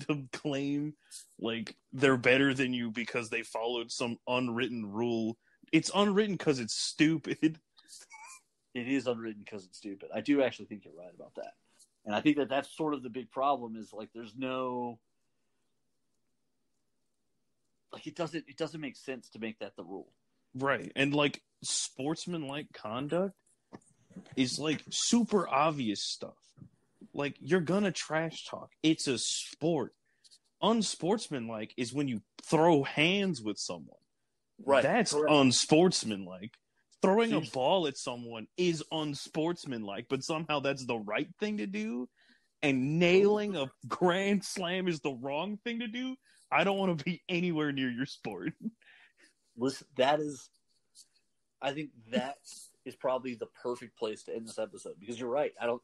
to claim like they're better than you because they followed some unwritten rule. It's unwritten because it's stupid. It is unwritten because it's stupid. I do actually think you're right about that, and I think that that's sort of the big problem. Is like there's no like it doesn't it doesn't make sense to make that the rule. Right. And like sportsmanlike conduct is like super obvious stuff. Like you're gonna trash talk. It's a sport. Unsportsmanlike is when you throw hands with someone. Right. That's correct. unsportsmanlike. Throwing a ball at someone is unsportsmanlike, but somehow that's the right thing to do. And nailing a grand slam is the wrong thing to do. I don't want to be anywhere near your sport. Listen, that is, I think that is probably the perfect place to end this episode because you're right. I don't.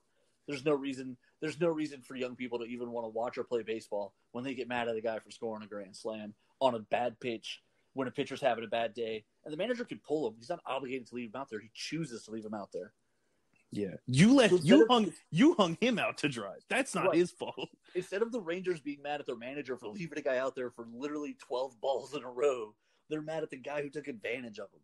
There's no reason. There's no reason for young people to even want to watch or play baseball when they get mad at a guy for scoring a grand slam on a bad pitch when a pitcher's having a bad day, and the manager can pull him. He's not obligated to leave him out there. He chooses to leave him out there. Yeah, you let So you instead of- hung you hung him out to dry. That's not Right. his fault. Instead of the Rangers being mad at their manager for leaving a guy out there for literally 12 balls in a row, they're mad at the guy who took advantage of him.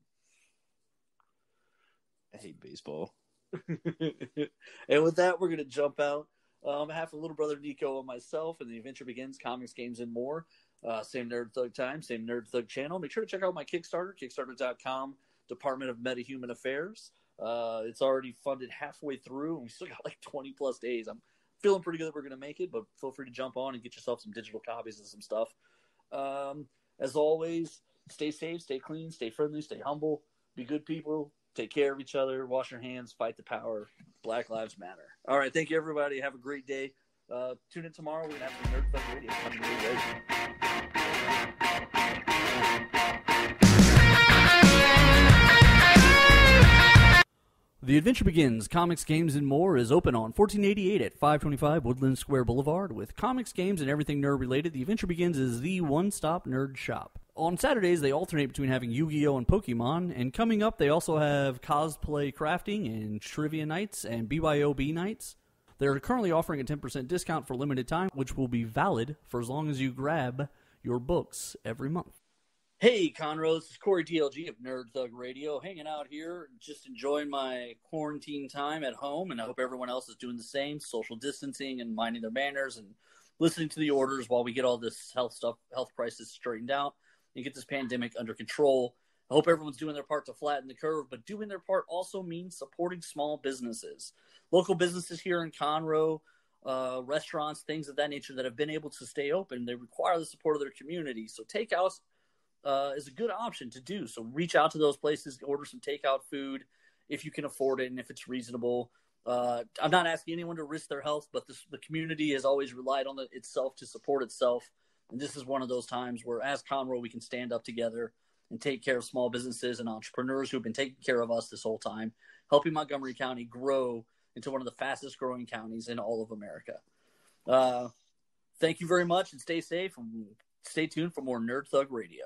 I hate baseball. and with that, we're going to jump out. Um, on behalf of little brother Nico and myself, and the adventure begins, comics, games, and more. Uh, same Nerd Thug time, same Nerd Thug channel. Make sure to check out my Kickstarter, Kickstarter.com, Department of Metahuman Affairs. Uh, it's already funded halfway through, and we still got like 20 plus days. I'm feeling pretty good that we're going to make it, but feel free to jump on and get yourself some digital copies of some stuff. Um, as always, stay safe, stay clean, stay friendly, stay humble, be good people, take care of each other, wash your hands, fight the power. Black Lives Matter. All right, thank you everybody. Have a great day. Uh, tune in tomorrow. We're gonna have some Nerd Thug Radio coming your way. The Adventure Begins, Comics, Games, and More is open on 1488 at 525 Woodland Square Boulevard. With comics, games, and everything nerd related, The Adventure Begins is the one stop nerd shop. On Saturdays, they alternate between having Yu Gi Oh! and Pokemon, and coming up, they also have cosplay crafting and trivia nights and BYOB nights. They're currently offering a 10% discount for limited time, which will be valid for as long as you grab your books every month. Hey, Conroe, this is Corey DLG of Nerd Thug Radio, hanging out here, just enjoying my quarantine time at home, and I hope everyone else is doing the same, social distancing and minding their manners and listening to the orders while we get all this health stuff, health crisis straightened out and get this pandemic under control. I hope everyone's doing their part to flatten the curve, but doing their part also means supporting small businesses, local businesses here in Conroe, uh, restaurants, things of that nature that have been able to stay open. They require the support of their community. So takeouts uh, is a good option to do. So reach out to those places, order some takeout food if you can afford it and if it's reasonable. Uh, I'm not asking anyone to risk their health, but this, the community has always relied on it itself to support itself. And this is one of those times where, as Conroe, we can stand up together and take care of small businesses and entrepreneurs who've been taking care of us this whole time, helping Montgomery County grow into one of the fastest growing counties in all of America. Uh, thank you very much and stay safe and stay tuned for more Nerd Thug Radio.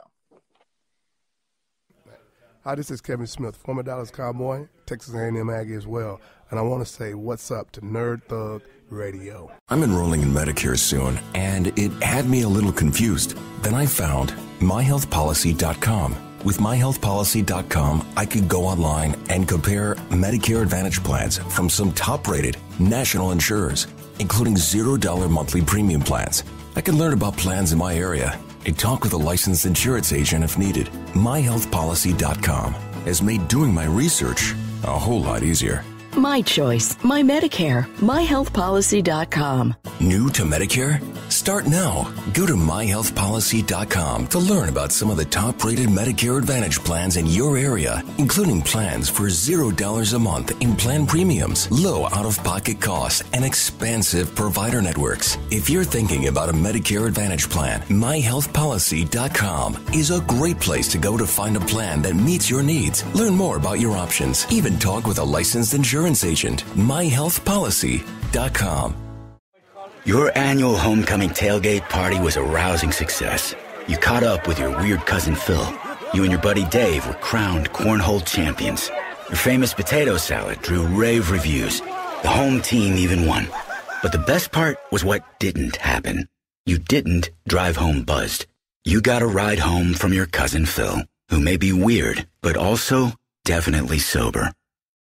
Hi, this is Kevin Smith, former Dallas Cowboy, Texas A&M Aggie as well, and I want to say what's up to Nerd Thug Radio. I'm enrolling in Medicare soon, and it had me a little confused. Then I found myhealthpolicy.com. With myhealthpolicy.com, I could go online and compare Medicare Advantage plans from some top rated national insurers, including $0 monthly premium plans. I can learn about plans in my area and talk with a licensed insurance agent if needed. MyHealthPolicy.com has made doing my research a whole lot easier. My choice, my Medicare, myhealthpolicy.com. New to Medicare? Start now. Go to myhealthpolicy.com to learn about some of the top rated Medicare Advantage plans in your area, including plans for $0 a month in plan premiums, low out of pocket costs, and expansive provider networks. If you're thinking about a Medicare Advantage plan, myhealthpolicy.com is a great place to go to find a plan that meets your needs. Learn more about your options, even talk with a licensed insurance agent. myhealthpolicy.com. Your annual homecoming tailgate party was a rousing success. You caught up with your weird cousin Phil. You and your buddy Dave were crowned cornhole champions. Your famous potato salad drew rave reviews. The home team even won. But the best part was what didn't happen. you didn't drive home buzzed. You got a ride home from your cousin Phil, who may be weird, but also definitely sober.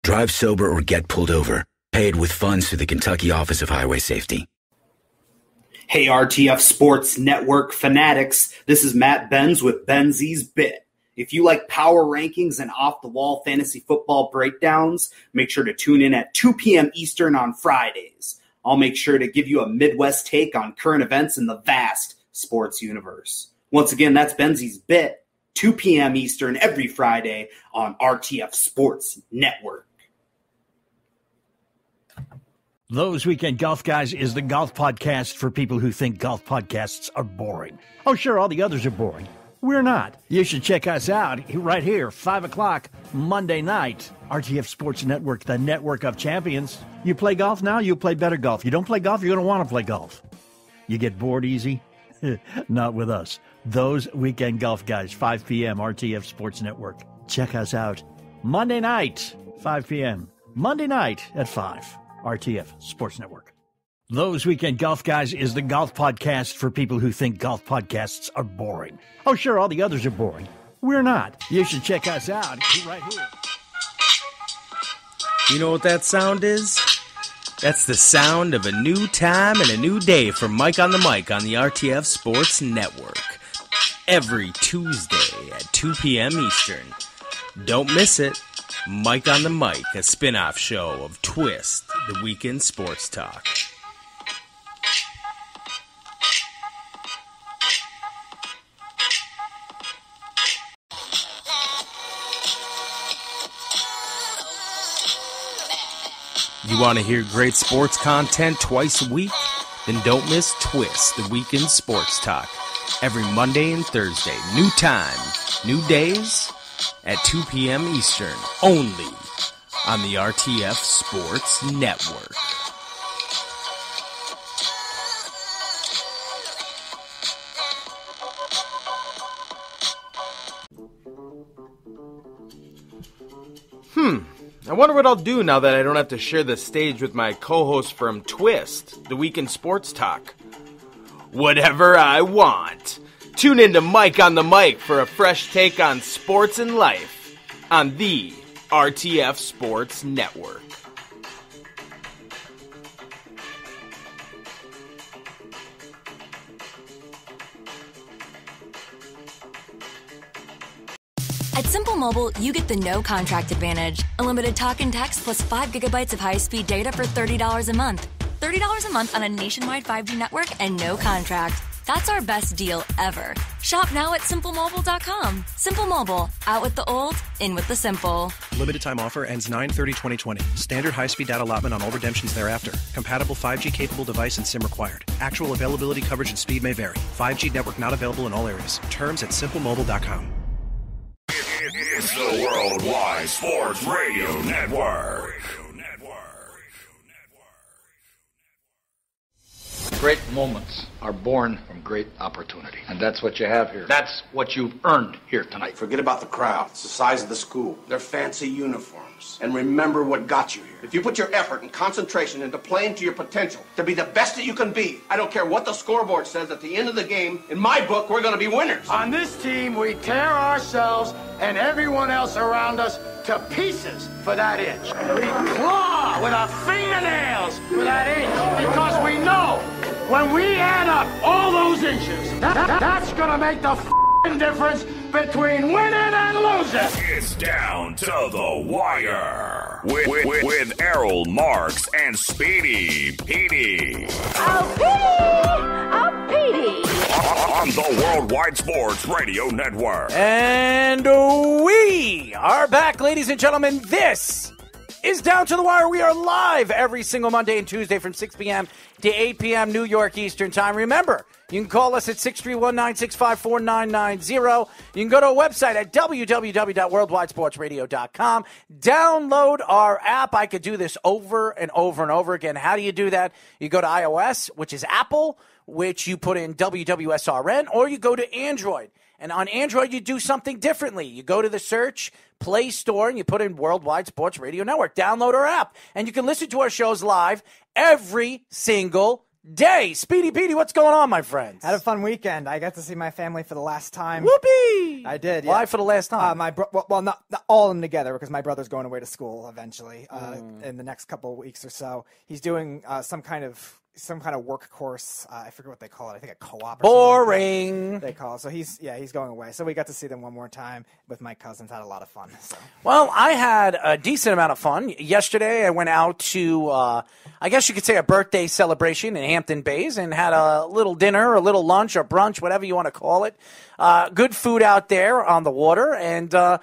Drive sober or get pulled over. Paid with funds through the Kentucky Office of Highway Safety. Hey, RTF Sports Network fanatics. This is Matt Benz with Benzies Bit. If you like power rankings and off the wall fantasy football breakdowns, make sure to tune in at 2 p.m. Eastern on Fridays. I'll make sure to give you a Midwest take on current events in the vast sports universe. Once again, that's Benzies Bit, 2 p.m. Eastern every Friday on RTF Sports Network. Those Weekend Golf Guys is the golf podcast for people who think golf podcasts are boring. Oh, sure, all the others are boring. We're not. You should check us out right here, 5 o'clock, Monday night. RTF Sports Network, the network of champions. You play golf now, you play better golf. You don't play golf, you're going to want to play golf. You get bored easy? not with us. Those Weekend Golf Guys, 5 p.m., RTF Sports Network. Check us out Monday night, 5 p.m. Monday night at 5. RTF Sports Network. Those Weekend Golf Guys is the golf podcast for people who think golf podcasts are boring. Oh, sure, all the others are boring. We're not. You should check us out right here. You know what that sound is? That's the sound of a new time and a new day for Mike on the Mic on the RTF Sports Network. Every Tuesday at 2 p.m. Eastern. Don't miss it. Mike on the Mic, a spin off show of Twist, the weekend sports talk. You want to hear great sports content twice a week? Then don't miss Twist, the weekend sports talk. Every Monday and Thursday. New time, new days at 2 p.m. Eastern, only on the RTF Sports Network. Hmm. I wonder what I'll do now that I don't have to share the stage with my co host from Twist, the Weekend Sports Talk. Whatever I want. Tune in to Mike on the Mic for a fresh take on sports and life on the RTF Sports Network. At Simple Mobile, you get the no contract advantage. Unlimited talk and text plus 5 gigabytes of high speed data for $30 a month. $30 a month on a nationwide 5G network and no contract. That's our best deal ever. Shop now at simplemobile.com. Simple Mobile, out with the old, in with the simple. Limited time offer ends 9/30/2020. Standard high-speed data allotment on all redemptions thereafter. Compatible 5G capable device and SIM required. Actual availability, coverage, and speed may vary. 5G network not available in all areas. Terms at simplemobile.com. It's the Worldwide Sports Radio Network. Great moments are born from great opportunity. And that's what you have here. That's what you've earned here tonight. Forget about the crowd. It's the size of the school. Their fancy uniforms. And remember what got you here. If you put your effort and concentration into playing to your potential, to be the best that you can be, I don't care what the scoreboard says at the end of the game, in my book, we're going to be winners. On this team, we tear ourselves and everyone else around us to pieces for that inch. We claw with our fingernails for that inch because we know when we add up all those inches, that, that- that's gonna make the f***ing difference between winning and losing. It's down to the wire with, with, with, with Errol Marks and Speedy Petey. Oh, Petey! Oh, Petey. On the Worldwide Sports Radio Network. And we are back, ladies and gentlemen. This is Down to the Wire. We are live every single Monday and Tuesday from 6 p.m. to 8 p.m. New York Eastern Time. Remember, you can call us at 631 965 4990. You can go to our website at www.worldwidesportsradio.com. Download our app. I could do this over and over and over again. How do you do that? You go to iOS, which is Apple, which you put in WWSRN, or you go to Android. And on Android, you do something differently. You go to the search Play Store and you put in Worldwide Sports Radio Network. Download our app, and you can listen to our shows live every single day. Speedy Petey, what's going on, my friends? Had a fun weekend. I got to see my family for the last time. Whoopee! I did. Why yeah. for the last time? Uh, my bro- well, well, not, not all of them together because my brother's going away to school eventually uh, Mm. in the next couple of weeks or so. He's doing uh, some kind of some kind of work course. Uh, I forget what they call it. I think a co-op. like. Boring. They call it. So he's yeah he's going away. So we got to see them one more time with my cousins. Had a lot of fun. So Well, I had a decent amount of fun. Yesterday, I went out to, uh, I guess you could say, a birthday celebration in Hampton Bays and had a little dinner, a little lunch, or brunch, whatever you want to call it. Uh, good food out there on the water. And uh,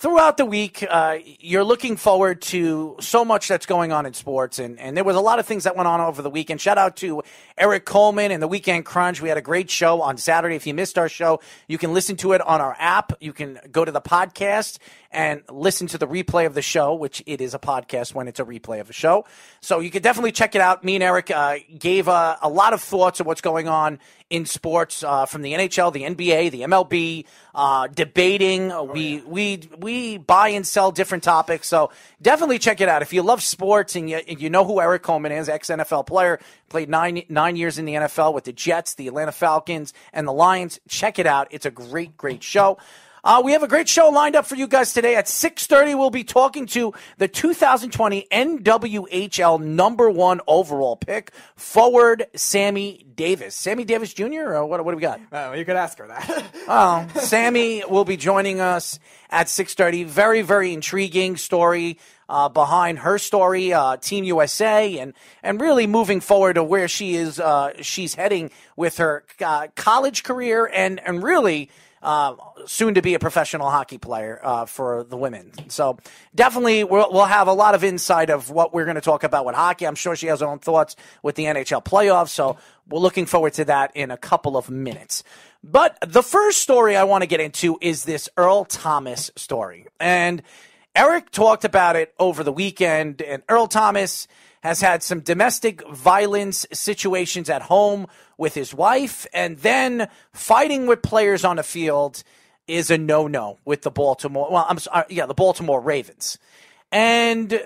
throughout the week, uh, you're looking forward to so much that's going on in sports. And, and there was a lot of things that went on over the weekend. Shout out to Eric Coleman and the Weekend Crunch. We had a great show on Saturday. If you missed our show, you can listen to it on our app. You can go to the podcast and listen to the replay of the show, which it is a podcast when it's a replay of a show. So you can definitely check it out. Me and Eric uh, gave uh, a lot of thoughts of what's going on in sports uh, from the NHL, the NBA, the MLB, uh, debating. we we we buy and sell different topics. So definitely check it out if you love sports and you you know who Eric Coleman is, ex NFL player, played nine nine years in the NFL with the Jets, the Atlanta Falcons, and the Lions. Check it out. It's a great great show. Uh, we have a great show lined up for you guys today. At 6.30, we'll be talking to the 2020 NWHL number one overall pick, forward Sammy Davis. Sammy Davis Jr., or what, what do we got? uh, you could ask her that. Oh, Sammy will be joining us at 6.30. Very, very intriguing story uh, behind her story, uh, Team USA, and, and really moving forward to where she is, uh, she's heading with her uh, college career and, and really uh, soon to be a professional hockey player uh, for the women. So definitely we'll, we'll have a lot of insight of what we're going to talk about with hockey. I'm sure she has her own thoughts with the NHL playoffs. So we're looking forward to that in a couple of minutes. But the first story I want to get into is this Earl Thomas story. And Eric talked about it over the weekend, and Earl Thomas has had some domestic violence situations at home with his wife, and then fighting with players on the field is a no-no with the Baltimore. Well, I'm sorry, yeah, the Baltimore Ravens. And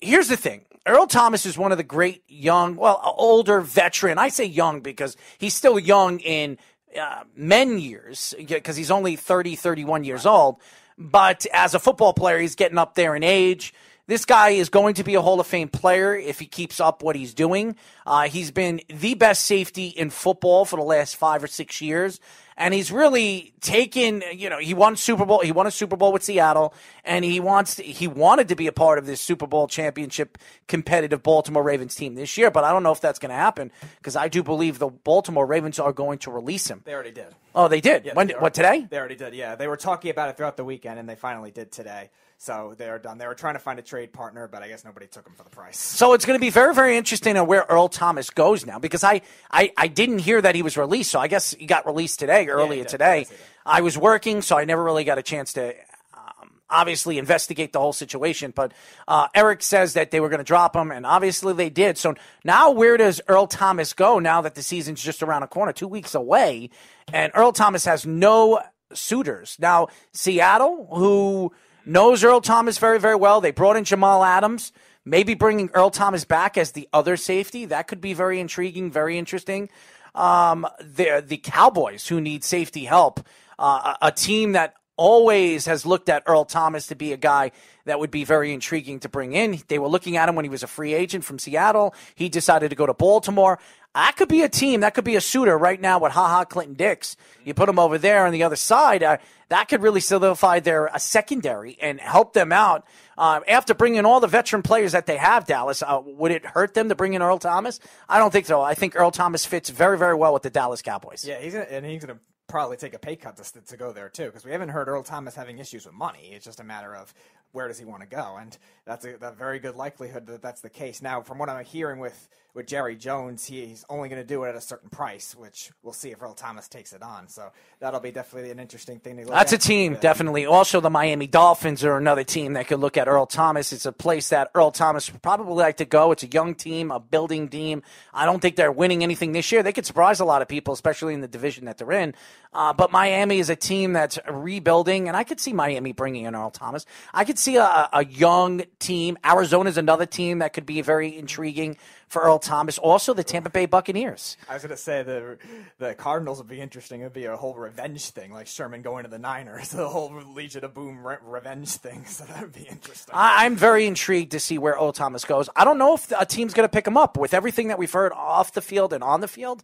here's the thing. Earl Thomas is one of the great young, well, older veteran. I say young because he's still young in uh, men years because he's only 30, 31 years old. But as a football player, he's getting up there in age. This guy is going to be a Hall of Fame player if he keeps up what he's doing. Uh, he's been the best safety in football for the last five or six years. And he's really taken, you know, he won Super Bowl, he won a Super Bowl with Seattle, and he wants, to, he wanted to be a part of this Super Bowl championship competitive Baltimore Ravens team this year. But I don't know if that's going to happen because I do believe the Baltimore Ravens are going to release him. they already did. Oh, they did. Yeah, when? they What today? They already did. Yeah, they were talking about it throughout the weekend, and they finally did today. So they're done. They were trying to find a trade partner, but I guess nobody took him for the price. So it's going to be very, very interesting on where Earl Thomas goes now because I, I, I didn't hear that he was released. So I guess he got released today, earlier did. today. I was working, so I never really got a chance to um, obviously investigate the whole situation. But uh, Eric says that they were going to drop him, and obviously they did. So now where does Earl Thomas go now that the season's just around the corner, two weeks away, and Earl Thomas has no suitors? Now, Seattle, who knows Earl Thomas very, very well, they brought in Jamal Adams. Maybe bringing Earl Thomas back as the other safety that could be very intriguing, very interesting. Um, the the Cowboys who need safety help, uh, a, a team that always has looked at Earl Thomas to be a guy that would be very intriguing to bring in. They were looking at him when he was a free agent from Seattle. He decided to go to Baltimore. That could be a team. That could be a suitor right now with Ha Ha Clinton Dix. You put him over there on the other side. Uh, that could really solidify their uh, secondary and help them out. Uh, after bringing in all the veteran players that they have, Dallas, uh, would it hurt them to bring in Earl Thomas? I don't think so. I think Earl Thomas fits very, very well with the Dallas Cowboys. Yeah, he's gonna, and he's going to probably take a pay cut to, to go there too, because we haven't heard Earl Thomas having issues with money. It's just a matter of where does he want to go, and that's a, a very good likelihood that that's the case. Now, from what I'm hearing with with Jerry Jones, he's only going to do it at a certain price, which we'll see if Earl Thomas takes it on. So that'll be definitely an interesting thing to look That's at. That's a team, definitely. Also, the Miami Dolphins are another team that could look at Earl Thomas. It's a place that Earl Thomas would probably like to go. It's a young team, a building team. I don't think they're winning anything this year. They could surprise a lot of people, especially in the division that they're in. Uh, but Miami is a team that's rebuilding, and I could see Miami bringing in Earl Thomas. I could see a, a young team. Arizona's another team that could be very intriguing for Earl Thomas. Also, the Tampa Bay Buccaneers. I was going to say the the Cardinals would be interesting. It'd be a whole revenge thing, like Sherman going to the Niners, the whole Legion of Boom re- revenge thing. So that would be interesting. I, I'm very intrigued to see where Earl Thomas goes. I don't know if a team's going to pick him up with everything that we've heard off the field and on the field.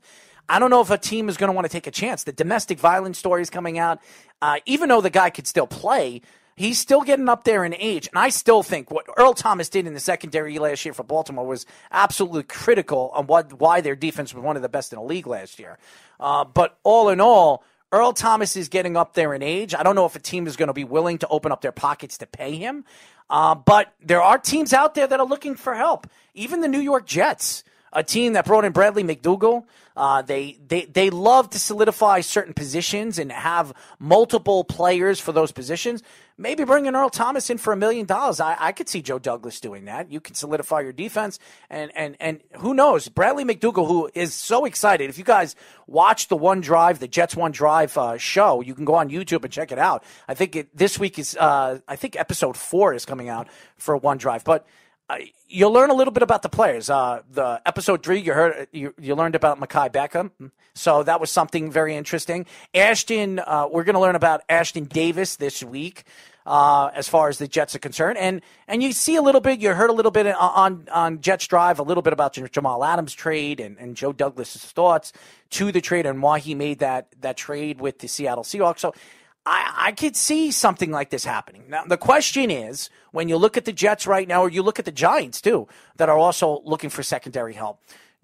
I don't know if a team is going to want to take a chance. The domestic violence story is coming out, uh, even though the guy could still play, he's still getting up there in age. And I still think what Earl Thomas did in the secondary last year for Baltimore was absolutely critical on what why their defense was one of the best in the league last year. Uh, but all in all, Earl Thomas is getting up there in age. I don't know if a team is going to be willing to open up their pockets to pay him. Uh, but there are teams out there that are looking for help. Even the New York Jets, a team that brought in Bradley McDougald. Uh, they, they, they love to solidify certain positions and have multiple players for those positions. Maybe bringing Earl Thomas in for a million dollars. I, I could see Joe Douglas doing that. You can solidify your defense. And, and, and who knows? Bradley McDougald, who is so excited. If you guys watch the One Drive, the Jets One Drive uh, show, you can go on YouTube and check it out. I think it, this week is, uh, I think episode four is coming out for One Drive. But you'll learn a little bit about the players. Uh, the episode three, you heard you, you learned about Mekhi Becton, so that was something very interesting. Ashton, uh, we're going to learn about Ashtyn Davis this week. Uh, as far as the Jets are concerned, and and you see a little bit, you heard a little bit on on Jets Drive, a little bit about Jamal Adams trade and, and Joe Douglas's thoughts to the trade and why he made that that trade with the Seattle Seahawks. So I, I could see something like this happening. Now, the question is when you look at the Jets right now, or you look at the Giants too, that are also looking for secondary help,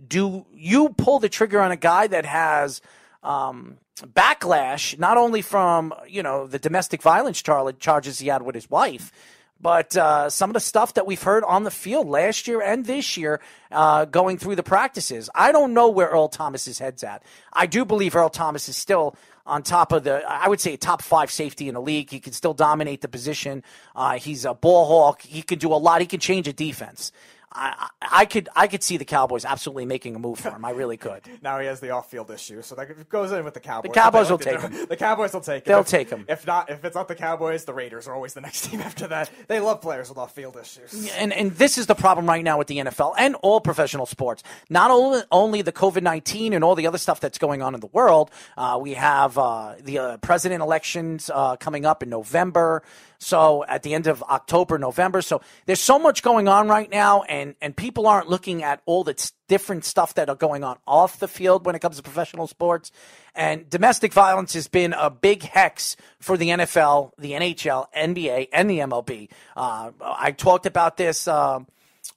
do you pull the trigger on a guy that has um, backlash, not only from, you know, the domestic violence char- charges he had with his wife, but uh, some of the stuff that we've heard on the field last year and this year uh, going through the practices. I don't know where Earl Thomas's head's at. I do believe Earl Thomas is still on top of the, I would say, top five safety in the league. He can still dominate the position. Uh, he's a ball hawk. He can do a lot. He can change a defense. I, I could I could see the Cowboys absolutely making a move for him. I really could. now he has the off-field issue, so that goes in with the Cowboys. The Cowboys will take him. The Cowboys will take him. They'll if, take him. If not, if it's not the Cowboys, the Raiders are always the next team after that. They love players with off-field issues. And and this is the problem right now with the NFL and all professional sports. Not only only the COVID nineteen and all the other stuff that's going on in the world. Uh, we have uh, the uh, president elections uh, coming up in November. So at the end of October, November. So there's so much going on right now, and and people aren't looking at all the different stuff that are going on off the field when it comes to professional sports. And domestic violence has been a big hex for the NFL, the NHL, NBA, and the MLB. Uh, I talked about this. Uh,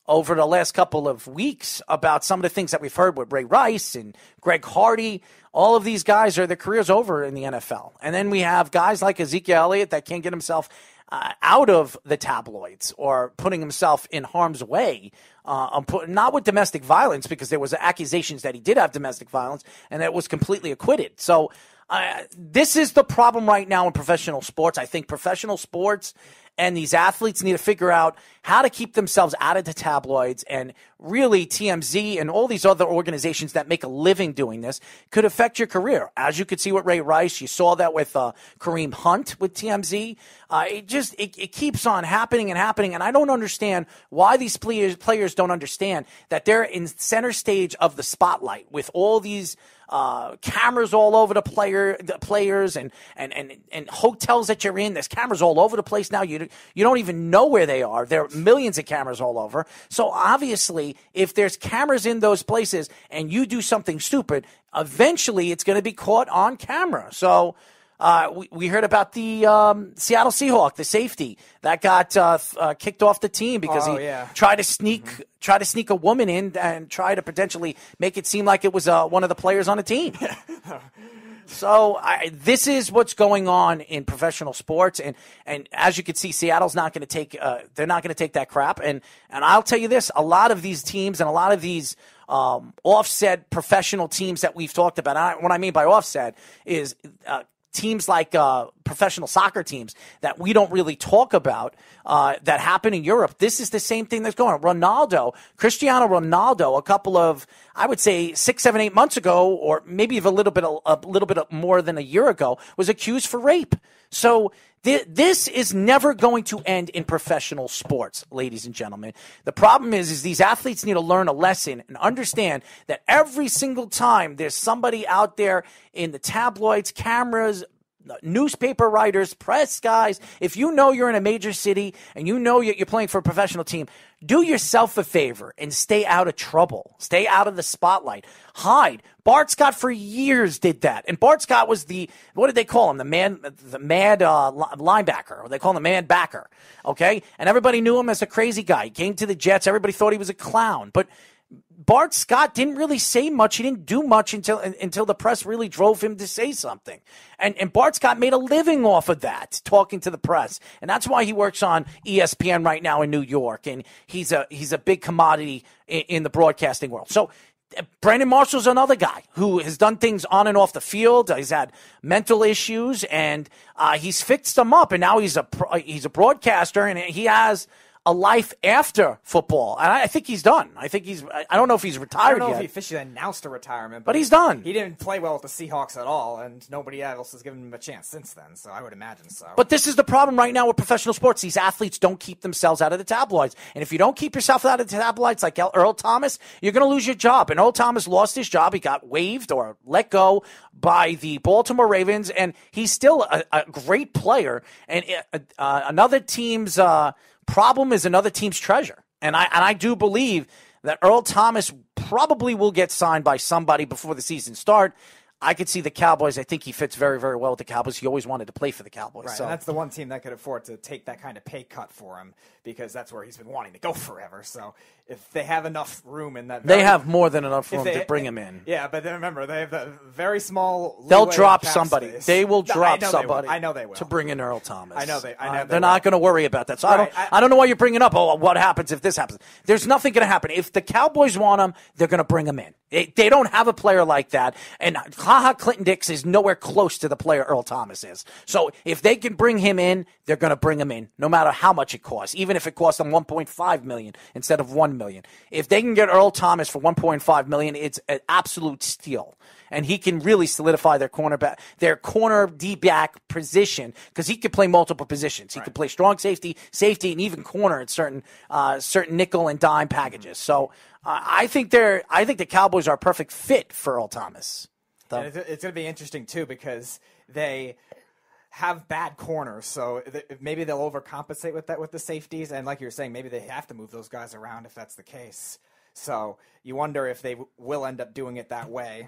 over the last couple of weeks about some of the things that we've heard with Ray Rice and Greg Hardy. All of these guys are their careers over in the NFL. And then we have guys like Ezekiel Elliott that can't get himself uh, out of the tabloids or putting himself in harm's way. Uh, not with domestic violence because there was accusations that he did have domestic violence and that was completely acquitted. So uh, this is the problem right now in professional sports. I think professional sports and these athletes need to figure out how to keep themselves out of the tabloids and really TMZ and all these other organizations that make a living doing this could affect your career. As you could see with Ray Rice, you saw that with uh, Kareem Hunt with TMZ. Uh, it just it, it keeps on happening and happening, and I don't understand why these players players don't understand that they're in center stage of the spotlight with all these uh, cameras all over the player, the players, and, and and and hotels that you're in. There's cameras all over the place now. You you don't even know where they are. There are millions of cameras all over. So obviously, if there's cameras in those places and you do something stupid, eventually it's going to be caught on camera. So. Uh, we, we heard about the um, Seattle Seahawk, the safety that got uh, uh, kicked off the team because Oh, he yeah. tried to sneak try to sneak a woman in and try to potentially make it seem like it was uh, one of the players on the team. So I, this is what's going on in professional sports, and and as you can see, Seattle's not going to take uh, they're not going to take that crap. And and I'll tell you this: a lot of these teams and a lot of these um, offset professional teams that we've talked about. I, what I mean by offset is uh, teams like uh, professional soccer teams that we don't really talk about uh, that happen in Europe. This is the same thing that's going on. Ronaldo, Cristiano Ronaldo, a couple of I would say six, seven, eight months ago, or maybe a little bit a little bit more than a year ago, was accused for rape. So th- this is never going to end in professional sports, ladies and gentlemen. The problem is, is these athletes need to learn a lesson and understand that every single time there's somebody out there in the tabloids, cameras, newspaper writers, press guys, if you know you're in a major city and you know you're playing for a professional team, do yourself a favor and stay out of trouble. Stay out of the spotlight. Hide. Bart Scott for years did that. And Bart Scott was the, what did they call him? The man, the mad uh, linebacker. Or they call him the man backer. Okay? And everybody knew him as a crazy guy. He came to the Jets. Everybody thought he was a clown. But Bart Scott didn't really say much. He didn't do much until until the press really drove him to say something. And and Bart Scott made a living off of that, talking to the press. And that's why he works on ESPN right now in New York. And he's a he's a big commodity in, in the broadcasting world. So Brandon Marshall's another guy who has done things on and off the field. He's had mental issues, and uh, he's fixed them up. And now he's a he's a broadcaster, and he has a life after football. And I, I, think he's done. I think he's. I don't know if he's retired I don't know yet. if he officially announced a retirement, but, but he's done. He didn't play well with the Seahawks at all, and nobody else has given him a chance since then. So I would imagine so. But this is the problem right now with professional sports. These athletes don't keep themselves out of the tabloids, and if you don't keep yourself out of the tabloids, like Earl Thomas, you're going to lose your job. And Earl Thomas lost his job. He got waived or let go by the Baltimore Ravens, and he's still a, a great player. And uh, uh another team's. Uh, problem is another team's treasure. And I and I do believe that Earl Thomas probably will get signed by somebody before the season start. I could see the Cowboys. I think he fits very, very well with the Cowboys. He always wanted to play for the Cowboys. Right, so. and that's the one team that could afford to take that kind of pay cut for him because that's where he's been wanting to go forever. So if they have enough room in that, they have more than enough room they, to bring him in. Yeah, but remember they have a very small. They'll drop somebody. Space. They will drop I somebody. I know they will to bring in Earl Thomas. I know they. I know uh, they they're not going to worry about that. So right, I don't. I, I, don't know why you're bringing up. Oh, what happens if this happens? There's nothing going to happen. If the Cowboys want him, they're going to bring him in. They, they don't have a player like that, and Ha Ha Clinton-Dix is nowhere close to the player Earl Thomas is. So if they can bring him in, they're going to bring him in, no matter how much it costs, even if it costs them 1.5 million instead of 1 million. If they can get Earl Thomas for 1.5 million, it's an absolute steal. And he can really solidify their cornerback, their corner D back position because he could play multiple positions. He right. could play strong safety, safety, and even corner in certain uh, certain nickel and dime packages. So uh, I think they're I think the Cowboys are a perfect fit for Earl Thomas. And it's, it's going to be interesting too because they have bad corners, so th- maybe they'll overcompensate with that with the safeties. And like you were saying, maybe they have to move those guys around if that's the case. So you wonder if they w- will end up doing it that way.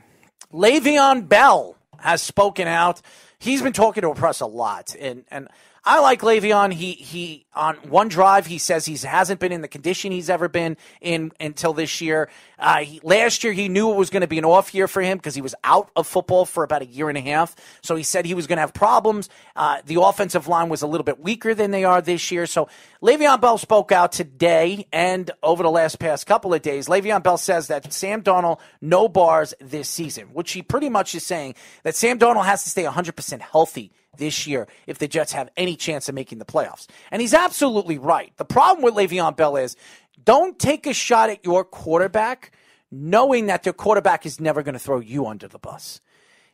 Le'Veon Bell has spoken out. He's been talking to the press a lot, and and I like Le'Veon. He he on one drive he says he hasn't been in the condition he's ever been in until this year. Uh, he, last year he knew it was going to be an off year for him because he was out of football for about a year and a half. So he said he was going to have problems. Uh, the offensive line was a little bit weaker than they are this year. So Le'Veon Bell spoke out today and over the last past couple of days. Le'Veon Bell says that Sam Darnold no bars this season, which he pretty much is saying that Sam Darnold has to stay 100% healthy this year if the Jets have any chance of making the playoffs. And he's absolutely right. The problem with Le'Veon Bell is don't take a shot at your quarterback knowing that their quarterback is never going to throw you under the bus.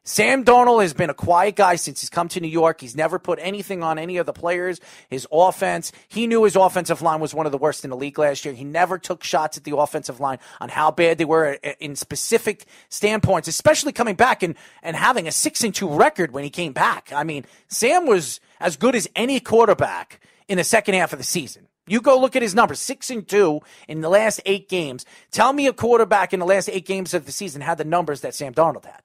Sam Darnold has been a quiet guy since he's come to New York. He's never put anything on any of the players. His offense, he knew his offensive line was one of the worst in the league last year. He never took shots at the offensive line on how bad they were in specific standpoints, especially coming back and, and having a six and two record when he came back. I mean, Sam was as good as any quarterback in the second half of the season. You go look at his numbers, six and two in the last eight games. Tell me a quarterback in the last eight games of the season had the numbers that Sam Darnold had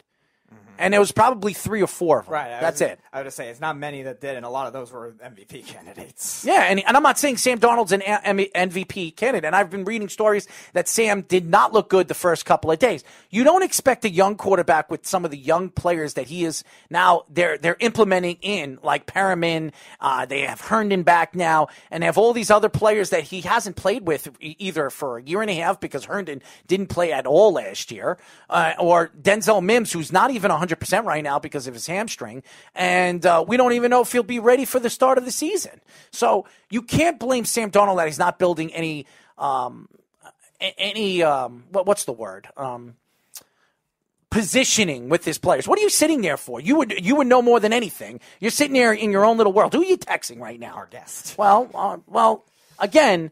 and it was probably three or four of them. Right. That's was, it. I would say it's not many that did, and a lot of those were MVP candidates. Yeah, and, and I'm not saying Sam Darnold's an MVP candidate. And I've been reading stories that Sam did not look good the first couple of days. You don't expect a young quarterback with some of the young players that he is now they're they're implementing in, like Perriman. Uh, they have Herndon back now, and they have all these other players that he hasn't played with either for a year and a half because Herndon didn't play at all last year, uh, or Denzel Mims, who's not even 100 100% right now because of his hamstring. And uh, we don't even know if he'll be ready for the start of the season. So you can't blame Sam Darnold that he's not building any, um, any, um, what, what's the word? Um, positioning with his players. What are you sitting there for? You would you would know more than anything. You're sitting there in your own little world. Who are you texting right now? Our guest. Well, uh, well, again,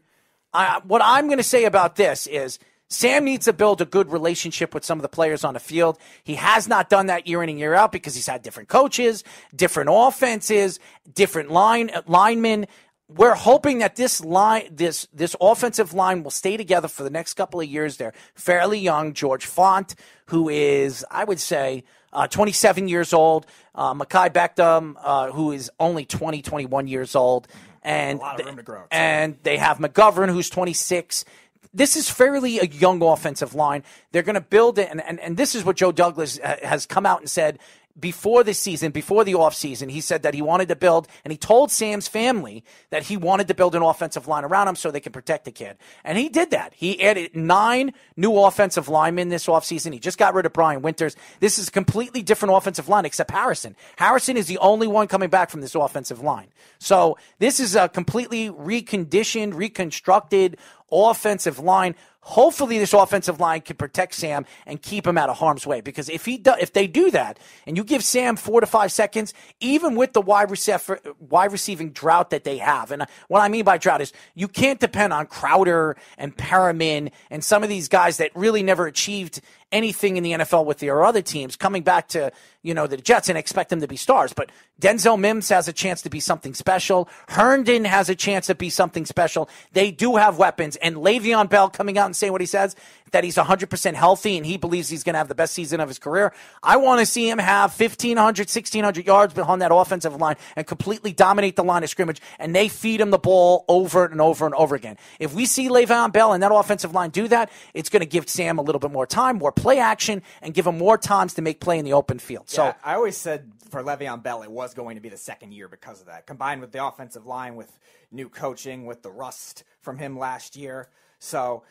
I, what I'm going to say about this is Sam needs to build a good relationship with some of the players on the field. He has not done that year in and year out because he's had different coaches, different offenses, different line linemen. We're hoping that this line, this this offensive line will stay together for the next couple of years. They're fairly young. George Fant, who is, I would say, uh, 27 years old. Uh, Mekhi Becton, uh, who is only 20, 21 years old. And, A lot of room to grow. and they have McGovern, who's 26. This is fairly a young offensive line. They're going to build it. And, and, and this is what Joe Douglas ha- has come out and said before the season, before the offseason. He said that he wanted to build, and he told Sam's family that he wanted to build an offensive line around him so they can protect the kid. And he did that. He added nine new offensive linemen this offseason. He just got rid of Brian Winters. This is a completely different offensive line except Harrison. Harrison is the only one coming back from this offensive line. So this is a completely reconditioned, reconstructed offensive line. Hopefully, this offensive line can protect Sam and keep him out of harm's way. Because if he do, if they do that, and you give Sam four to five seconds, even with the wide receiver wide receiving drought that they have, and uh, what I mean by drought is you can't depend on Crowder and Perriman and some of these guys that really never achieved anything in the NFL with their other teams coming back to you know the Jets and expect them to be stars. But Denzel Mims has a chance to be something special. Herndon has a chance to be something special. They do have weapons, and Le'Veon Bell coming out and saying what he says that he's 100% healthy and he believes he's going to have the best season of his career. I want to see him have 1,500, 1,600 yards behind that offensive line and completely dominate the line of scrimmage, and they feed him the ball over and over and over again. If we see Le'Veon Bell and that offensive line do that, it's going to give Sam a little bit more time, more play action, and give him more times to make play in the open field. So Yeah, I always said for Le'Veon Bell, it was going to be the second year because of that, combined with the offensive line, with new coaching, with the rust from him last year. So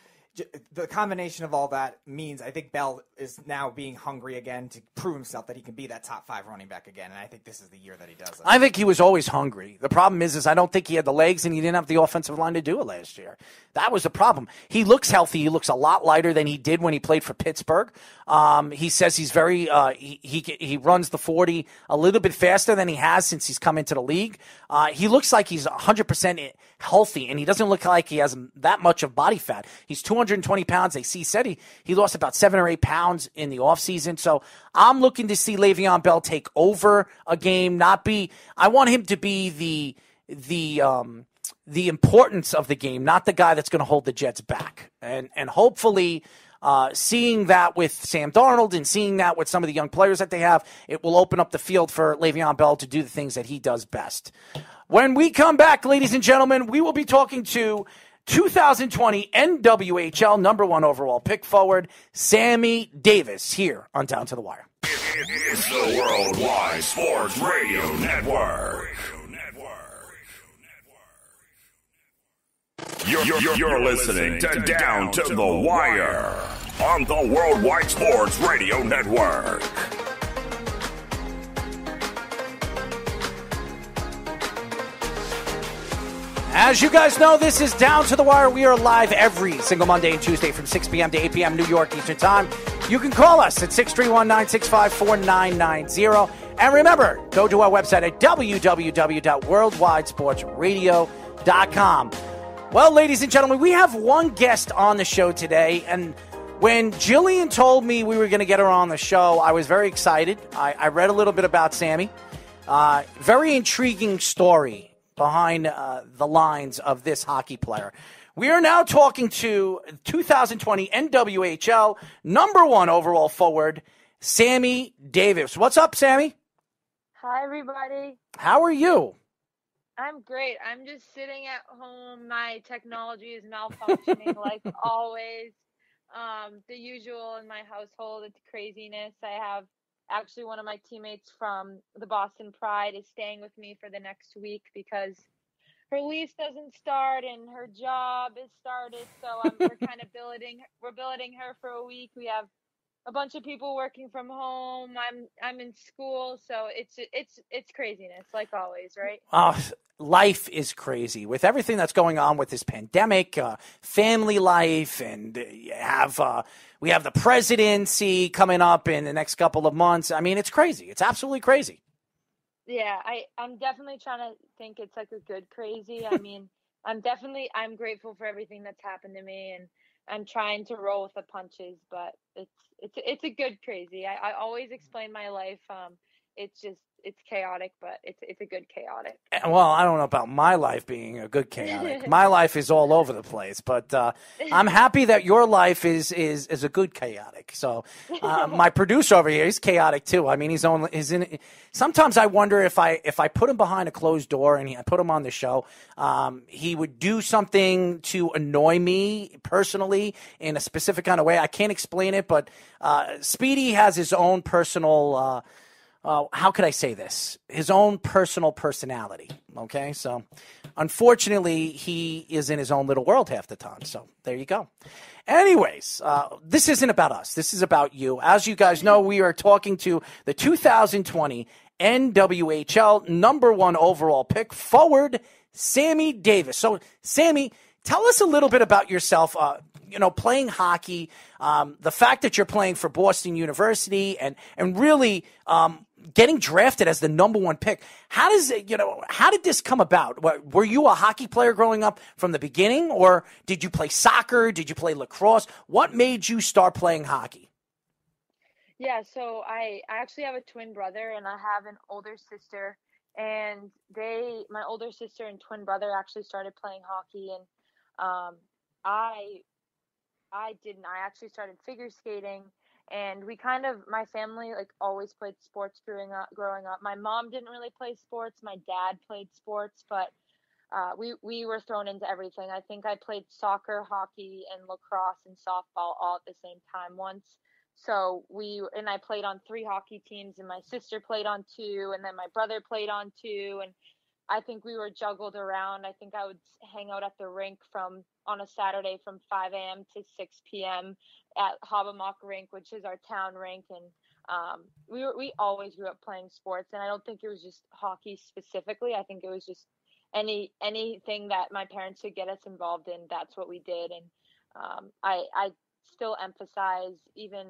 the combination of all that means I think Bell is now being hungry again to prove himself that he can be that top five running back again, and I think this is the year that he does it. I think he was always hungry. The problem is, is I don't think he had the legs and he didn't have the offensive line to do it last year. That was the problem. He looks healthy. He looks a lot lighter than he did when he played for Pittsburgh. Um, he says he's very uh, he, he he runs the forty a little bit faster than he has since he's come into the league. Uh, he looks like he's hundred percent healthy, and he doesn't look like he has that much of body fat. He's two hundred and twenty pounds. They see said he he lost about seven or eight pounds in the offseason. So I'm looking to see Le'Veon Bell take over a game, not be. I want him to be the the um, the importance of the game, not the guy that's going to hold the Jets back. And and hopefully, uh, seeing that with Sam Darnold and seeing that with some of the young players that they have, it will open up the field for Le'Veon Bell to do the things that he does best. When we come back, ladies and gentlemen, we will be talking to 2020 NWHL number one overall pick forward, Sammy Davis, here on Down to the Wire. It's the Worldwide Sports Radio Network. You're, you're, you're listening to Down to the Wire on the Worldwide Sports Radio Network. As you guys know, this is Down to the Wire. We are live every single Monday and Tuesday from 6 p.m. to 8 p.m. New York Eastern Time. You can call us at 631 965 4990. And remember, go to our website at www.worldwidesportsradio.com. Well, ladies and gentlemen, we have one guest on the show today. And when Jillian told me we were going to get her on the show, I was very excited. I, I read a little bit about Sammy. Uh, very intriguing story behind uh, the lines of this hockey player. We are now talking to 2020 NWHL number one overall forward, Sammy Davis. What's up, Sammy? Hi, everybody. How are you? I'm great. I'm just sitting at home. My technology is malfunctioning like always. Um, the usual in my household. It's craziness. I have actually one of my teammates from the Boston Pride is staying with me for the next week because her lease doesn't start and her job is started. So um, we're kind of billeting we're billeting her for a week. We have a bunch of people working from home. I'm I'm in school, so it's it's it's craziness like always, right? Uh, life is crazy with everything that's going on with this pandemic, uh, family life, and uh, you have uh, we have the presidency coming up in the next couple of months. I mean, it's crazy. It's absolutely crazy. Yeah, I I'm definitely trying to think it's like a good crazy. I mean, I'm definitely I'm grateful for everything that's happened to me and I'm trying to roll with the punches, but it's it's it's a good crazy. I, I always explain my life. Um, it's just it's chaotic, but it's it's a good chaotic. Well, I don't know about my life being a good chaotic. my life is all over the place, but uh, I'm happy that your life is is is a good chaotic. So, uh, my producer over here, he's chaotic too. I mean, he's only he's in. Sometimes I wonder if I if I put him behind a closed door and he, I put him on the show, um, he would do something to annoy me personally in a specific kind of way. I can't explain it, but uh, Speedy has his own personal. Uh, how could I say this? His own personal personality. Okay, so unfortunately, he is in his own little world half the time. So there you go. Anyways, uh, this isn't about us. This is about you. As you guys know, we are talking to the 2020 NWHL number one overall pick forward, Sammy Davis. So, Sammy, tell us a little bit about yourself. Uh, you know, playing hockey, um, the fact that you're playing for Boston University, and and really um, getting drafted as the number one pick. How does it, you know, how did this come about? Were you a hockey player growing up from the beginning, or did you play soccer? Did you play lacrosse? What made you start playing hockey? Yeah, so I, I actually have a twin brother and I have an older sister and they my older sister and twin brother actually started playing hockey and um, I I didn't. I actually started figure skating and we kind of my family like always played sports growing up growing up. My mom didn't really play sports my dad played sports but uh, we we were thrown into everything. I think i played soccer hockey and lacrosse and softball all at the same time once. So we and i played on three hockey teams and my sister played on two and then my brother played on two and I think we were juggled around. I think I would hang out at the rink from on a Saturday from 5 a.m. to 6 p.m. at Hobomock Rink, which is our town rink, and um, we were, we always grew up playing sports. And I don't think it was just hockey specifically. I think it was just any anything that my parents could get us involved in. That's what we did, and um, I I still emphasize even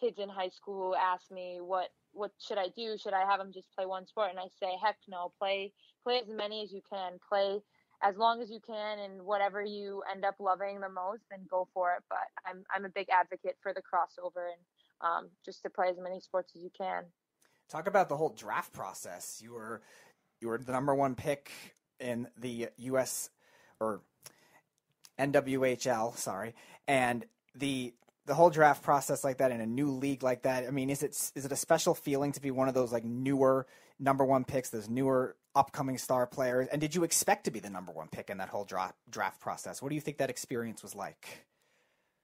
kids in high school ask me what what should I do? Should I have them just play one sport? And I say, heck no, play play as many as you can, play as long as you can, and whatever you end up loving the most, then go for it. But I'm I'm a big advocate for the crossover and um, just to play as many sports as you can. Talk about the whole draft process. You were you were the number one pick in the U.S. or NWHL, sorry, and the the whole draft process like that in a new league like that. I mean, is it is it a special feeling to be one of those like newer number one picks, those newer upcoming star players? And did you expect to be the number one pick in that whole draft draft process? What do you think that experience was like?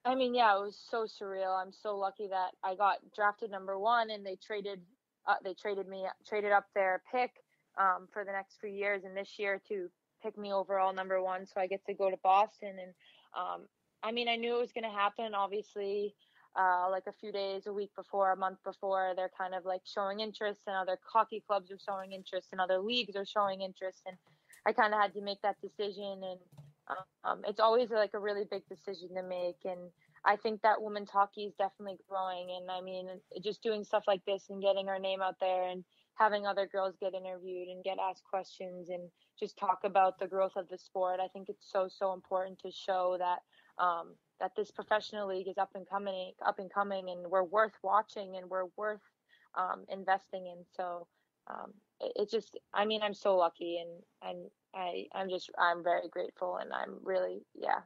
I mean, yeah, it was so surreal. I'm so lucky that I got drafted number one, and they traded uh, they traded me traded up their pick um, for the next few years, and this year to pick me overall number one, so I get to go to Boston and um, I mean, I knew it was going to happen. Obviously, uh, like a few days, a week before, a month before, they're kind of like showing interest, and other hockey clubs are showing interest, and other leagues are showing interest, and I kind of had to make that decision. And um, it's always like a really big decision to make, and I think that women's hockey is definitely growing. And I mean, just doing stuff like this and getting our name out there and having other girls get interviewed and get asked questions and just talk about the growth of the sport. I think it's so so important to show that um, that this professional league is up and coming, up and coming, and we're worth watching and we're worth um, investing in. So um, it, it, just, I mean, I'm so lucky, and and I, I'm just, I'm very grateful, and I'm really, yeah.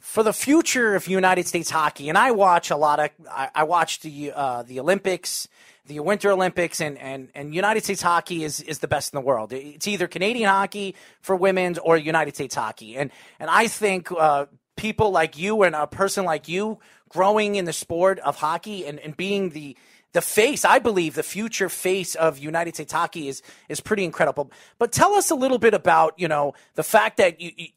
For the future of United States hockey, and I watch a lot of, I, I watch the uh, the Olympics, the Winter Olympics, and, and, and United States hockey is, is the best in the world. It's either Canadian hockey for women's or United States hockey, and and I think uh, people like you and a person like you growing in the sport of hockey and, and being the the face, I believe, the future face of United States hockey is is pretty incredible. But tell us a little bit about you know the fact that you you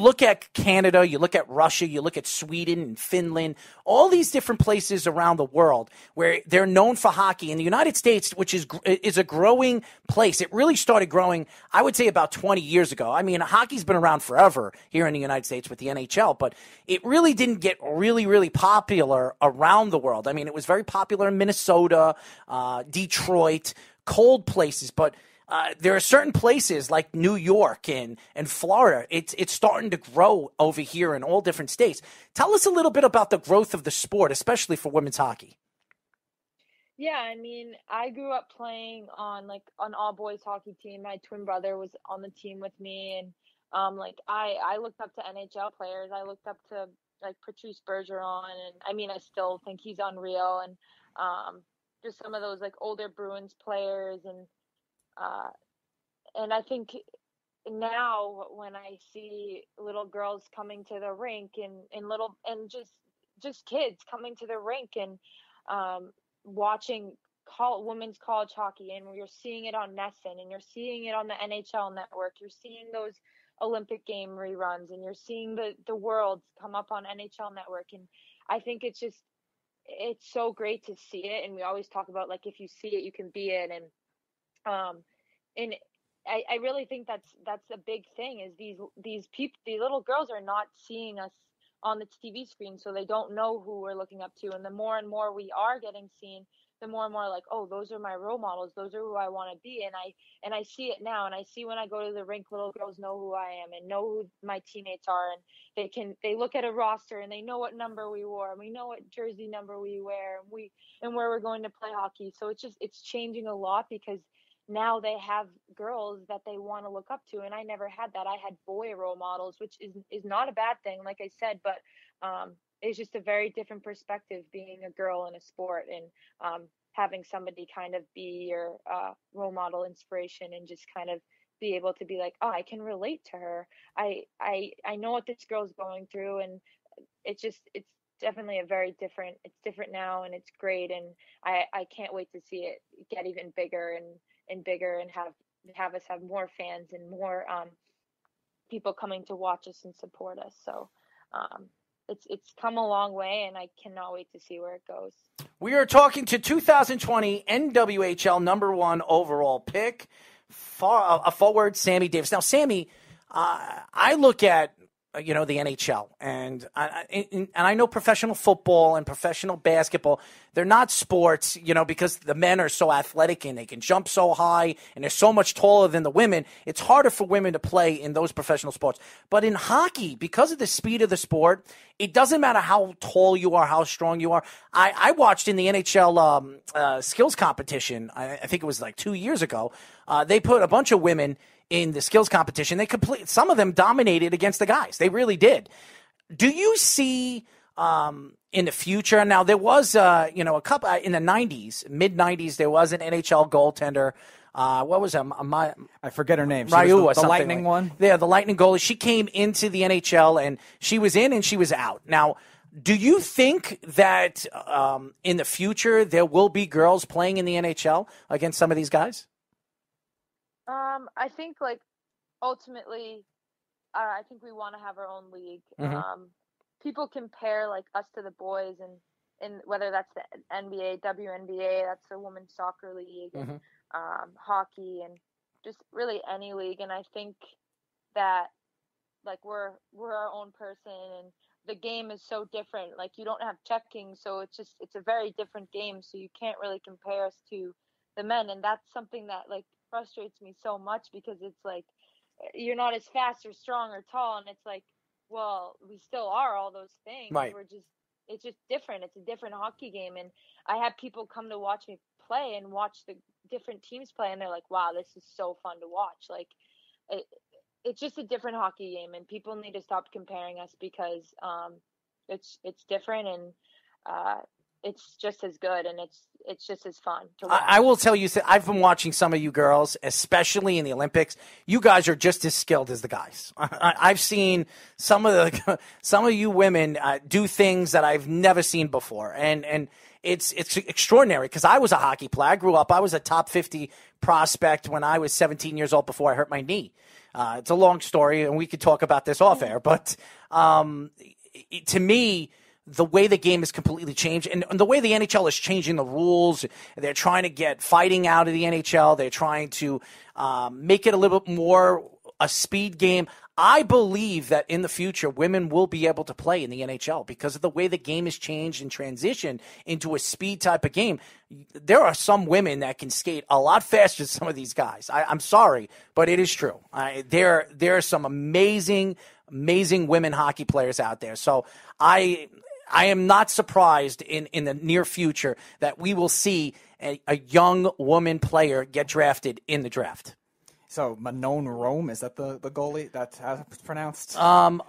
look at Canada, you look at Russia, you look at Sweden and Finland, all these different places around the world where they're known for hockey. In the United States, which is is a growing place, it really started growing, I would say, about 20 years ago. I mean, hockey's been around forever here in the United States with the NHL, but it really didn't get really, really popular around the world. I mean, it was very popular in Minnesota, uh, Detroit, cold places, but uh, there are certain places like New York and, and Florida. It's it's starting to grow over here in all different states. Tell us a little bit about the growth of the sport, especially for women's hockey. Yeah, I mean, I grew up playing on like an all boys hockey team. My twin brother was on the team with me, and um, like I I looked up to NHL players. I looked up to like Patrice Bergeron, and I mean, I still think he's unreal, and um, just some of those like older Bruins players, and uh, and I think now when I see little girls coming to the rink and and little and just just kids coming to the rink and um, watching call women's college hockey and you're seeing it on NESN and you're seeing it on the NHL network. You're seeing those Olympic game reruns and you're seeing the the worlds come up on NHL network and I think it's just it's so great to see it and we always talk about like if you see it you can be it and um and I, I really think that's that's a big thing is these these people these little girls are not seeing us on the TV screen so they don't know who we're looking up to. And the more and more we are getting seen the more and more like oh those are my role models. Those are who I want to be. And I and I see it now. And I see when I go to the rink little girls know who I am and know who my teammates are. And they can they look at a roster and they know what number we wore. And we know what jersey number we wear. And we and where we're going to play hockey. So it's just it's changing a lot because now they have girls that they want to look up to and i never had that. I had boy role models which is is not a bad thing like i said but um it's just a very different perspective being a girl in a sport and um having somebody kind of be your uh role model inspiration and just kind of be able to be like oh i can relate to her. I i i know what this girl's going through and it's just it's definitely a very different it's different now and it's great and i i can't wait to see it get even bigger and and bigger and have have us have more fans and more um, people coming to watch us and support us. So um, it's it's come a long way, and I cannot wait to see where it goes. We are talking to 2020 NWHL number one overall pick, far, a forward, Sammy Davis. Now, Sammy, uh, I look at uh, you know the NHL and I, and I know professional football and professional basketball they're not sports you know because the men are so athletic and they can jump so high and they're so much taller than the women. It's harder for women to play in those professional sports. But in hockey because of the speed of the sport it doesn't matter how tall you are how strong you are. I, I watched in the NHL um, uh, skills competition I, I, think it was like two years ago uh, they put a bunch of women in the skills competition. They complete some of them dominated against the guys. They really did. Do you see um, in the future? Now there was, uh, you know, a couple in the '90s, mid '90s. There was an NHL goaltender. Uh, what was that? My, I forget her name. Ryu the, or the Lightning like. one. Yeah, the Lightning goalie. She came into the NHL and she was in and she was out. Now, do you think that um, in the future there will be girls playing in the NHL against some of these guys? Um, I think like ultimately, uh, I think we want to have our own league. Mhm. Um, people compare like us to the boys, and and whether that's the NBA, WNBA, that's the women's soccer league, and um, hockey, and just really any league. And I think that like we're we're our own person, and the game is so different. Like you don't have checking, so it's just it's a very different game. So you can't really compare us to the men, and that's something that like frustrates me so much because it's like you're not as fast or strong or tall and it's like well we still are all those things. Right. we're just it's just different. It's a different hockey game and i have people come to watch me play and watch the different teams play and they're like wow this is so fun to watch. Like it, it's just a different hockey game and people need to stop comparing us because um it's it's different and uh it's just as good and it's it's just as fun to watch. I, I will tell you, I've been watching some of you girls, especially in the Olympics. You guys are just as skilled as the guys. I, I've seen some of the some of you women uh, do things that I've never seen before, and and it's it's extraordinary because I was a hockey player. I grew up. I was a top 50 prospect when I was 17 years old before I hurt my knee. Uh, it's a long story, and we could talk about this off air. But um, it- to me, the way the game has completely changed, and, and the way the NHL is changing the rules, they're trying to get fighting out of the NHL. They're trying to um, make it a little bit more a speed game. I believe that in the future, women will be able to play in the NHL because of the way the game has changed and transitioned into a speed type of game. There are some women that can skate a lot faster than some of these guys. I, I'm sorry, but it is true. I, there, there are some amazing, amazing women hockey players out there. So I, I am not surprised in, in the near future that we will see a, a young woman player get drafted in the draft. So Manon Rhéaume is that the, the goalie? That's how it's pronounced. Um,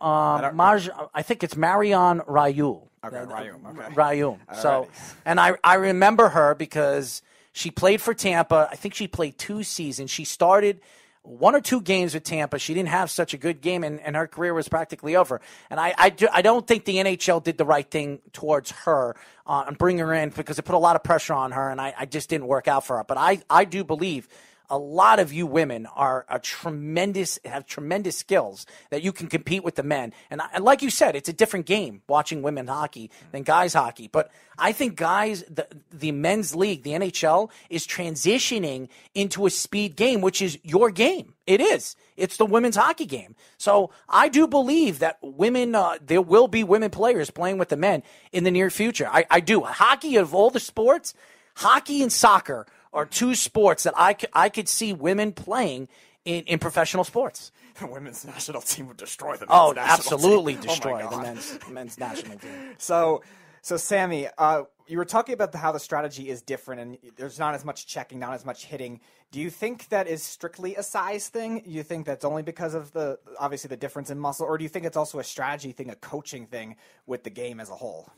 um, Maj, I think it's Marion Rayul. Okay, Rayum, okay. Rayum. So, and I I remember her because she played for Tampa. I think she played two seasons. She started one or two games with Tampa. She didn't have such a good game, and, and her career was practically over. And I, I, do, I don't think the NHL did the right thing towards her uh, and bring her in because it put a lot of pressure on her, and I, I just didn't work out for her. But I, I do believe a lot of you women are a tremendous have tremendous skills that you can compete with the men. And, I, and like you said, it's a different game watching women hockey than guys hockey. But I think guys, the, the men's league, the NHL, is transitioning into a speed game, which is your game. It is. It's the women's hockey game. So I do believe that women, uh, there will be women players playing with the men in the near future. I, I do. Hockey of all the sports, hockey and soccer are two sports that I, I could see women playing in, in professional sports. The women's national team would destroy the men's Oh, national absolutely team. Oh destroy the men's men's national team. So, so Sammy, uh, you were talking about the, how the strategy is different, and there's not as much checking, not as much hitting. Do you think that is strictly a size thing? You think that's only because of the obviously the difference in muscle, or do you think it's also a strategy thing, a coaching thing with the game as a whole?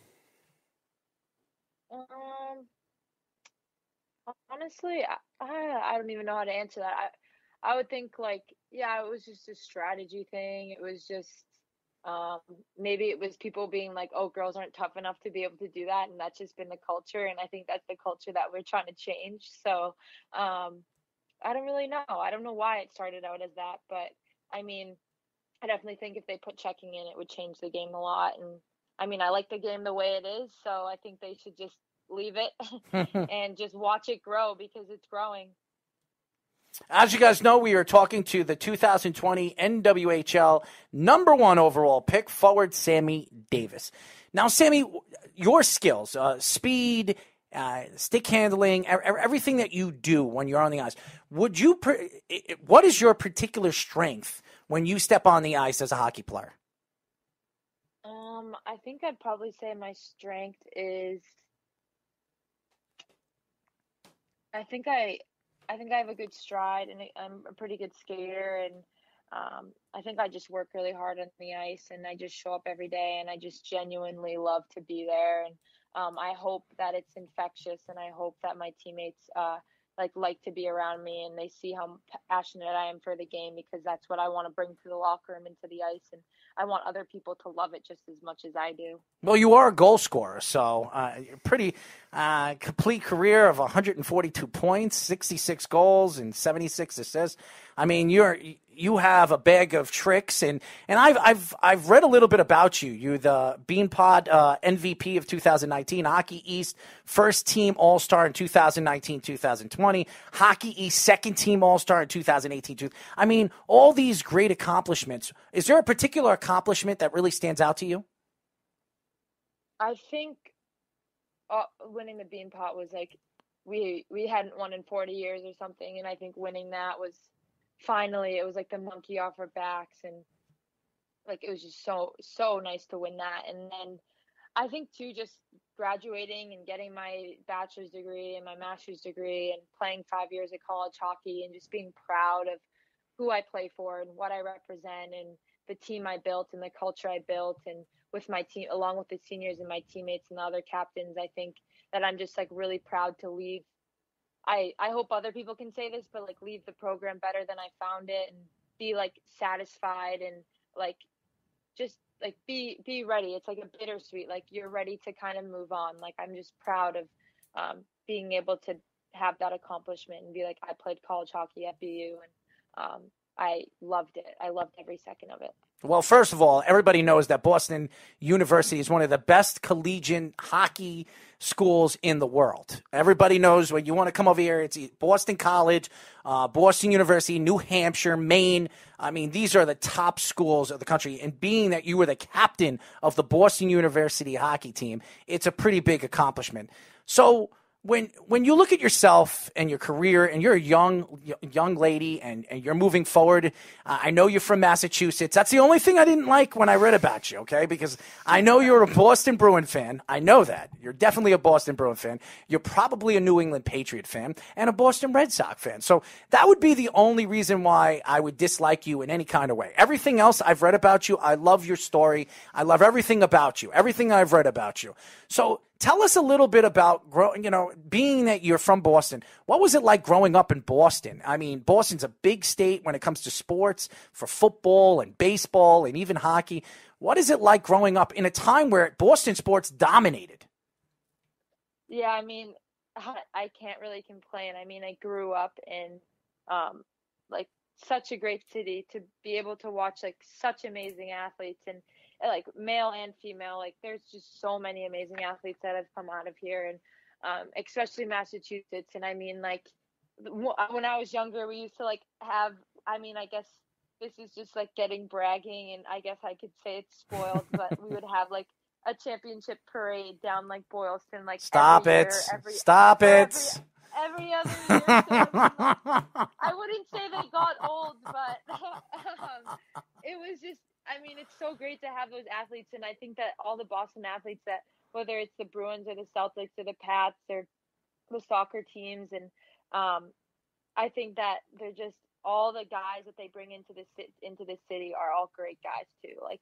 Um, honestly, I, I don't even know how to answer that. I I would think like, yeah, it was just a strategy thing. It was just um maybe it was people being like, oh, girls aren't tough enough to be able to do that, and that's just been the culture. And I think that's the culture that we're trying to change. So, um, I don't really know. I don't know why it started out as that, but I mean, I definitely think if they put checking in, it would change the game a lot. And I mean, I like the game the way it is, so I think they should just leave it and just watch it grow because it's growing. As you guys know, we are talking to the 2020 NWHL number one overall pick, forward Sammy Davis. Now, Sammy, your skills, uh, speed, uh, stick handling, everything that you do when you're on the ice, would you? Pre- i- i- what is your particular strength when you step on the ice as a hockey player? Um, I think I'd probably say my strength is I think I I think I have a good stride and I'm a pretty good skater and um, I think I just work really hard on the ice and I just show up every day and I just genuinely love to be there and um, I hope that it's infectious and I hope that my teammates uh, like like to be around me and they see how passionate I am for the game because that's what I want to bring to the locker room and to the ice and I want other people to love it just as much as I do. Well, you are a goal scorer, so uh, pretty uh, complete career of 142 points, 66 goals, and 76 assists. I mean, you're you have a bag of tricks, and and I've I've I've read a little bit about you. You're the Beanpot uh, MVP of 2019, Hockey East first team All Star in 2019, 2020, Hockey East second team All Star in 2018. two- I mean, all these great accomplishments. Is there a particular accomplishment that really stands out to you? I think uh, winning the Beanpot was like we we hadn't won in 40 years or something and I think winning that was finally it was like the monkey off our backs and like it was just so so nice to win that. And then I think too just graduating and getting my bachelor's degree and my master's degree and playing 5 years of college hockey and just being proud of who I play for and what I represent and the team I built and the culture I built and with my team along with the seniors and my teammates and the other captains I think that I'm just like really proud to leave I I hope other people can say this but like leave the program better than I found it and be like satisfied and like just like be be ready. It's like a bittersweet. Like you're ready to kind of move on. Like I'm just proud of um, being able to have that accomplishment and be like I played college hockey at BU and um, I loved it. I loved every second of it. Well, first of all, everybody knows that Boston University is one of the best collegiate hockey schools in the world. Everybody knows when you want to come over here, it's Boston College, uh, Boston University, New Hampshire, Maine. I mean, these are the top schools of the country. And being that you were the captain of the Boston University hockey team, it's a pretty big accomplishment. So, when when you look at yourself and your career and you're a young young lady and, and you're moving forward uh, i know you're from massachusetts. That's the only thing i didn't like when i read about you okay? Because i know you're a boston bruin fan. I know that. You're definitely a boston bruin fan. You're probably a new england patriot fan and a boston red sox fan. So that would be the only reason why i would dislike you in any kind of way. Everything else i've read about you i love your story. I love everything about you. Everything i've read about you. So tell us a little bit about growing, you know, being that you're from Boston. What was it like growing up in Boston? I mean, Boston's a big state when it comes to sports for football and baseball and even hockey. What is it like growing up in a time where Boston sports dominated? Yeah, I mean, I can't really complain. I mean, I grew up in um, like such a great city to be able to watch like such amazing athletes and like male and female. Like there's just so many amazing athletes that have come out of here, and um, especially Massachusetts. And I mean, like when I was younger, we used to like have. I mean, I guess this is just like getting bragging, and I guess I could say it's spoiled, but we would have like a championship parade down like Boylston, like stop every it, year, every, stop every, it. Every other year, so I wouldn't say they got old, but um, it was just I mean, it's so great to have those athletes, and I think that all the Boston athletes that whether it's the Bruins or the Celtics or the Pats or the soccer teams, and um, I think that they're just all the guys that they bring into the into the city are all great guys too. Like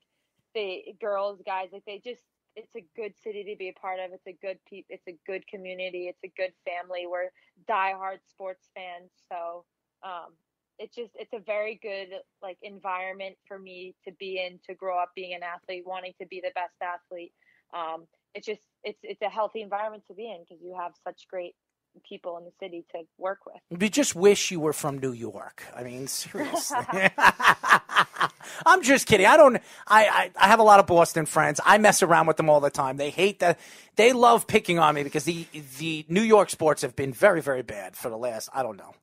the girls, guys, like they just it's a good city to be a part of. It's a good pe- it's a good community. It's a good family. We're diehard sports fans, so um, it's just it's a very good like environment for me to be in to grow up being an athlete wanting to be the best athlete. Um, it's just it's it's a healthy environment to be in because you have such great people in the city to work with. You just wish you were from new york. I mean seriously. I'm just kidding. I don't I, I i have a lot of boston friends. I mess around with them all the time. They hate that they love picking on me because the the new york sports have been very very bad for the last i don't know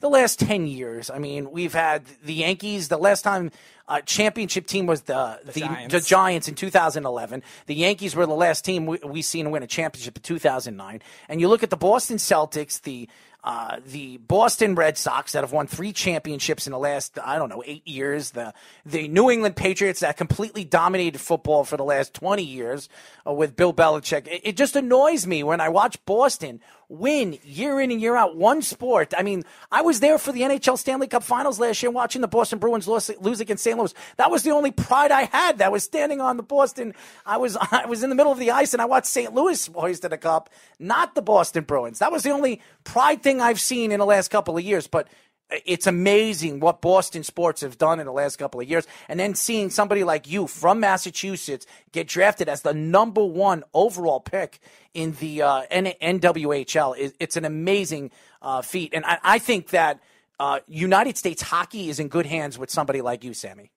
the last 10 years. I mean, we've had the Yankees. The last time uh, championship team was the the, the, Giants. the, Giants. in 2011. The Yankees were the last team we, we seen win a championship in 2009. And you look at the Boston Celtics, the uh, the Boston Red Sox that have won three championships in the last, I don't know, eight years. The the New England Patriots that completely dominated football for the last 20 years uh, with Bill Belichick. It, it, just annoys me when I watch Boston win year in and year out one sport. I mean, I was there for the NHL Stanley Cup Finals last year watching the Boston Bruins lose, lose against St. Louis. That was the only pride I had. That was standing on the Boston. I was I was in the middle of the ice and I watched St. Louis hoisted a cup, not the Boston Bruins. That was the only pride thing I've seen in the last couple of years. But it's amazing what Boston sports have done in the last couple of years. And then seeing somebody like you from Massachusetts get drafted as the number one overall pick in the uh, NWHL, it's an amazing uh, feat. And I, I think that uh, United States hockey is in good hands with somebody like you, Sammy.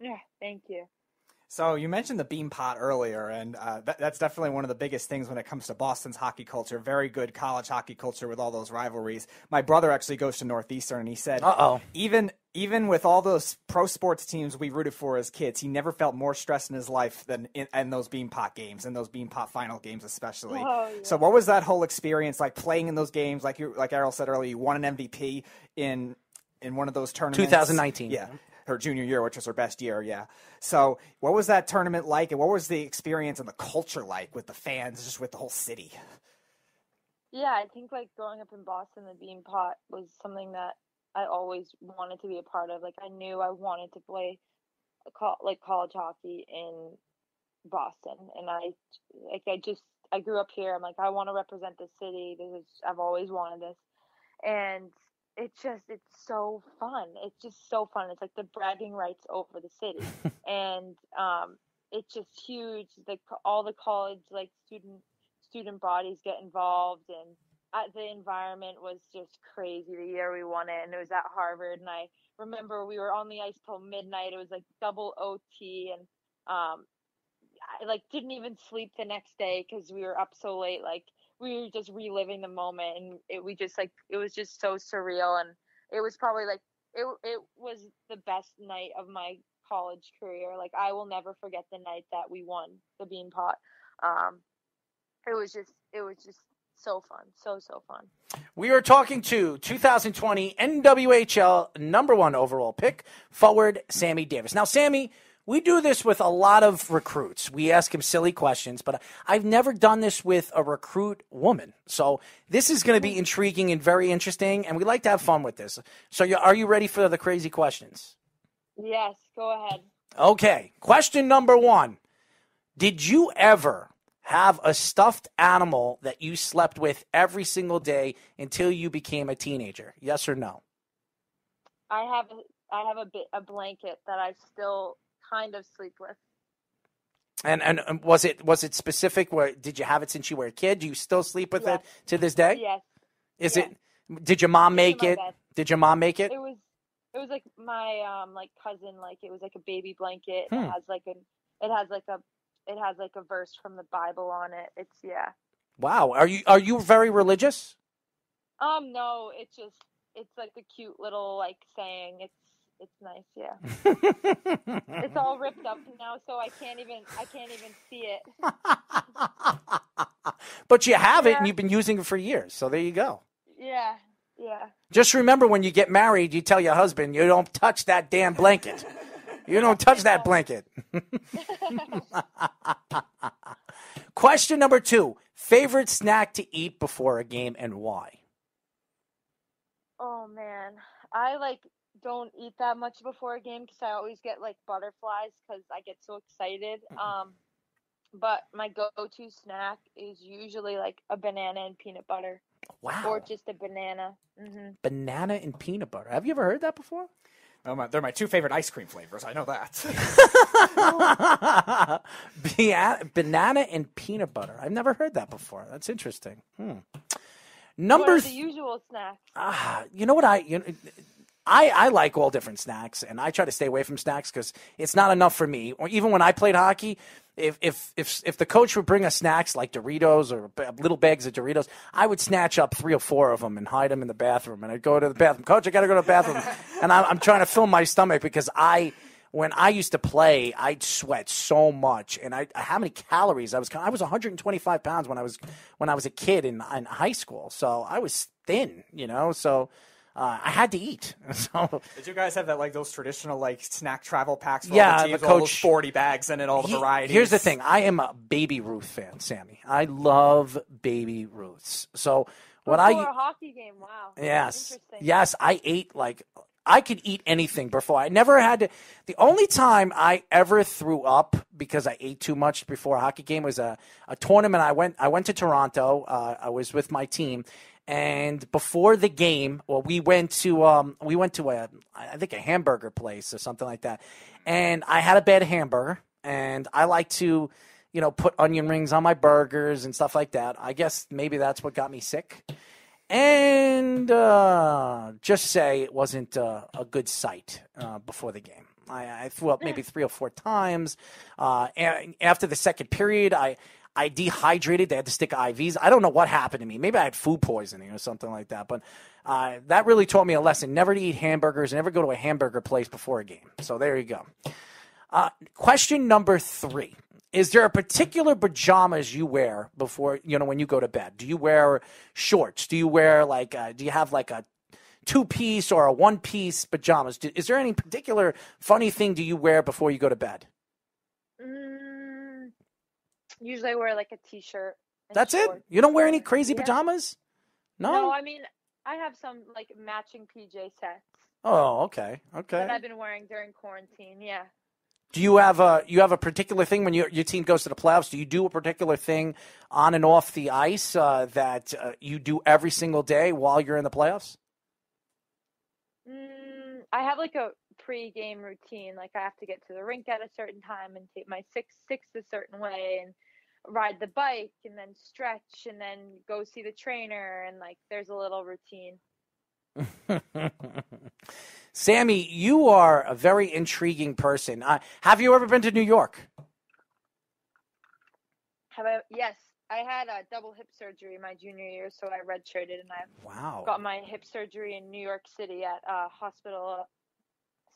Yeah, thank you. So you mentioned the Beanpot earlier, and uh, that, that's definitely one of the biggest things when it comes to Boston's hockey culture. Very good college hockey culture with all those rivalries. My brother actually goes to Northeastern, and he said, "Uh-oh." Even even with all those pro sports teams we rooted for as kids, he never felt more stress in his life than in, in those Beanpot games, and those Beanpot final games especially. Oh, yeah. So, what was that whole experience like playing in those games? Like you, like Errol said earlier, you won an MVP in in one of those tournaments. 2019. Yeah her junior year, which was her best year. Yeah. So, what was that tournament like, and what was the experience and the culture like with the fans, just with the whole city? Yeah, I think like growing up in Boston, the Beanpot was something that I always wanted to be a part of. Like I knew I wanted to play like college hockey in Boston, and I like I just I grew up here. I'm like I want to represent the city. This is I've always wanted this, and it's just it's so fun. It's just so fun. It's like the bragging rights over the city, and um, it's just huge. The all the college like student student bodies get involved, and uh, the environment was just crazy. The year we won it, and it was at Harvard, and I remember we were on the ice till midnight. It was like double OT, and um, I like didn't even sleep the next day because we were up so late. Like we were just reliving the moment, and it, we just like it was just so surreal, and it was probably like it it was the best night of my college career. Like I will never forget the night that we won the Bean Pot. Um, it was just it was just so fun, so so fun. We are talking to 2020 NWHL number one overall pick forward Sammy Davis. Now, Sammy, we do this with a lot of recruits. We ask him silly questions, but I've never done this with a recruit woman. So this is going to be intriguing and very interesting, and we like to have fun with this. So, are you ready for the crazy questions? Yes, go ahead. Okay. Question number one Did you ever have a stuffed animal that you slept with every single day until you became a teenager? Yes or no? I have I have a a blanket that I still kind of sleep with. And and and was it was it specific? Where did you have it since you were a kid? Do you still sleep with Yes. it to this day? Yes. Is Yes. it? Did your mom make it? bed. Did your mom make it? It was it was like my um like cousin like it was like a baby blanket. Hmm. It has like an it has like a it has like a verse from the Bible on it. It's yeah. Wow. Are you are you very religious? Um no, it's just it's like a cute little like saying. It's it's nice, yeah. it's all ripped up now, so I can't even I can't even see it. But you have it, and you've been using it for years. So there you go. yeah, yeah. Just remember when you get married, you tell your husband you don't touch that damn blanket. You don't touch that blanket. Question number two favorite snack to eat before a game and why? Oh man, I like don't eat that much before a game because I always get like butterflies because I get so excited. Um, but my go-to snack is usually like a banana and peanut butter. Wow. Or just a banana. hmm Banana and peanut butter. Have you ever heard that before? Oh, my, they're my two favorite ice cream flavors. I know that. Banana and peanut butter. I've never heard that before. That's interesting. Hmm. What Number are the usual snacks? Ah, you know what I you know, I I like all different snacks, and I try to stay away from snacks because it's not enough for me. Or even when I played hockey, if if if if the coach would bring us snacks like Doritos or little bags of Doritos, I would snatch up three or four of them and hide them in the bathroom. And I'd go to the bathroom, coach, I got to go to the bathroom, and I'm, I'm trying to fill my stomach because I. When I used to play, I'd sweat so much, and I how many calories I was. I was 125 pounds when I was when I was a kid in, in high school, so I was thin, you know. So uh, I had to eat. So Did you guys have that like those traditional like snack travel packs? For Yeah, all the, the teams, all those coach- forty bags in it, all the He- varieties. Here's the thing: I am a Baby Ruth fan, Sammy. I love Baby Ruths. So what Before I a hockey game. Wow. Yes. Interesting. Yes, I ate like I could eat anything before. I never had to. The only time I ever threw up because I ate too much before a hockey game was a, a tournament. I went I went to Toronto. Uh, I was with my team, and before the game, well, we went to um we went to a I think a hamburger place or something like that, and I had a bad hamburger, and I like to. You know, put onion rings on my burgers and stuff like that. I guess maybe that's what got me sick and uh, just say it wasn't uh, a good sight uh, before the game. I, I threw up maybe three or four times. Uh, and after the second period, I I dehydrated. They had to stick IVs. I don't know what happened to me. Maybe I had food poisoning or something like that. But uh, that really taught me a lesson: never to eat hamburgers, and never go to a hamburger place before a game. So there you go. Uh, question number three. Is there a particular pajamas you wear before, you know, when you go to bed? Do you wear shorts? Do you wear like, uh, do you have like a two piece or a one piece pajamas? Do, is there any particular funny thing do you wear before you go to bed? Mm, usually I wear like a t-shirt. That's it? You don't wear any crazy Yeah. pajamas? No? No, I mean I have some like matching PJ sets Oh, okay. Okay. that I've been wearing during quarantine. Yeah. Do you have a you have a particular thing when your your team goes to the playoffs? Do you do a particular thing on and off the ice uh, that uh, you do every single day while you're in the playoffs? Mm, I have like a pre-game routine. Like I have to get to the rink at a certain time and take my six six a certain way and ride the bike and then stretch and then go see the trainer and like there's a little routine. Sammy, you are a very intriguing person. Uh, have you ever been to New York? Have I? Yes, I had a double hip surgery my junior year, so I redshirted and I Wow. got my hip surgery in New York City at a hospital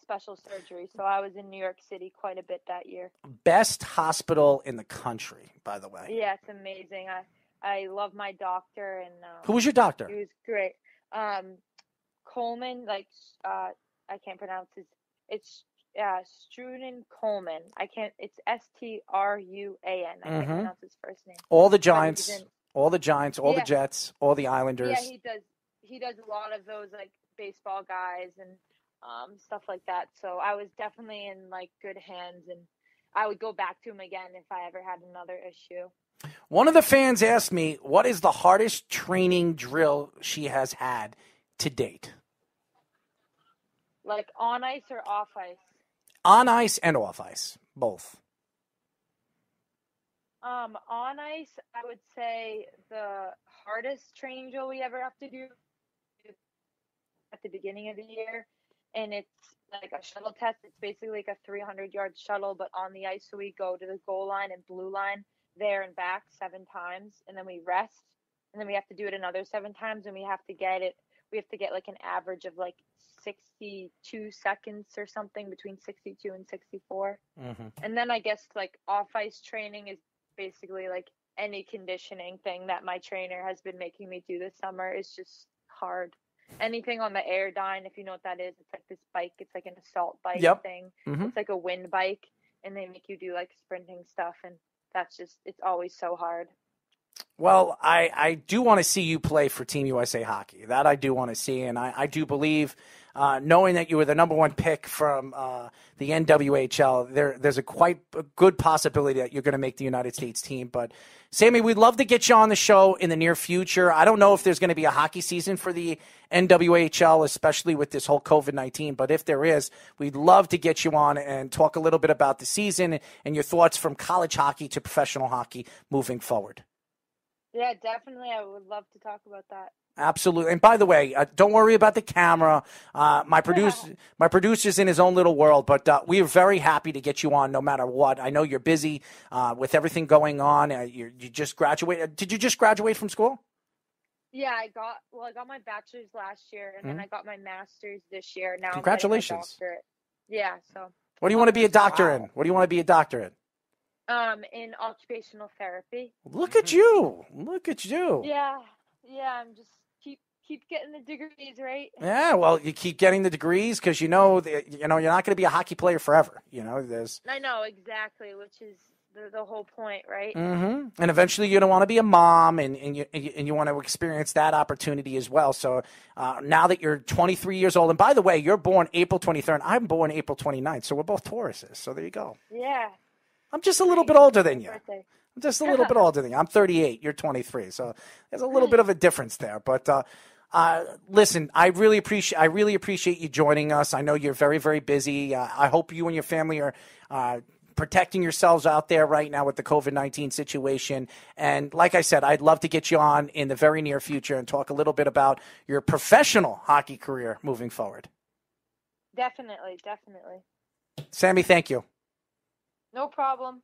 special surgery. So I was in New York City quite a bit that year. Best hospital in the country, by the way. Yeah, it's amazing. I I love my doctor and um, Who was your doctor? He was great. Um, Coleman, like uh, I can't pronounce his. It's uh, Struden Coleman. I can't. It's S T R U A N. I can't Mhm. pronounce his first name. All the Giants, in- all the Giants, all Yeah. the Jets, all the Islanders. Yeah, he does. He does a lot of those like baseball guys and um, stuff like that. So I was definitely in like good hands, and I would go back to him again if I ever had another issue. One of the fans asked me, "What is the hardest training drill she has had to date, Like on ice or off ice. on ice and off ice, both?" Um, on ice, I would say the hardest training drill we ever have to do is at the beginning of the year, and it's like a shuttle test. It's basically like a 300 yard shuttle, but on the ice. So we go to the goal line and blue line there and back seven times, and then we rest, and then we have to do it another seven times, and we have to get it. We have to get like an average of like 62 seconds or something between 62 and 64. Mm-hmm. And then I guess like off ice training is basically like any conditioning thing that my trainer has been making me do this summer is just hard. Anything on the Airdyne, if you know what that is, it's like this bike. It's like an assault bike Yep. thing. Mhm. It's like a wind bike, and they make you do like sprinting stuff, and that's just it's always so hard. Well, I, I do want to see you play for Team USA hockey. That I do want to see, and I, I do believe, uh, knowing that you were the number one pick from uh, the NWHL, there there's a quite a good possibility that you're going to make the United States team. But Sammy, we'd love to get you on the show in the near future. I don't know if there's going to be a hockey season for the NWHL, especially with this whole COVID 19. But if there is, we'd love to get you on and talk a little bit about the season and your thoughts from college hockey to professional hockey moving forward. Yeah, definitely. I would love to talk about that. Absolutely. And by the way, uh, don't worry about the camera. Uh, my producer, my producer's in his own little world, but uh, we are very happy to get you on, no matter what. I know you're busy uh, with everything going on. Uh, you you just graduated. Did you just graduate from school? Yeah, I got well. I got my bachelor's last year, and then Mhm. I got my master's this year. Now, Congratulations. doctorate. Yeah, so What do you want to be a doctor in? What do you want to be a doctor in? Um, in occupational therapy. Look at you! Look at you! Yeah, yeah. I'm just keep keep getting the degrees, right? Yeah, well, you keep getting the degrees because you know that you know you're not going to be a hockey player forever. You know, there's I know exactly, which is the the whole point, right? Mm-hmm. And eventually, you're going to want to be a mom, and, and you and you, and you want to experience that opportunity as well. So uh, now that you're 23 years old, and by the way, you're born April 23rd. I'm born April 29th, so we're both Tauruses. So there you go. Yeah. I'm just a little bit older than you. I'm just a little bit older than you. I'm 38. You're 23. So there's a little bit of a difference there. But uh, uh, listen, I really appreciate I really appreciate you joining us. I know you're very very busy. Uh, I hope you and your family are. Uh, Protecting yourselves out there right now with the COVID 19 situation. And like I said, I'd love to get you on in the very near future and talk a little bit about your professional hockey career moving forward. Definitely, definitely. Sammy, thank you. No problem.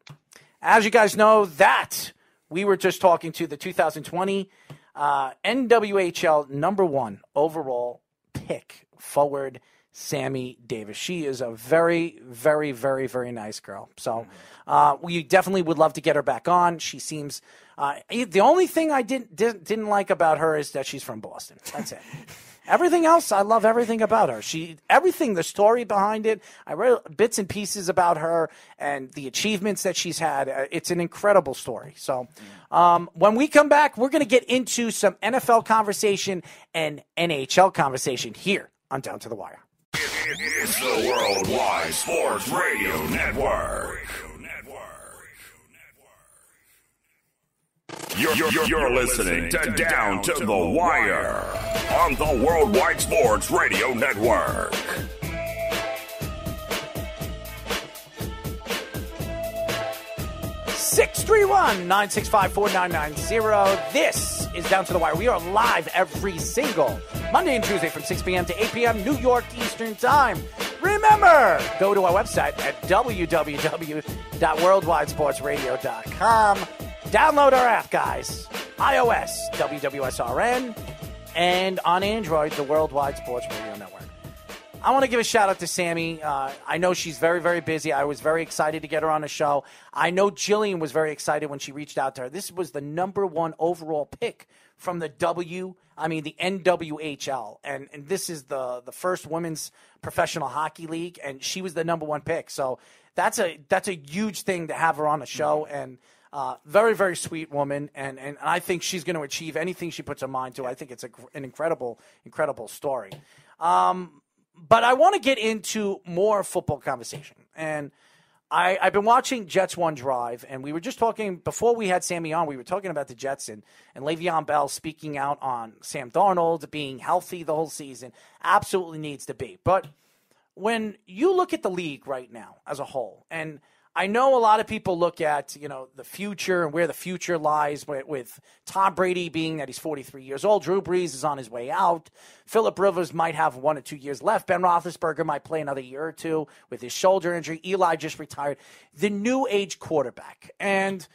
As you guys know, that we were just talking to the 2020 uh, NWHL number one overall pick forward, Sammy Davis. She is a very, very, very, very nice girl. So uh, we definitely would love to get her back on. She seems. Uh, the only thing I didn't, didn't didn't like about her is that she's from Boston. That's it. Everything else, I love everything about her. She, everything, the story behind it. I read bits and pieces about her and the achievements that she's had. Uh, It's an incredible story. So, um, when we come back, we're going to get into some NFL conversation and NHL conversation here on Down to the Wire. It's the Worldwide Sports Radio Network. You're, you're, you're listening to Down to the Wire on the Worldwide Sports Radio Network. Six three one nine six five four nine nine zero. This is Down to the Wire. We are live every single Monday and Tuesday from 6 p.m. to 8 p.m. New York Eastern Time. Remember, go to our website at www.worldwidesportsradio.com. Download our app, guys. iOS, WWSRN, and on Android, the Worldwide Sports Radio Network. I want to give a shout out to Sammy. Uh, I know she's very, very busy. I was very excited to get her on the show. I know Jillian was very excited when she reached out to her. This was the number one overall pick from the W, I mean the NWHL, and and this is the the first women's professional hockey league, and she was the number one pick. So that's a that's a huge thing to have her on the show, and uh, very very sweet woman, and and I think she's going to achieve anything she puts her mind to. I think it's a, an incredible incredible story. Um, but I want to get into more football conversation. And I, I've been watching Jets One Drive, and we were just talking before we had Sammy on. We were talking about the Jets and, and Le'Veon Bell speaking out on Sam Darnold being healthy the whole season. Absolutely needs to be. But when you look at the league right now as a whole, and I know a lot of people look at you know the future and where the future lies with, with, Tom Brady being that he's 43 years old. Drew Brees is on his way out. Philip Rivers might have one or two years left. Ben Roethlisberger might play another year or two with his shoulder injury. Eli just retired. The new age quarterback and.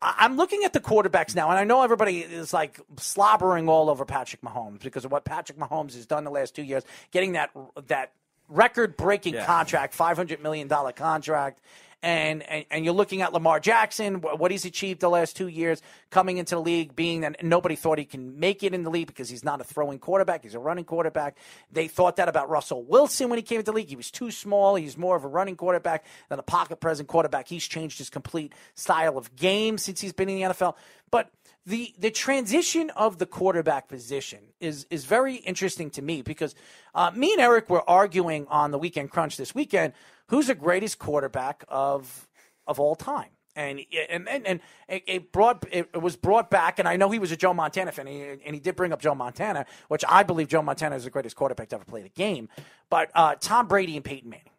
I'm looking at the quarterbacks now, and I know everybody is like slobbering all over Patrick Mahomes because of what Patrick Mahomes has done the last two years, getting that that record-breaking Yeah. contract, five hundred million dollar contract, and, and and you're looking at Lamar Jackson, what he's achieved the last two years, coming into the league, being that nobody thought he can make it in the league because he's not a throwing quarterback, he's a running quarterback. They thought that about Russell Wilson when he came into the league. He was too small. He's more of a running quarterback than a pocket present quarterback. He's changed his complete style of game since he's been in the NFL. But the the transition of the quarterback position is is very interesting to me because uh, me and Eric were arguing on the weekend crunch this weekend who's the greatest quarterback of of all time. And and and, and it, brought it, it was brought back, and I know he was a Joe Montana fan, and he, and he did bring up Joe Montana, which I believe Joe Montana is the greatest quarterback to ever play the game. But uh, Tom Brady and Peyton Manning,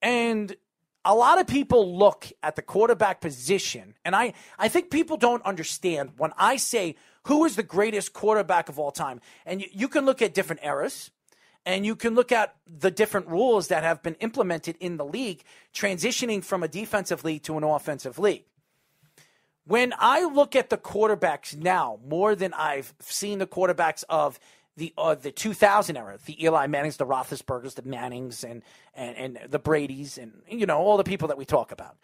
and a lot of people look at the quarterback position, and I, I think people don't understand when I say who is the greatest quarterback of all time. And you, you can look at different eras, and you can look at the different rules that have been implemented in the league, transitioning from a defensive league to an offensive league. When I look at the quarterbacks now, more than I've seen the quarterbacks of the uh, the 2000 era, the Eli Mannings, the Roethlisbergers, the Mannings, and, and and the Brady's, and you know all the people that we talk about.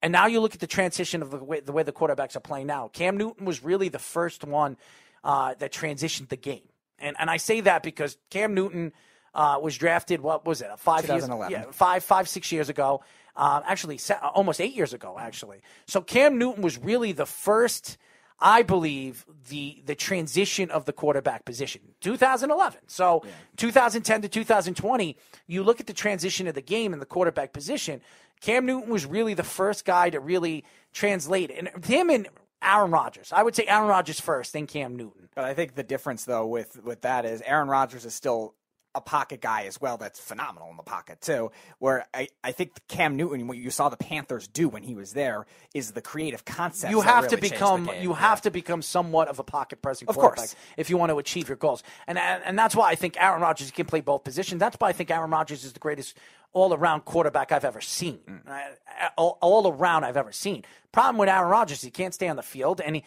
And now you look at the transition of the way the, way the quarterbacks are playing now. Cam Newton was really the first one uh, that transitioned the game, and and I say that because Cam Newton uh, was drafted. What was it? Five years? 2011. Yeah, five five six years ago. Um, actually, almost eight years ago. Actually, so Cam Newton was really the first. I believe the the transition of the quarterback position, 2011. So 2010 to 2020, you look at the transition of the game and the quarterback position. Cam Newton was really the first guy to really translate. And him and Aaron Rodgers. I would say Aaron Rodgers first, then Cam Newton. But I think the difference, though, with with that is Aaron Rodgers is still a pocket guy as well. That's phenomenal in the pocket too. Where I, I think Cam Newton, what you saw the Panthers do when he was there, is the creative concept. You have to become you have to become somewhat of a pocket present Of quarterback course. if you want to achieve your goals. And and, and that's why I think Aaron Rodgers can play both positions. That's why I think Aaron Rodgers is the greatest all around quarterback I've ever seen. Mm. All, all around I've ever seen. Problem with Aaron Rodgers, he can't stay on the field, and he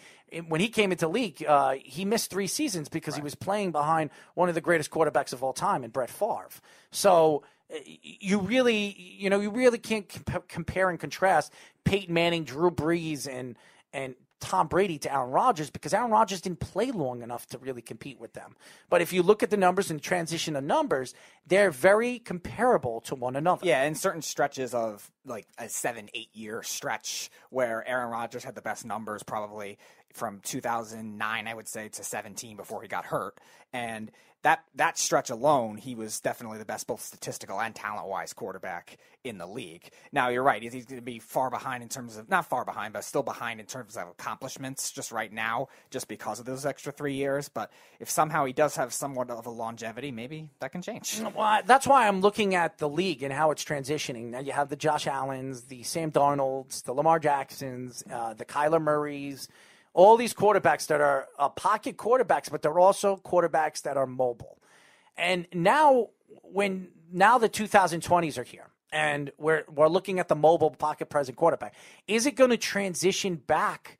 when he came into league, uh, he missed three seasons because he was playing behind one of the greatest quarterbacks of all time in Brett Favre. So uh, you really, you know, you really can't comp- compare and contrast Peyton Manning, Drew Brees, and and Tom Brady to Aaron Rodgers because Aaron Rodgers didn't play long enough to really compete with them. But if you look at the numbers and transition the numbers, they're very comparable to one another. Yeah, in certain stretches of like a seven, eight year stretch where Aaron Rodgers had the best numbers, probably from 2009, I would say, to 17 before he got hurt. And that that stretch alone, he was definitely the best, both statistical and talent wise, quarterback in the league. Now you're right; he's going to be far behind in terms of not far behind, but still behind in terms of accomplishments just right now, just because of those extra three years. But if somehow he does have somewhat of a longevity, maybe that can change. Well, that's why I'm looking at the league and how it's transitioning. Now you have the Josh Allens, the Sam Darnolds, the Lamar Jacksons, uh, the Kyler Murrays, all these quarterbacks that are uh, pocket quarterbacks, but they're also quarterbacks that are mobile. And now, when now the 2020s are here, and we're we're looking at the mobile pocket present quarterback, is it going to transition back?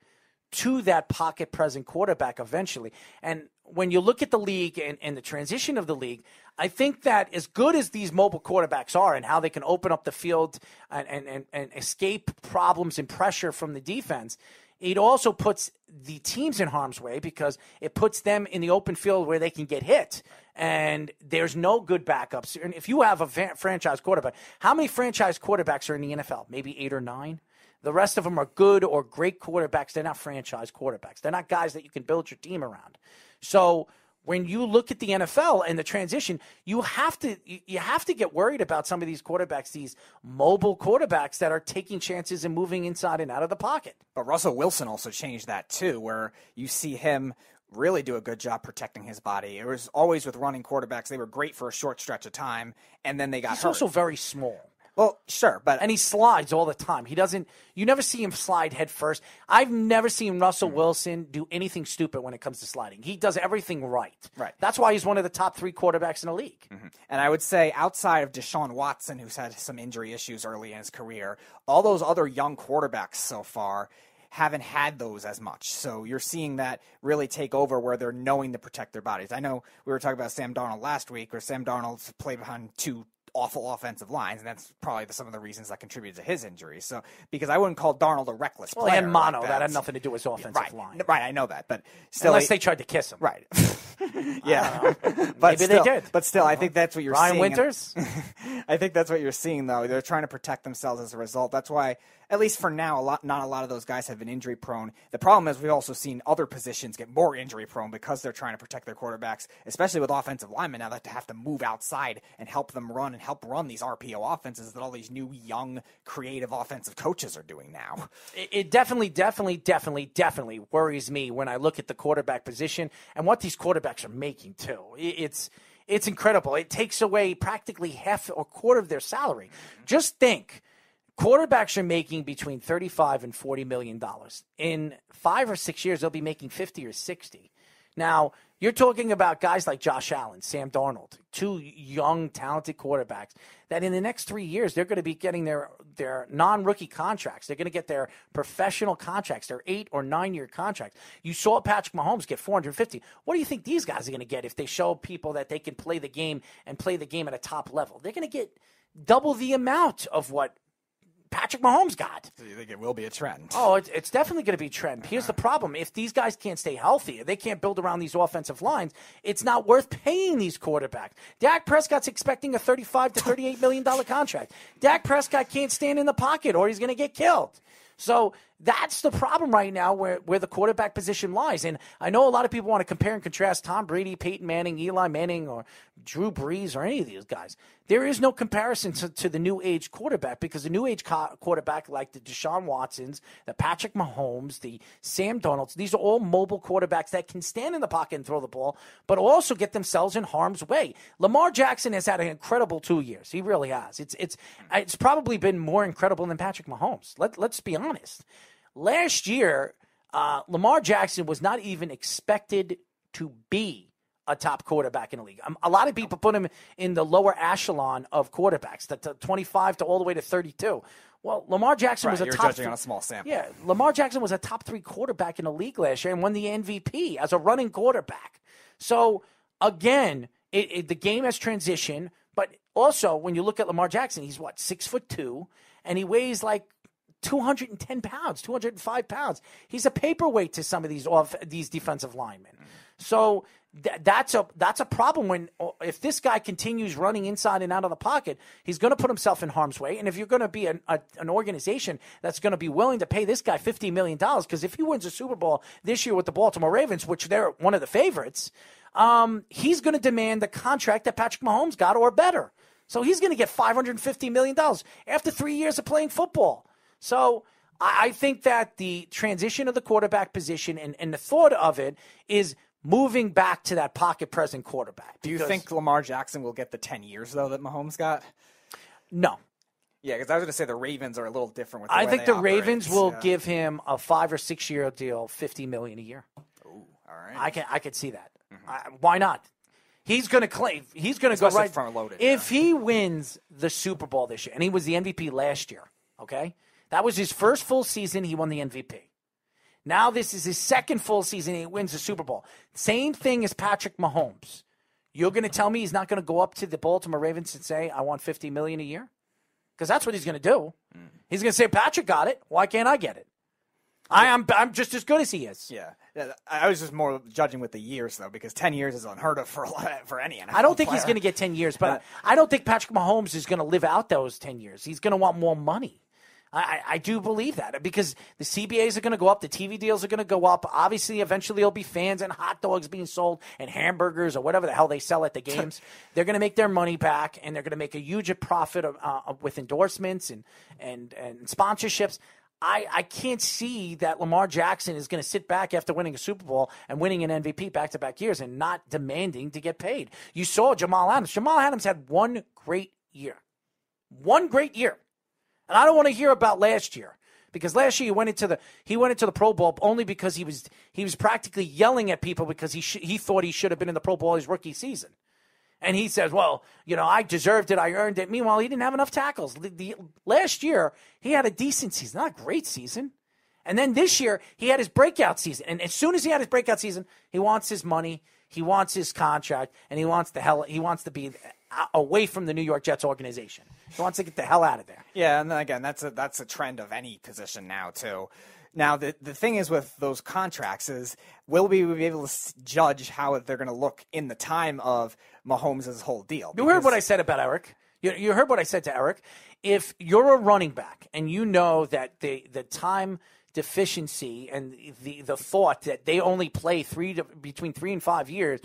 to that pocket present quarterback eventually. And when you look at the league and, and the transition of the league, I think that as good as these mobile quarterbacks are and how they can open up the field and, and, and, and escape problems and pressure from the defense, it also puts the teams in harm's way because it puts them in the open field where they can get hit. And there's no good backups. And if you have a franchise quarterback, how many franchise quarterbacks are in the NFL? Maybe eight or nine? The rest of them are good or great quarterbacks. They're not franchise quarterbacks. They're not guys that you can build your team around. So when you look at the NFL and the transition, you have to you have to get worried about some of these quarterbacks, these mobile quarterbacks that are taking chances and moving inside and out of the pocket. But Russell Wilson also changed that too, where you see him really do a good job protecting his body. It was always with running quarterbacks; they were great for a short stretch of time, and then they got He's hurt. also very small. Well, sure, but and he slides all the time. He doesn't. You never see him slide head first. I've never seen Russell Hmm. Wilson do anything stupid when it comes to sliding. He does everything right. Right. That's why he's one of the top three quarterbacks in the league. And I would say outside of Deshaun Watson, who's had some injury issues early in his career, all those other young quarterbacks so far haven't had those as much. So you're seeing that really take over where they're knowing to protect their bodies. I know we were talking about Sam Darnold last week, where Sam Darnold's played behind two awful offensive lines, and that's probably the, some of the reasons that contributed to his injuries. So because I wouldn't call Darnold a reckless Well, player. had mono. like that. had nothing to do with his offensive right, line. Right, I know that, but still, Unless he- they tried to kiss him. Right. yeah, but Maybe they still, did. But still, I think that's what you're Ryan seeing. Winters? I think that's what you're seeing, though. They're trying to protect themselves as a result. That's why, at least for now, a lot not a lot of those guys have been injury prone. The problem is we've also seen other positions get more injury prone because they're trying to protect their quarterbacks, especially with offensive linemen now that have to move outside and help them run and help run these RPO offenses that all these new young creative offensive coaches are doing now. It, it definitely, definitely, definitely, definitely worries me when I look at the quarterback position and what these quarterbacks are making too. It- it's it's incredible. It takes away practically half or quarter of their salary. Mm-hmm. Just think, quarterbacks are making between thirty-five and forty million dollars. In five or six years, they'll be making fifty or sixty. Now, you're talking about guys like Josh Allen, Sam Darnold, two young, talented quarterbacks that in the next three years, they're going to be getting their, their non rookie contracts. They're going to get their professional contracts, their eight or nine year contracts. You saw Patrick Mahomes get 450. What do you think these guys are going to get if they show people that they can play the game and play the game at a top level? They're going to get double the amount of what Patrick Mahomes got. So you think it will be a trend? Oh, it's, it's definitely going to be a trend. Here's the problem: if these guys can't stay healthy, they can't build around these offensive lines, it's not worth paying these quarterbacks. Dak Prescott's expecting a thirty-five to thirty-eight million dollar contract. Dak Prescott can't stand in the pocket, or he's going to get killed. So that's the problem right now where, where the quarterback position lies. And I know a lot of people want to compare and contrast Tom Brady, Peyton Manning, Eli Manning, or Drew Brees, or any of these guys. There is no comparison to, to the new age quarterback because the new age co- quarterback, like the Deshaun Watsons, the Patrick Mahomes, the Sam Darnolds, these are all mobile quarterbacks that can stand in the pocket and throw the ball, but also get themselves in harm's way. Lamar Jackson has had an incredible two years. He really has. It's it's it's probably been more incredible than Patrick Mahomes. Let let's be honest. Last year, uh, Lamar Jackson was not even expected to be a top quarterback in the league. Um, a lot of people put him in the lower echelon of quarterbacks, the, the 25 to all the way to 32. Well, Lamar Jackson Right, was a you're top judging on a small sample. Yeah, Lamar Jackson was a top three quarterback in the league last year and won the MVP as a running quarterback. So again, it, it, the game has transitioned, but also when you look at Lamar Jackson, he's what six foot two, and he weighs like 210 pounds, 205 pounds. He's a paperweight to some of these off these defensive linemen. So th- that's a that's a problem when if this guy continues running inside and out of the pocket, he's going to put himself in harm's way. And if you're going to be an, a, an organization that's going to be willing to pay this guy 50 million dollars, because if he wins a Super Bowl this year with the Baltimore Ravens, which they're one of the favorites. um, he's going to demand the contract that Patrick Mahomes got or better. So he's going to get $550 million after three years of playing football. So I, think that the transition of the quarterback position and, and the thought of it is moving back to that pocket present quarterback. Do you think Lamar Jackson will get the 10 years, though, that Mahomes got? No. Yeah, because I was going to say the Ravens are a little different with the I think the operate. Ravens will Yeah. give him a five or six year deal, fifty million a year. all right. I can I could see that. Mm-hmm. I, why not? He's going to claim. He's going to go right. front-loaded, if he wins the Super Bowl this year, and he was the MVP last year, okay, that was his first full season. He won the MVP. Now this is his second full season. He wins the Super Bowl. Same thing as Patrick Mahomes. You're going to tell me he's not going to go up to the Baltimore Ravens and say, "I want fifty million a year," because that's what he's going to do. Mm. He's going to say, "Patrick got it. Why can't I get it?" I am. I'm just as good as he is. Yeah. I was just more judging with the years though, because ten years is unheard of for a lot, for any NFL I don't think he's going to get 10 years, but I don't think Patrick Mahomes is going to live out those 10 years. He's going to want more money. I, I, do believe that because the CBAs are going to go up, the TV deals are going to go up. Obviously, eventually there'll be fans and hot dogs being sold and hamburgers or whatever the hell they sell at the games. they're going to make their money back and they're going to make a huge profit of, uh, with endorsements and, and, and sponsorships. I, I can't see that Lamar Jackson is going to sit back after winning a Super Bowl and winning an MVP back to back years and not demanding to get paid. You saw Jamal Adams. Jamal Adams had one great year. One great year. And I don't want to hear about last year because last year he went into the he went into the Pro Bowl only because he was he was practically yelling at people because he sh- he thought he should have been in the Pro Bowl his rookie season. And he says, "Well, you know, I deserved it. I earned it." Meanwhile, he didn't have enough tackles. The, the- last year, he had a decent season, not a great season. And then this year, he had his breakout season. And as soon as he had his breakout season, he wants his money, he wants his contract, and he wants the hell. He wants to be away from the New York Jets organization. He wants to get the hell out of there. Yeah, and then again, that's a that's a trend of any position now too. Now the the thing is with those contracts is will we be able to judge how they're going to look in the time of Mahomes' whole deal? You heard what I said about Eric. You, you heard what I said to Eric. If you're a running back and you know that the the time deficiency and the the thought that they only play three to, between three and five years.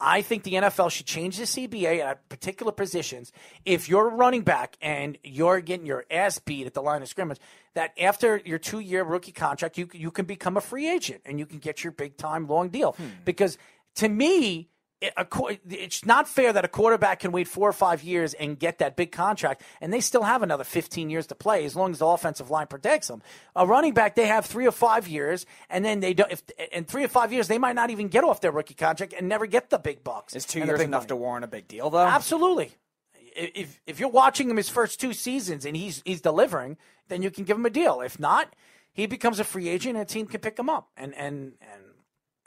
I think the NFL should change the CBA at particular positions. If you're a running back and you're getting your ass beat at the line of scrimmage, that after your two year rookie contract, you you can become a free agent and you can get your big time long deal. Hmm. Because to me, it- a qu- it's not fair that a quarterback can wait four or five years and get that big contract, and they still have another 15 years to play as long as the offensive line protects them. A running back, they have three or five years, and then they don't. If in three or five years, they might not even get off their rookie contract and never get the big bucks. Is two years enough money. to warrant a big deal though? Absolutely. If if you're watching him his first two seasons and he's he's delivering, then you can give him a deal. If not, he becomes a free agent and a team can pick him up and and and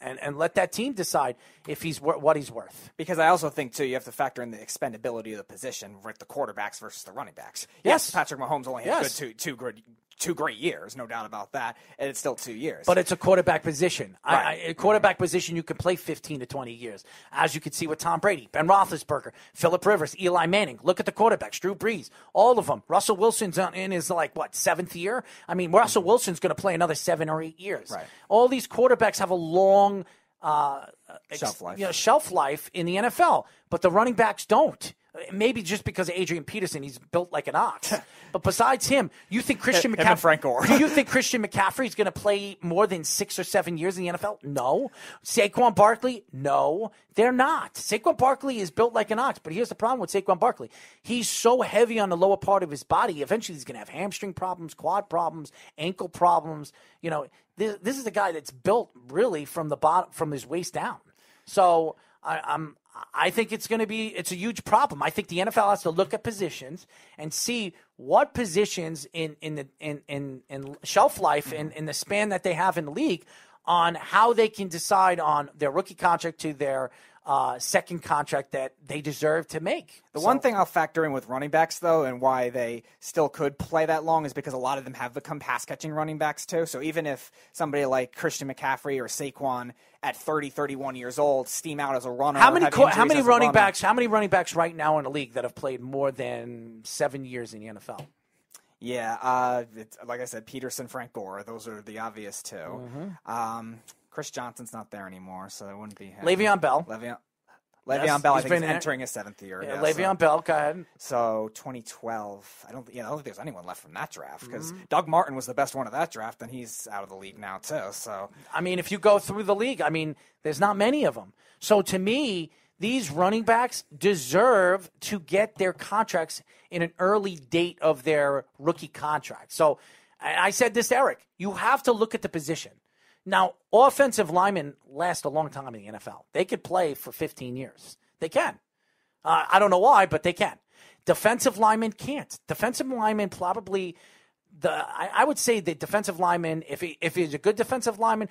and, and let that team decide if he's wor- what he's worth. Because I also think too, you have to factor in the expendability of the position with the quarterbacks versus the running backs. Yes. Patrick Mahomes only had Yes. good two two good two great years, no doubt about that, and it's still two years. But it's a quarterback position. I, Right. I, a quarterback position you can play 15 to 20 years, as you can see with Tom Brady, Ben Roethlisberger, Philip Rivers, Eli Manning. Look at the quarterbacks, Drew Brees, all of them. Russell Wilson's in his like what seventh year. I mean, Russell Wilson's going to play another seven or eight years. Right. All these quarterbacks have a long uh, Shelf life. you know, shelf life in the NFL, but the running backs don't. Maybe just because of Adrian Peterson, he's built like an ox. but besides him, you think Christian McCaffrey? Do you think Christian McCaffrey is going to play more than six or seven years in the NFL? No. Saquon Barkley? No, they're not. Saquon Barkley is built like an ox, but here's the problem with Saquon Barkley: he's so heavy on the lower part of his body. Eventually, he's going to have hamstring problems, quad problems, ankle problems. You know, this, this is a guy that's built really from the bottom, from his waist down. So I, I'm. I think it's going to be it's a huge problem. I think the NFL has to look at positions and see what positions in in the in in, in shelf life in, in the span that they have in the league on how they can decide on their rookie contract to their uh, second contract that they deserve to make. The So- one thing I'll factor in with running backs, though, and why they still could play that long is because a lot of them have become pass catching running backs, too. So even if somebody like Christian McCaffrey or Saquon at 30, 31 years old steam out as a runner, how many co- how many running backs how many running backs right now in the league that have played more than seven years in the NFL? Yeah, uh, it's, like I said, Peterson, Frank Gore, those are the obvious 2 Mhm. Um, Chris Johnson's not there anymore, so it wouldn't be him. Le'Veon Bell. Le'Veon, Yes, Le'Veon Bell, I think, is entering his seventh year. Yeah, yeah, Le'Veon so. Bell, go ahead. So 2012, I don't, yeah, I don't think there's anyone left from that draft because Mhm. Doug Martin was the best one of that draft, and he's out of the league now too. So I mean, if you go through the league, I mean, there's not many of them. So to me, these running backs deserve to get their contracts in an early date of their rookie contract. So I I said this, to Eric, you have to look at the position. Now, offensive linemen last a long time in the NFL. They could play for 15 years. They can. Uh, I don't know why, but they can. Defensive linemen can't. Defensive linemen probably the I, I would say the defensive lineman, if he, if he's a good defensive lineman,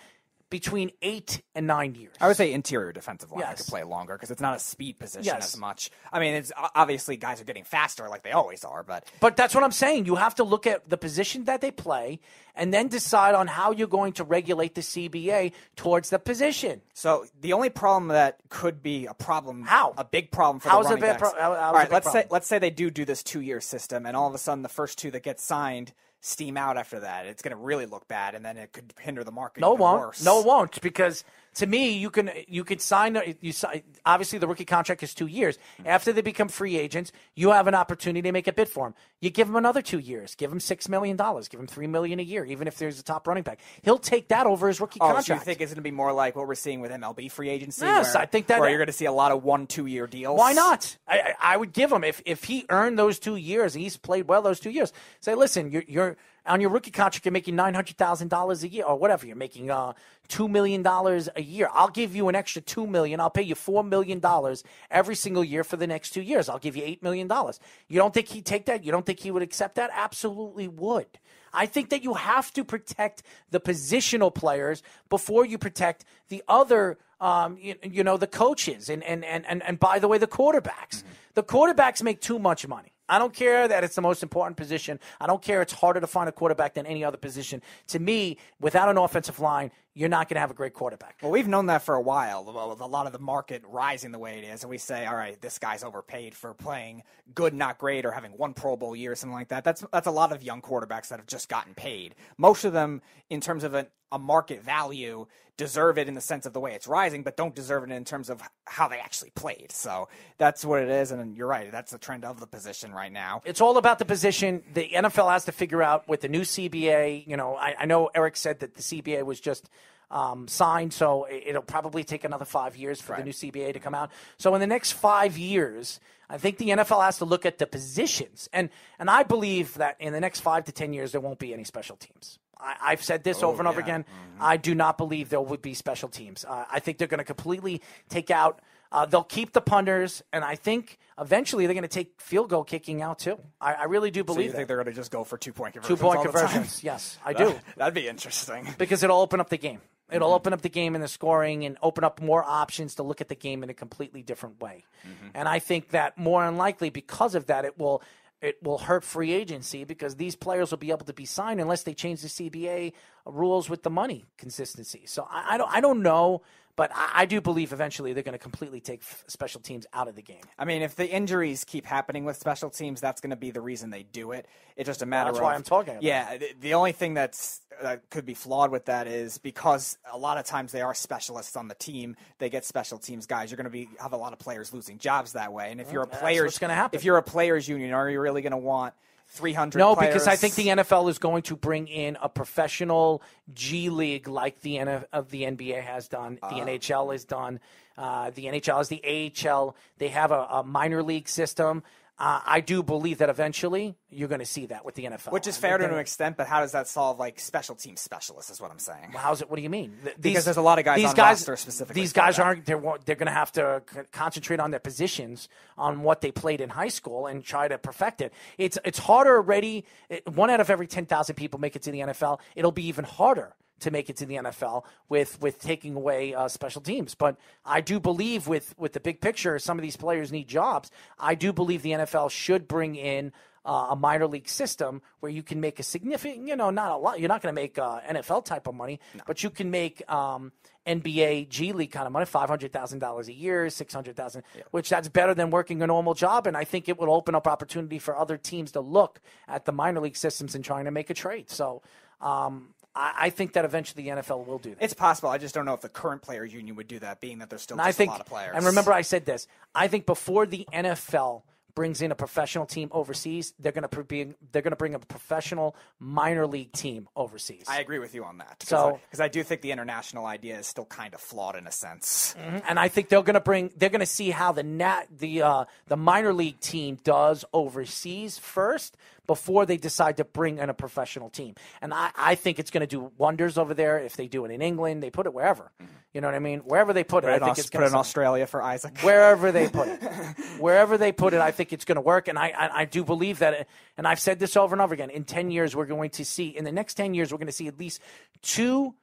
between eight and nine years. I would say interior defensive line Yes. could play longer because it's not a speed position Yes. as much. I mean, it's obviously guys are getting faster like they always are, but But that's what I'm saying. You have to look at the position that they play and then decide on how you're going to regulate the CBA towards the position. So the only problem that could be a problem, how a big problem for How's the running backs. pro- how- All big let's say let's say they do do this two year system, and all of a sudden the first two that get signed steam out after that. It's going to really look bad, and then it could hinder the market. No, it won't. Worse. No, it won't. Because to me, you can you could sign. You sign, obviously the rookie contract is two years. Hmm. After they become free agents, you have an opportunity to make a bid for him. You give him another two years. Give him six million dollars. Give him three million a year. Even if there's a top running back, he'll take that over his rookie Oh, contract. so you think it's going to be more like what we're seeing with MLB free agency? Yes, where- I think that- where you're going to see a lot of one, two year deals. Why not? I, I I would give him if if he earned those two years and he's played well those two years. Say, listen, you're you're on your rookie contract. You're making nine hundred thousand dollars a year or whatever. You're making uh two million dollars a year. I'll give you an extra two million. I'll pay you four million dollars every single year for the next two years. I'll give you eight million dollars. You don't think he'd take that? You don't think he would accept that? Absolutely would. I think that you have to protect the positional players before you protect the other, um, you, you know, the coaches and, and, and, and, and by the way, the quarterbacks. The quarterbacks make too much money. I don't care that it's the most important position. I don't care it's harder to find a quarterback than any other position. To me, without an offensive line, you're not going to have a great quarterback. Well, we've known that for a while, with a lot of the market rising the way it is, and we say, all right, this guy's overpaid for playing good, not great, or having one Pro Bowl year, or something like that. That's that's a lot of young quarterbacks that have just gotten paid. Most of them, in terms of a, a market value, deserve it in the sense of the way it's rising, but don't deserve it in terms of how they actually played. So that's what it is, and you're right. That's the trend of the position right now. It's all about the position. The NFL has to figure out with the new CBA. You know, I, I know Eric said that the CBA was just um, signed, so it- it'll probably take another five years for the new CBA to come out. So in the next five years, I think the NFL has to look at the positions, and and I believe that in the next five to ten years there won't be any special teams. I, I've said this Oh, over and over yeah. again. I do not believe there would be special teams. Uh, I think they're going to completely take out. Uh, they'll keep the punters, and I think eventually they're going to take field goal kicking out too. I, I really do So believe you that. think they're going to just go for two point conversions? Two point all the time? conversions. Yes, I do. That'd be interesting. because it'll open up the game. It'll Mm-hmm. open up the game and the scoring and open up more options to look at the game in a completely different way. Mm-hmm. And I think that more unlikely because of that it will it will hurt free agency because these players will be able to be signed unless they change the CBA rules with the money consistency. So I, I don't I don't know, but I, I do believe eventually they're going to completely take f- special teams out of the game. I mean, if the injuries keep happening with special teams, that's going to be the reason they do it. It's just a matter that's of why I'm talking about Yeah, the, the only thing that's that could be flawed with that is because a lot of times they are specialists on the team. They get special teams guys. You're going to be have a lot of players losing jobs that way. And if you're a players, gonna happen. If you're a players union, are you really going to want 300? No, players? because I think the NFL is going to bring in a professional G League like the NF, of the NBA has done, the Ah. NHL has done, uh, the NHL is the AHL. They have a, a minor league system. Uh, I do believe that eventually you're going to see that with the NFL, Which is fair to an extent, but how does that solve like special team specialists? Is what I'm saying. Well, how's it? What do you mean? Th- Because there's a lot of guys these guys, roster specifically These guys that. aren't. They're they're going to have to c- concentrate on their positions, on what they played in high school, and try to perfect it. It's it's harder already. It, one out of every ten thousand people make it to the NFL. It'll be even harder to make it to the NFL with with taking away uh, special teams. But I do believe with with the big picture, some of these players need jobs. I do believe the NFL should bring in uh, a minor league system where you can make a significant, you know, not a lot. You're not going to make uh, NFL type of money, but you can make um, NBA G League kind of money, five hundred thousand dollars a year, six hundred thousand, which that's better than working a normal job. And I think it will open up opportunity for other teams to look at the minor league systems and trying to make a trade. So. Um, I, I think that eventually the NFL will do that. It's possible. I just don't know if the current player union would do that, being that there's still And just I think, a lot of players. and remember, I said this. I think before the NFL brings in a professional team overseas, they're going to be they're going to bring a professional minor league team overseas. I agree with you on that. So- because I, do think the international idea is still kind of flawed in a sense. Mhm. And I think they're going to bring they're going to see how the nat the uh, the minor league team does overseas first before they decide to bring in a professional team. And I, I think it's going to do wonders over there if they do it in England. They put it wherever. Mm-hmm. You know what I mean? Wherever they put it, Put I it, in, think Aus- it's put going it in Australia for Isaac. wherever they put it. wherever they put it, I think it's going to work. And I, I, I do believe that. It, and I've said this over and over again. In 10 years, we're going to see, in the next 10 years, we're going to see at least two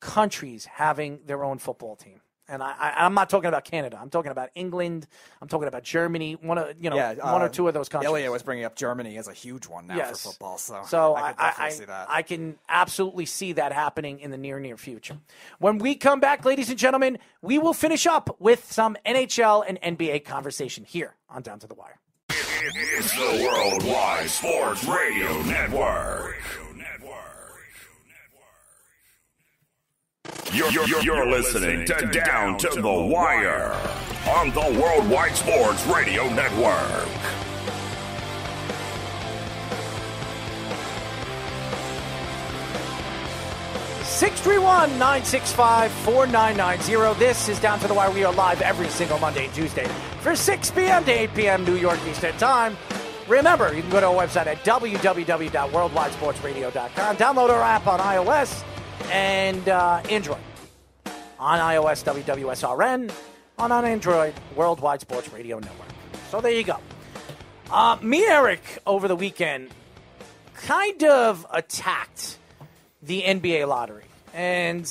countries having their own football team. And I, I, I'm not talking about Canada. I'm talking about England. I'm talking about Germany. One of you know yeah, one or uh, two of those countries. Ilya was bringing up Germany as a huge one now Yes. for football. So, So I I, I, see that. I can absolutely see that happening in the near near future. When we come back, ladies and gentlemen, we will finish up with some NHL and NBA conversation here on Down to the Wire. It's the Worldwide Sports Radio Network. You're, you're, you're listening to Down to the Wire on the Worldwide Sports Radio Network. Six three one nine six five four nine nine zero. This is Down to the Wire. We are live every single Monday and Tuesday for 6 p.m. to 8 p.m. New York Eastern Time. Remember, you can go to our website at www.worldwidesportsradio.com. Download our app on iOS and uh, Android. On iOS, WWSRN. On, on Android, Worldwide Sports Radio Network. So there you go. Uh, me and Eric over the weekend kind of attacked the NBA lottery. And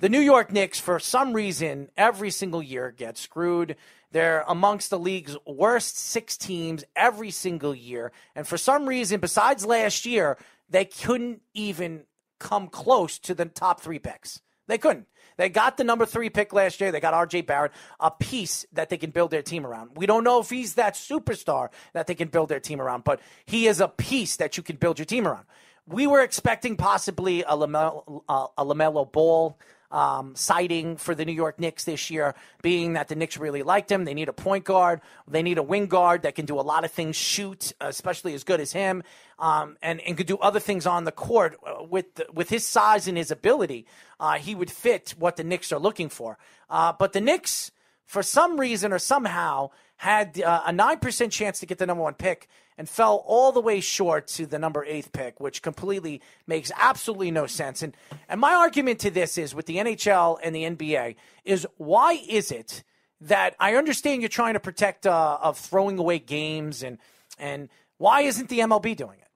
the New York Knicks, for some reason, every single year get screwed. They're amongst the league's worst six teams every single year. And for some reason, besides last year, they couldn't even come close to the top three picks. They couldn't. They got the number three pick last year. They got RJ Barrett, a piece that they can build their team around. We don't know if he's that superstar that they can build their team around, but he is a piece that you can build your team around. We were expecting possibly a Lamelo, uh, a LaMelo Ball um, sighting for the New York Knicks this year, being that the Knicks really liked him. They need a point guard. They need a wing guard that can do a lot of things, shoot, especially as good as him, um, and, and could do other things on the court uh, with the, with his size and his ability. Uh, he would fit what the Knicks are looking for. Uh, but the Knicks, for some reason or somehow, had uh, a 9% chance to get the number one pick and fell all the way short to the number eighth pick, which completely makes absolutely no sense. And, and my argument to this is with the NHL and the NBA is why is it that I understand you're trying to protect uh, of throwing away games and and why isn't the MLB doing it?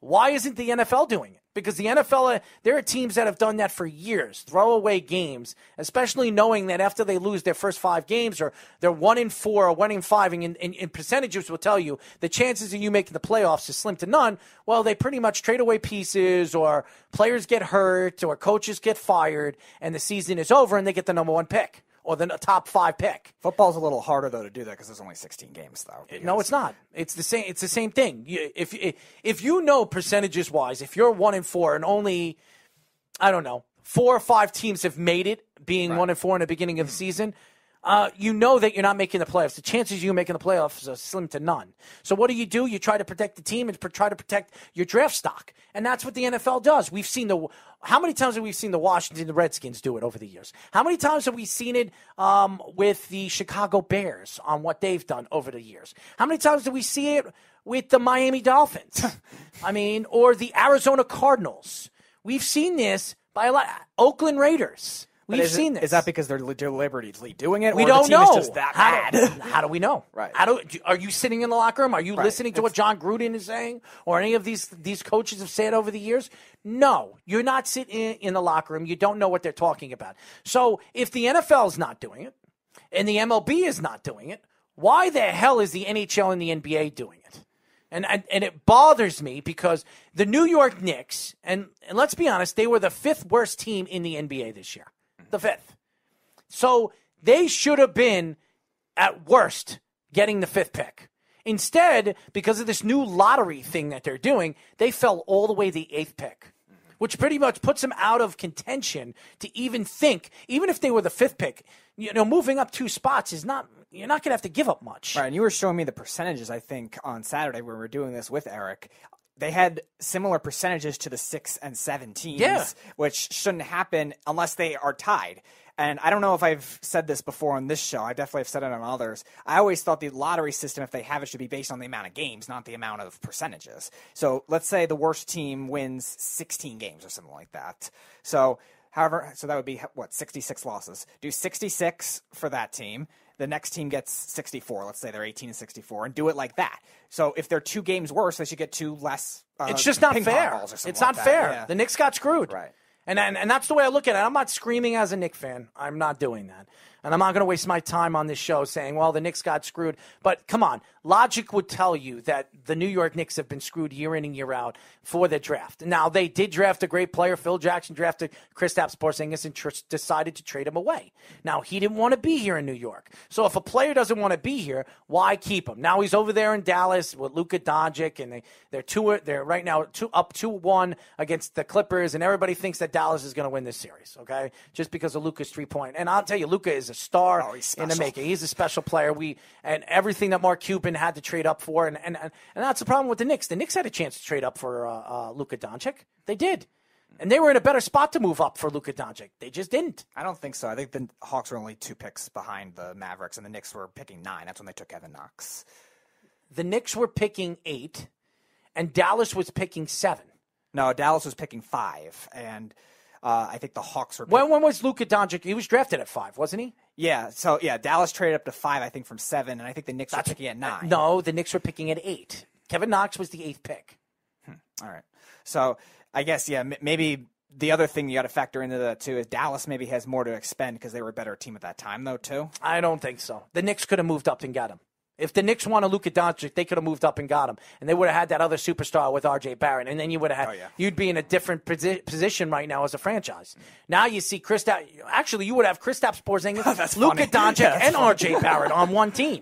Why isn't the NFL doing it? Because the NFL, there are teams that have done that for years, throw away games, especially knowing that after they lose their first five games or they're one in four or one in five, and in, in, in percentages will tell you the chances of you making the playoffs is slim to none. Well, they pretty much trade away pieces or players get hurt or coaches get fired and the season is over and they get the number one pick or the top five pick. Football's a little harder though to do that because there's only 16 games though. No, it's not. It's the same. It's the same thing. If if you know percentages wise, if you're one and four and only, I don't know, four or five teams have made it, being one and four in the beginning of the season, uh, you know that you're not making the playoffs. The chances of you making the playoffs are slim to none. So what do you do? You try to protect the team and pr- try to protect your draft stock, and that's what the NFL does. We've seen the how many times have we seen the Washington Redskins do it over the years? How many times have we seen it um, with the Chicago Bears on what they've done over the years? How many times do we see it with the Miami Dolphins? I mean, or the Arizona Cardinals? We've seen this by a lot. Oakland Raiders. We've is it- seen this. Is that because they're deliberately doing it? We don't know. Just that how, bad? Do, how do we know? Right. How do, are you sitting in the locker room? Are you Right. listening to what Jon Gruden is saying, or any of these these coaches have said over the years? No, you're not sitting in, in the locker room. You don't know what they're talking about. So if the NFL is not doing it, and the MLB is not doing it, why the hell is the NHL and the NBA doing it? And, and and it bothers me because the New York Knicks, and, and let's be honest, they were the fifth worst team in the NBA this year. The fifth. So they should have been, at worst, getting the fifth pick. Instead, because of this new lottery thing that they're doing, they fell all the way the eighth pick, which pretty much puts them out of contention to even think, even if they were the fifth pick, you know, moving up two spots is not, you're not going to have to give up much. Right, and you were showing me the percentages, I think, on Saturday when we were doing this with Eric. They had similar percentages to the six and seven teams, Yeah. which shouldn't happen unless they are tied. And I don't know if I've said this before on this show. I definitely have said it on others. I always thought the lottery system, if they have it, should be based on the amount of games, not the amount of percentages. So let's say the worst team wins 16 games or something like that. So, however, so that would be what 66 losses. Do 66 for that team. The next team gets 64. Let's say they're 18 and 64, and do it like that. So if they're two games worse, they should get two less. Uh, it's just not fair. balls or something It's like not that. fair. Yeah. The Knicks got screwed. Right. And, and and that's the way I look at it. I'm not screaming as a Knicks fan. I'm not doing that. And I'm not going to waste my time on this show saying, well, the Knicks got screwed. But come on, logic would tell you that the New York Knicks have been screwed year in and year out for the draft. Now, they did draft a great player. Phil Jackson drafted Kristaps Porzingis and tr- decided to trade him away. Now, he didn't want to be here in New York. So if a player doesn't want to be here, why keep him? Now he's over there in Dallas with Luka Doncic, and they, they're two. They're right now two up two one against the Clippers, and everybody thinks that Dallas is going to win this series. Okay, just because of Luka's three point. And I'll tell you, Luka is a star in the making. He's a special player. We and everything that Mark Cuban had to trade up for, and and and that's the problem with the Knicks. The Knicks had a chance to trade up for uh, uh, Luka Doncic. They did. And they were in a better spot to move up for Luka Doncic. They just didn't. I don't think so. I think the Hawks were only two picks behind the Mavericks, and the Knicks were picking nine. That's when they took Kevin Knox. The Knicks were picking eight, and Dallas was picking seven. No, Dallas was picking five, and uh, I think the Hawks were. When when was Luka Doncic? He was drafted at five, wasn't he? Yeah, so yeah, Dallas traded up to five, I think, from seven, and I think the Knicks were picking at nine. No, the Knicks were picking at eight. Kevin Knox was the eighth pick. All right. So I guess yeah, m- maybe the other thing you got to factor into that too is Dallas maybe has more to expend because they were a better team at that time though too. I don't think so. The Knicks could have moved up and got him. If the Knicks wanted Luka Doncic, they could have moved up and got him, and they would have had that other superstar with R.J. Barrett, and then you would have had. Oh, you'd be in a different posi- position right now as a franchise. Now you see Kristaps. Actually, you would have Kristaps Porzingis, Luka. Doncic, Yeah, and. R.J. Barrett on one team.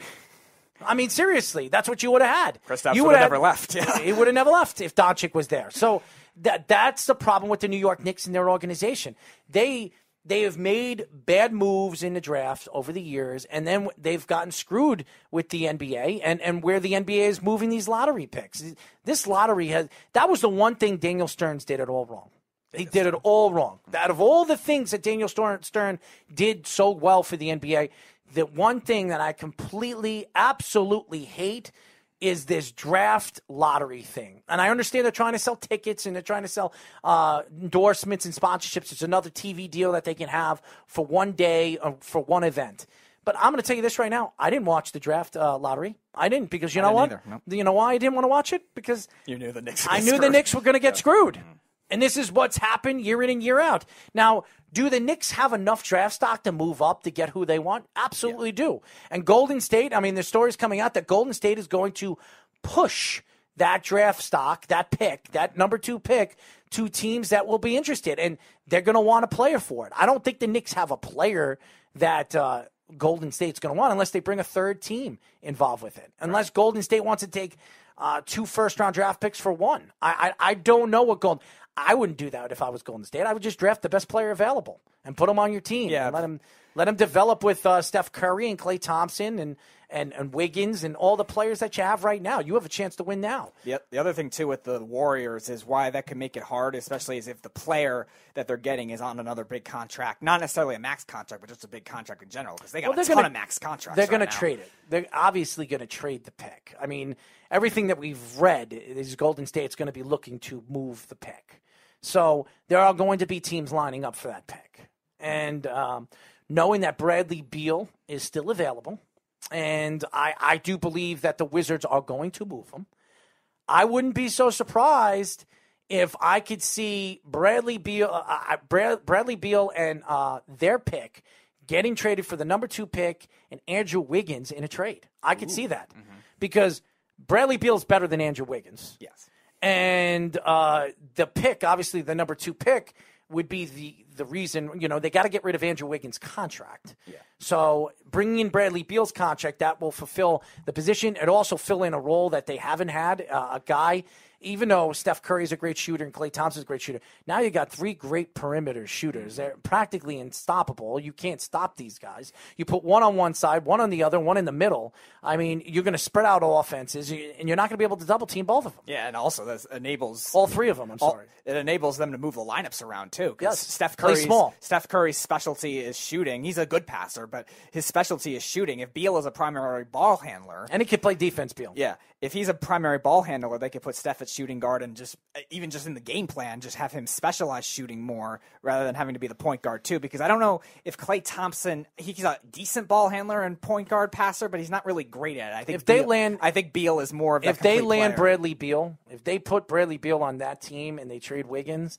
I mean, seriously, that's what you would have had. Kristaps you would have never left. Yeah. he would have never left if Doncic was there. So that that's the problem with the New York Knicks and their organization. They they have made bad moves in the draft over the years, and then they've gotten screwed with the NBA and, and where the NBA is moving these lottery picks. This lottery has that was the one thing Daniel Stearns did it all wrong. He did it all wrong. Out of all the things that Daniel Stern, did so well for the NBA, the one thing that I completely, absolutely hate is this draft lottery thing. And I understand they're trying to sell tickets and they're trying to sell uh, endorsements and sponsorships. It's another TV deal that they can have for one day uh, for one event. But I'm going to tell you this right now. I didn't watch the draft uh, lottery. I didn't because you know what? didn't You know why I didn't want to watch it? Because You knew the Knicks. I knew the Knicks were going to get screwed. And this is what's happened year in and year out. Now, do the Knicks have enough draft stock to move up to get who they want? Absolutely do. And Golden State, I mean, the story's coming out that Golden State is going to push that draft stock, that pick, that number two pick to teams that will be interested. And they're going to want a player for it. I don't think the Knicks have a player that uh, Golden State's going to want unless they bring a third team involved with it. Unless Golden State wants to take uh, two first round draft picks for one. I, I I don't know what Golden. I wouldn't do that if I was Golden State. I would just draft the best player available and put him on your team. Yeah, let him let him develop with uh, Steph Curry and Klay Thompson and, and and Wiggins and all the players that you have right now. You have a chance to win now. The, the other thing too with the Warriors is why that can make it hard, especially is if the player that they're getting is on another big contract, not necessarily a max contract, but just a big contract in general, because they got Well, a ton gonna- of max contracts. They're right going to trade it. They're obviously going to trade the pick. I mean, everything that we've read is Golden State's going to be looking to move the pick. So there are going to be teams lining up for that pick. And um, knowing that Bradley Beal is still available, and I, I do believe that the Wizards are going to move him, I wouldn't be so surprised if I could see Bradley Beal, uh, uh, Brad, Bradley Beal, and uh, their pick getting traded for the number two pick and Andrew Wiggins in a trade. I could see that because Bradley Beal's better than Andrew Wiggins. Yes. And uh, the pick, obviously, the number two pick would be the the reason, you know, they got to get rid of Andrew Wiggins' contract. Yeah. So bringing in Bradley Beal's contract, that will fulfill the position. It also fill in a role that they haven't had, uh, a guy even though Steph Curry is a great shooter and Klay Thompson's a great shooter, now you got three great perimeter shooters. They're mm-hmm. practically unstoppable. You can't stop these guys. You put one on one side, one on the other, one in the middle. I mean, you're going to spread out offenses, and you're not going to be able to double team both of them. Yeah, and also that enables all three of them. I'm all- sorry. It enables them to move the lineups around too. Yes, Steph Curry's small. Steph Curry's specialty is shooting. He's a good passer, but his specialty is shooting. If Beal is a primary ball handler, and he can play defense, Beal. Yeah, if he's a primary ball handler, they could put Steph at shooting guard and just even just in the game plan, just have him specialize shooting more rather than having to be the point guard too. Because I don't know if Klay Thompson, he's a decent ball handler and point guard passer, but he's not really great at it. I think If they Beal- land- I think Beal is more of if they land player. Bradley Beal, if they put Bradley Beal on that team and they trade Wiggins,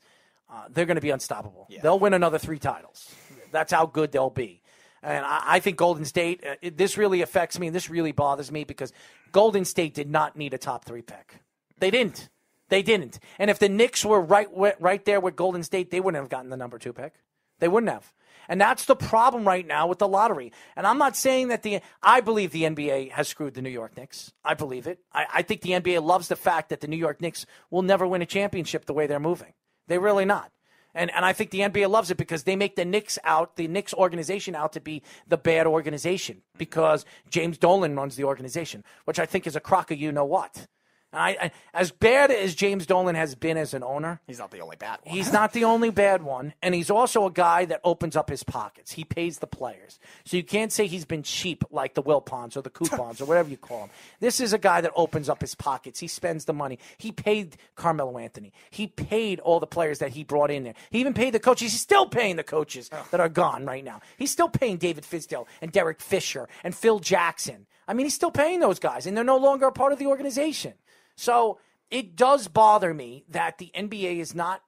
uh, they're going to be unstoppable. They'll win another three titles. That's how good they'll be. And I, I think Golden State, uh, it, this really affects me and this really bothers me because Golden State did not need a top three pick. They didn't. They didn't. And if the Knicks were right, right there with Golden State, they wouldn't have gotten the number two pick. They wouldn't have. And that's the problem right now with the lottery. And I'm not saying that the, I believe the NBA has screwed the New York Knicks. I believe it. I, I think the NBA loves the fact that the New York Knicks will never win a championship the way they're moving. They really not. And, and I think the NBA loves it because they make the Knicks out, the Knicks organization out to be the bad organization because James Dolan runs the organization, which I think is a crock of you know what. And I, I, as bad as James Dolan has been as an owner, he's not the only bad one. He's not the only bad one, and he's also a guy that opens up his pockets. He pays the players, so you can't say he's been cheap like the Wilpons or the coupons or whatever you call him. This is a guy that opens up his pockets. He spends the money. He paid Carmelo Anthony. He paid all the players that he brought in there. He even paid the coaches. He's still paying the coaches oh. that are gone right now. He's still paying David Fizdale and Derek Fisher and Phil Jackson. I mean, he's still paying those guys, and they're no longer a part of the organization. So it does bother me that the NBA is not.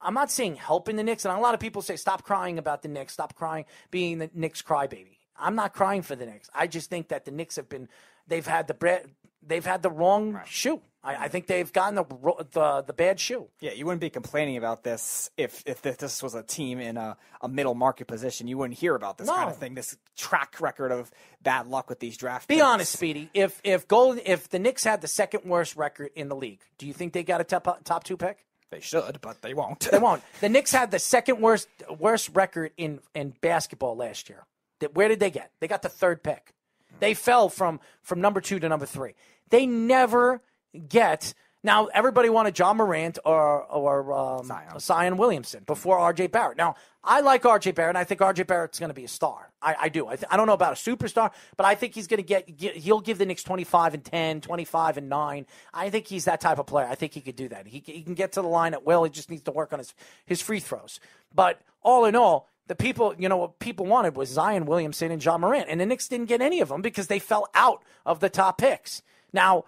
I'm not saying helping the Knicks, and a lot of people say stop crying about the Knicks, stop crying, being the Knicks crybaby. I'm not crying for the Knicks. I just think that the Knicks have been, they've had the bre- they've had the wrong shoe. I, I think they've gotten the, the the bad shoe. Yeah, you wouldn't be complaining about this if if this was a team in a, a middle market position. You wouldn't hear about this kind of thing. This track record of bad luck with these draft. Be picks. honest, Speedy. If if Golden, if the Knicks had the second worst record in the league, do you think they got a top uh, top two pick? They should, but they won't. They won't. The Knicks had the second worst worst record in in basketball last year. That- Where did they get? They got the third pick. They fell from from number two to number three. They never get. Now everybody wanted Ja Morant or or um, Zion. Williamson before R.J. Barrett. Now I like R.J. Barrett. and I think R.J. Barrett's going to be a star. I, I do. I, th- I don't know about a superstar, but I think he's going to get, get. He'll give the Knicks 25 and 10, 25 and nine. I think he's that type of player. I think he could do that. He, he can get to the line at will. He just needs to work on his his free throws. But all in all, the people, you know, what people wanted was Zion Williamson and Ja Morant, and the Knicks didn't get any of them because they fell out of the top picks. Now,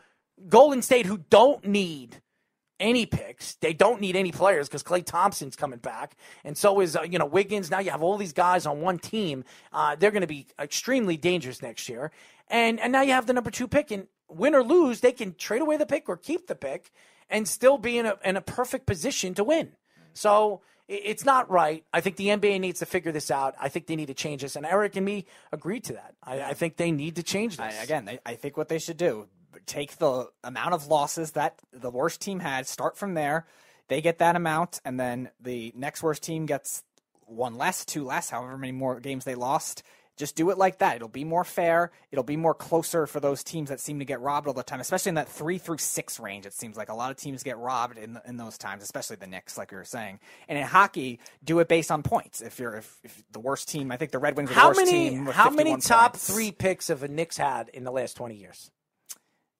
Golden State, who don't need any picks, they don't need any players because Klay Thompson's coming back, and so is uh, you know Wiggins. Now you have all these guys on one team. Uh, they're going to be extremely dangerous next year, and and now you have the number two pick, and win or lose, they can trade away the pick or keep the pick, and still be in a in a perfect position to win. So it's not right. I think the NBA needs to figure this out. I think they need to change this. And Eric and me agreed to that. I, I think they need to change this. I, again, I think what they should do take the amount of losses that the worst team had, start from there. They get that amount, and then the next worst team gets one less, two less, however many more games they lost. Just do it like that. It'll be more fair. It'll be more closer for those teams that seem to get robbed all the time, especially in that three through six range. It seems like a lot of teams get robbed in in those times, especially the Knicks, like you were saying. And in hockey, do it based on points. If you're if, if the worst team, I think the Red Wings are the How worst many team. how many top points. three picks have a Knicks had in the last twenty years?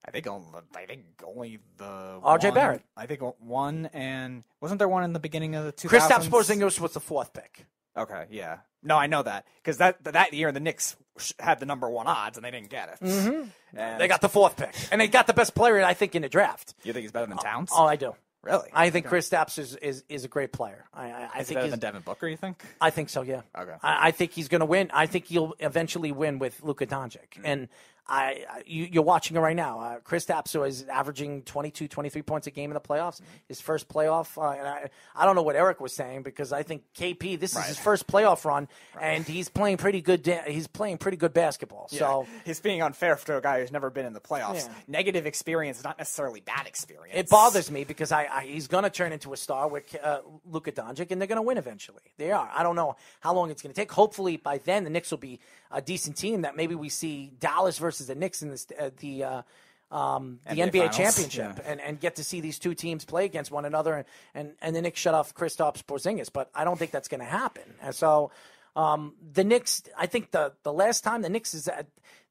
I think only, I think only the R.J. one- Barrett. I think one and wasn't there one in the beginning of the 2000s? Kristaps Porzingis was the fourth pick. Okay, yeah. No, I know that because that that year the Knicks had the number one odds and they didn't get it. Mhm. And They got the fourth pick, and they got the best player I think in the draft. You think he's better than Towns? Oh, I do. Really? I think Okay. Kristaps is, is, is a great player. I, I, I think better he's, than Devin Booker? You think? I think so. Yeah. Okay. I, I think he's going to win. I think he'll eventually win with Luka Doncic, and I, I you, you're watching it right now. Uh, Chris Tapso is averaging 22, 23 points a game in the playoffs. His first playoff. Uh, and I, I don't know what Eric was saying because I think KP this is his first playoff run, and he's playing pretty good. Da- he's playing pretty good basketball. So he's being unfair to a guy who's never been in the playoffs. Yeah. Negative experience is not necessarily bad experience. It bothers me because I, I he's going to turn into a star with uh, Luka Doncic, and they're going to win eventually. They are. I don't know how long it's going to take. Hopefully, by then the Knicks will be a decent team. That maybe we see Dallas versus the Knicks in this, uh, the uh, um, the NBA NBA, Finals, championship, yeah. and, and get to see these two teams play against one another, and and, and the Knicks shut off Kristaps Porzingis. But I don't think that's going to happen. And so um, the Knicks, I think the the last time the Knicks is at.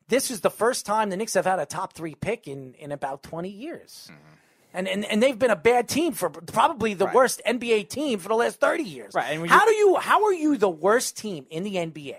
This is the first time the Knicks have had a top three pick in, in about 20 years. And, and and they've been a bad team for probably the worst NBA team for the last 30 years. Right, and how do you how are you the worst team in the NBA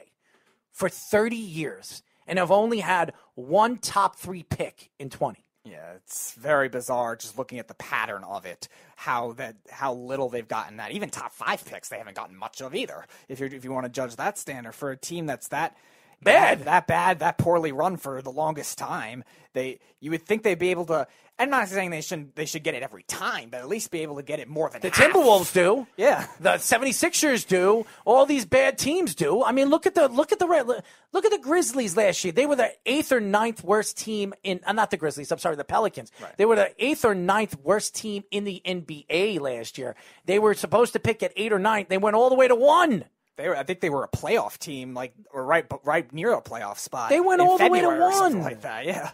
for 30 years and have only had one top 3 pick in 20? Yeah, it's very bizarre just looking at the pattern of it. How that how little they've gotten that. Even top five picks they haven't gotten much of either. If you if you want to judge that standard for a team that's that Bad. that bad, that poorly run for the longest time, they you would think they'd be able to. I'm not saying they shouldn't they should get it every time, but at least be able to get it more than The half. Timberwolves do. Yeah. The 76ers do. All these bad teams do. I mean, look at the look at the Red- look at the Grizzlies last year. They were the eighth or ninth worst team in uh, not the Grizzlies, I'm sorry, the Pelicans. They were the eighth or ninth worst team in the NBA last year. They were supposed to pick at 8 or 9. They went all the way to 1. They were, I think they were a playoff team, like or right, right near a playoff spot. They went all the way to February one. like that. Yeah.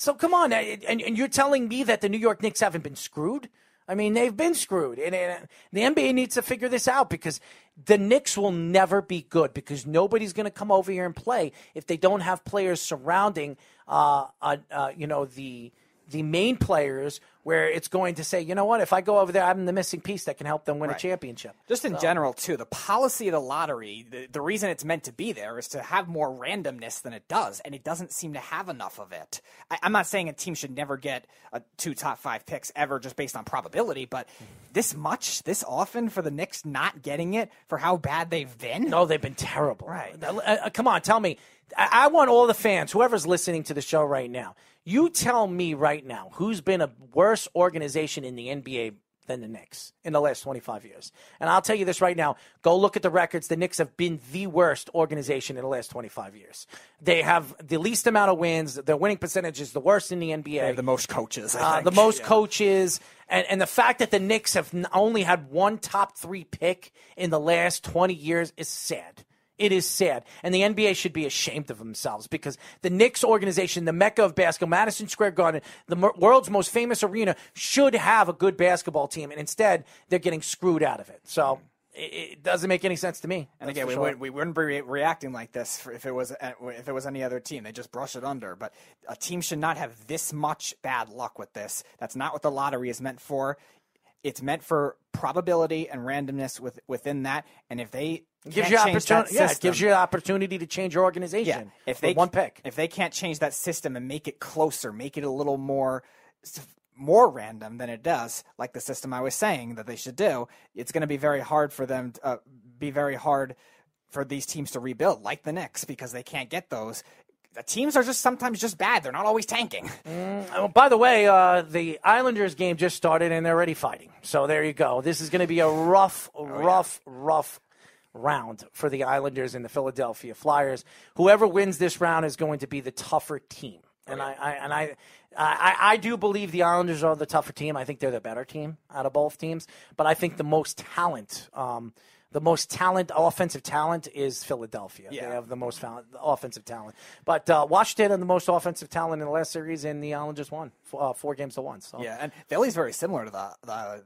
So come on, and, and you're telling me that the New York Knicks haven't been screwed? I mean, they've been screwed, and, and the NBA needs to figure this out because the Knicks will never be good because nobody's going to come over here and play if they don't have players surrounding, uh, uh, uh, you know, the the main players where it's going to say, you know what, if I go over there, I'm the missing piece that can help them win Right. a championship. Just in So- general, too, the policy of the lottery, the, the reason it's meant to be there is to have more randomness than it does, and it doesn't seem to have enough of it. I, I'm not saying a team should never get a two top five picks ever just based on probability, but this much, this often for the Knicks not getting it for how bad they've been? No, they've been terrible. Right. Uh, come on, tell me. I, I want all the fans, whoever's listening to the show right now, you tell me right now who's been a worse organization in the NBA than the Knicks in the last 25 years. And I'll tell you this right now. Go look at the records. The Knicks have been the worst organization in the last 25 years. They have the least amount of wins. Their winning percentage is the worst in the NBA. They have the most coaches. Uh, the most Yeah. coaches, and, and the fact that the Knicks have only had one top three pick in the last 20 years is sad. It is sad. And the NBA should be ashamed of themselves because the Knicks organization, the mecca of basketball, Madison Square Garden, the mo- world's most famous arena, should have a good basketball team. And instead, they're getting screwed out of it. So it, it doesn't make any sense to me. And again, we, sure. would, we wouldn't be re- reacting like this if it was uh, if it was any other team. They just brush it under. But a team should not have this much bad luck with this. That's not what the lottery is meant for. It's meant for probability and randomness with, within that. And if they gives you opportunity. Yeah, it gives you the opportunity to change your organization. yeah, if they one pick. if they can't change that system and make it closer, make it a little more more random than it does, like the system I was saying that they should do, it's going to be very hard for them. To, uh, be very hard for these teams to rebuild, like the Knicks, because they can't get those. The teams are just sometimes just bad. They're not always tanking. Oh, by the way, uh, the Islanders game just started and they're already fighting. So there you go. This is going to be a rough, rough, rough round for the Islanders and the Philadelphia Flyers. Whoever wins this round is going to be the tougher team. And I, I and I, I, I do believe the Islanders are the tougher team. I think they're the better team out of both teams. But I think the most talent, um, the most talent, offensive talent, is Philadelphia. They have the most offensive talent. But uh, Washington had the most offensive talent in the last series, and the Islanders won four, uh, four games to one. So Yeah, and Philly's very similar to the, the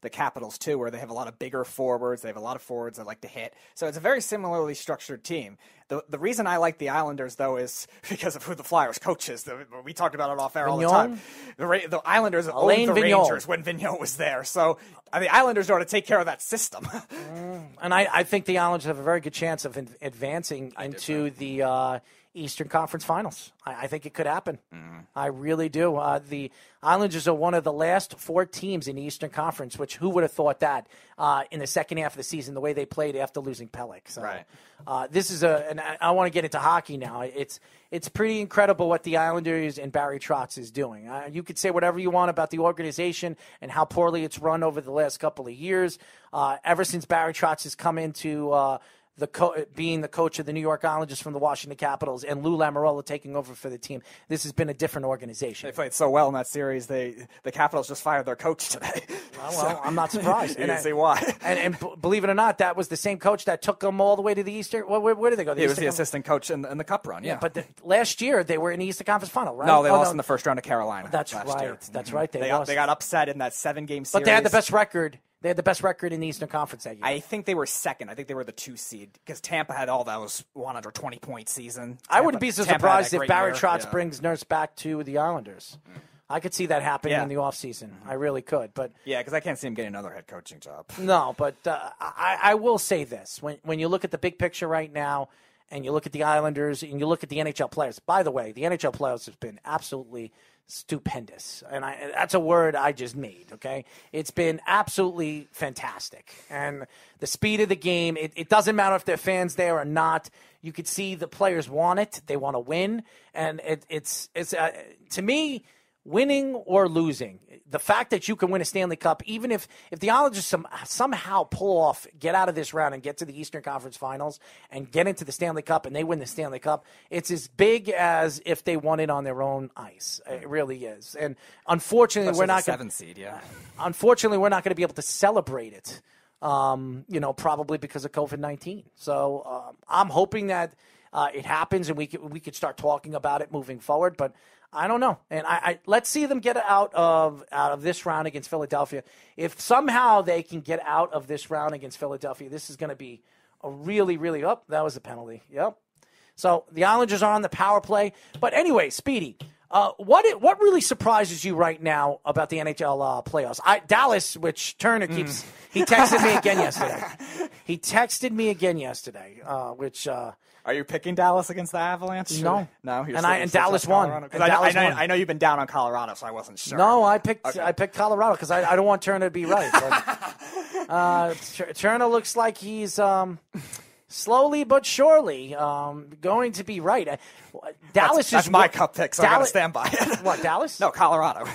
the Capitals too, where they have a lot of bigger forwards. They have a lot of forwards that like to hit. So it's a very similarly structured team. The the reason I like the Islanders though is because of who the Flyers coach is. The, we talked about it off air all the time. The, the Islanders Alain owned the Vigneault. Rangers when Vigneault was there. So the Islanders know how to take care of that system. and I, I think the Islanders have a very good chance of in, advancing into the uh, Eastern Conference Finals. I, I think it could happen. Mm-hmm. I really do. Uh, the Islanders are one of the last four teams in the Eastern Conference, which who would have thought that uh, in the second half of the season, the way they played after losing Pelech. So, Right. uh, this is a, and I, I want to get into hockey now. It's it's pretty incredible what the Islanders and Barry Trotz is doing. Uh, you could say whatever you want about the organization and how poorly it's run over the last couple of years. Uh, ever since Barry Trotz has come into uh, the co- being the coach of the New York Islanders from the Washington Capitals and Lou Lamoriello taking over for the team, this has been a different organization. They played so well in that series. They the Capitals just fired their coach today. Well, I'm not surprised. you can I- see why. And, and b- believe it or not, that was the same coach that took them all the way to the Eastern. Where, where, where did they go? The He was the Conference? assistant coach in, in the Cup run. Yeah, But the, last year they were in the Eastern Conference Final, right? no, they Oh, lost in the first round to Carolina. That's right. year. That's Mhm. right. They, They, they got upset in that seven game series. but they had the best record. They had the best record in the Eastern Conference that year. I think they were second. I think they were the two seed because Tampa had all that was 120 point season. I wouldn't be so Tampa surprised if Barry year. Trotz Yeah. brings Nurse back to the Islanders. I could see that happening Yeah. in the offseason. I really could. But Yeah, because I can't see him getting another head coaching job. No, but uh, I, I will say this: when when you look at the big picture right now, and you look at the Islanders, and you look at the NHL players. By the way, the NHL players have been absolutely stupendous, and I, that's a word I just made. Okay, it's been absolutely fantastic, and the speed of the game. It, it doesn't matter if they're fans there or not. You could see the players want it; they want to win, and it, it's it's uh, to me winning or losing, the fact that you can win a Stanley Cup, even if if the Islanders some, somehow pull off, get out of this round and get to the Eastern Conference Finals and get into the Stanley Cup and they win the Stanley Cup, it's as big as if they won it on their own ice. It really is. And unfortunately, Especially we're not seven gonna, seed. Yeah, unfortunately we're not going to be able to celebrate it. Um, you know, probably because of COVID nineteen. So um, I'm hoping that uh, it happens and we could, we could start talking about it moving forward. But I don't know. And I, I let's see them get out of out of this round against Philadelphia. If somehow they can get out of this round against Philadelphia, this is going to be a really really up. that was a penalty. Yep. So the Islanders are on the power play. But anyway, Speedy, uh, what it, what really surprises you right now about the NHL uh, playoffs? I, Dallas, which Turner keeps, he texted me again yesterday. He texted me again yesterday, uh, which. Uh, Are you picking Dallas against the Avalanche? No. no. And I- and Dallas won. And I, know- Dallas I, know, won. I know you've been down on Colorado, so I wasn't sure. No, I picked Okay. I picked Colorado because I, I don't want Turner to be right. But, uh, Turner looks like he's um, slowly but surely um, going to be right. Uh, Dallas That's, that's is my cup pick, so I got to Dallas- stand by it. What Dallas? No, Colorado.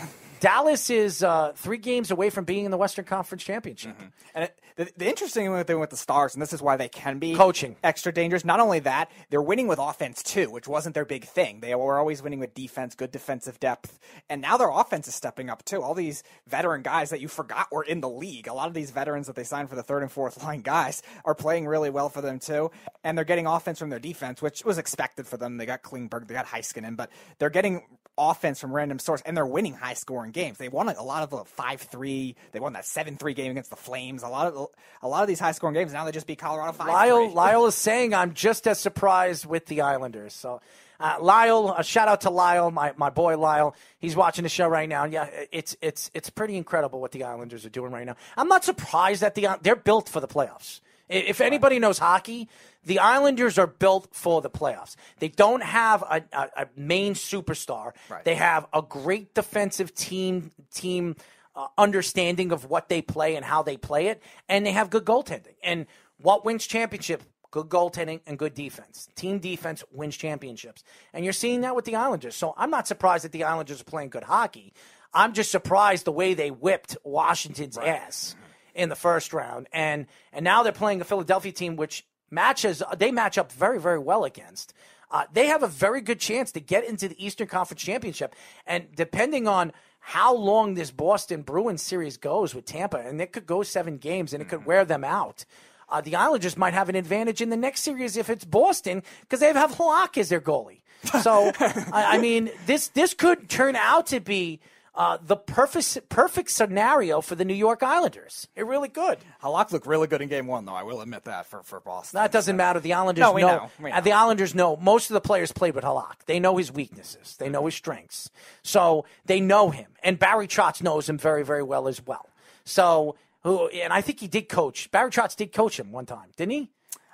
Dallas is uh, three games away from being in the Western Conference Championship. And it, the, the interesting thing with the Stars, and this is why they can be Coaching. extra dangerous. Not only that, they're winning with offense too, which wasn't their big thing. They were always winning with defense, good defensive depth, and now their offense is stepping up too. All these veteran guys that you forgot were in the league. A lot of these veterans that they signed for the third and fourth line guys are playing really well for them too, and they're getting offense from their defense, which was expected for them. They got Klingberg, they got Heiskanen, but they're getting offense from random source, and they're winning high scoring games. They won a lot of the five three. They won that seven three game against the Flames. A lot of a lot of these high scoring games. Now they just beat Colorado five. Lyle, Lyle is saying I'm just as surprised with the Islanders. So, uh, Lyle, a shout out to Lyle, my, my boy Lyle. He's watching the show right now. Yeah, it's it's it's pretty incredible what the Islanders are doing right now. I'm not surprised that the they're built for the playoffs. If anybody knows hockey, the Islanders are built for the playoffs. They don't have a, a, a main superstar. They have a great defensive team team uh, understanding of what they play and how they play it, and they have good goaltending. And what wins championship? Good goaltending and good defense. Team defense wins championships, and you're seeing that with the Islanders. So I'm not surprised that the Islanders are playing good hockey. I'm just surprised the way they whipped Washington's ass in the first round, and and now they're playing a Philadelphia team which matches they match up very very well against. Uh, they have a very good chance to get into the Eastern Conference Championship, and depending on how long this Boston Bruins series goes with Tampa, and it could go seven games, and it could wear them out. Uh, the Islanders might have an advantage in the next series if it's Boston because they have Halak as their goalie. So, I, I mean, this this could turn out to be uh, the perfect perfect scenario for the New York Islanders. It really could. Halak looked really good in game one, though. I will admit that for, for Boston. That doesn't matter. The Islanders No, we know. know. We uh, The Islanders know. Most of the players played with Halak. They know his weaknesses. They know his strengths. So they know him. And Barry Trotz knows him very, very well as well. So, who? and I think he did coach. Barry Trotz did coach him one time, didn't he?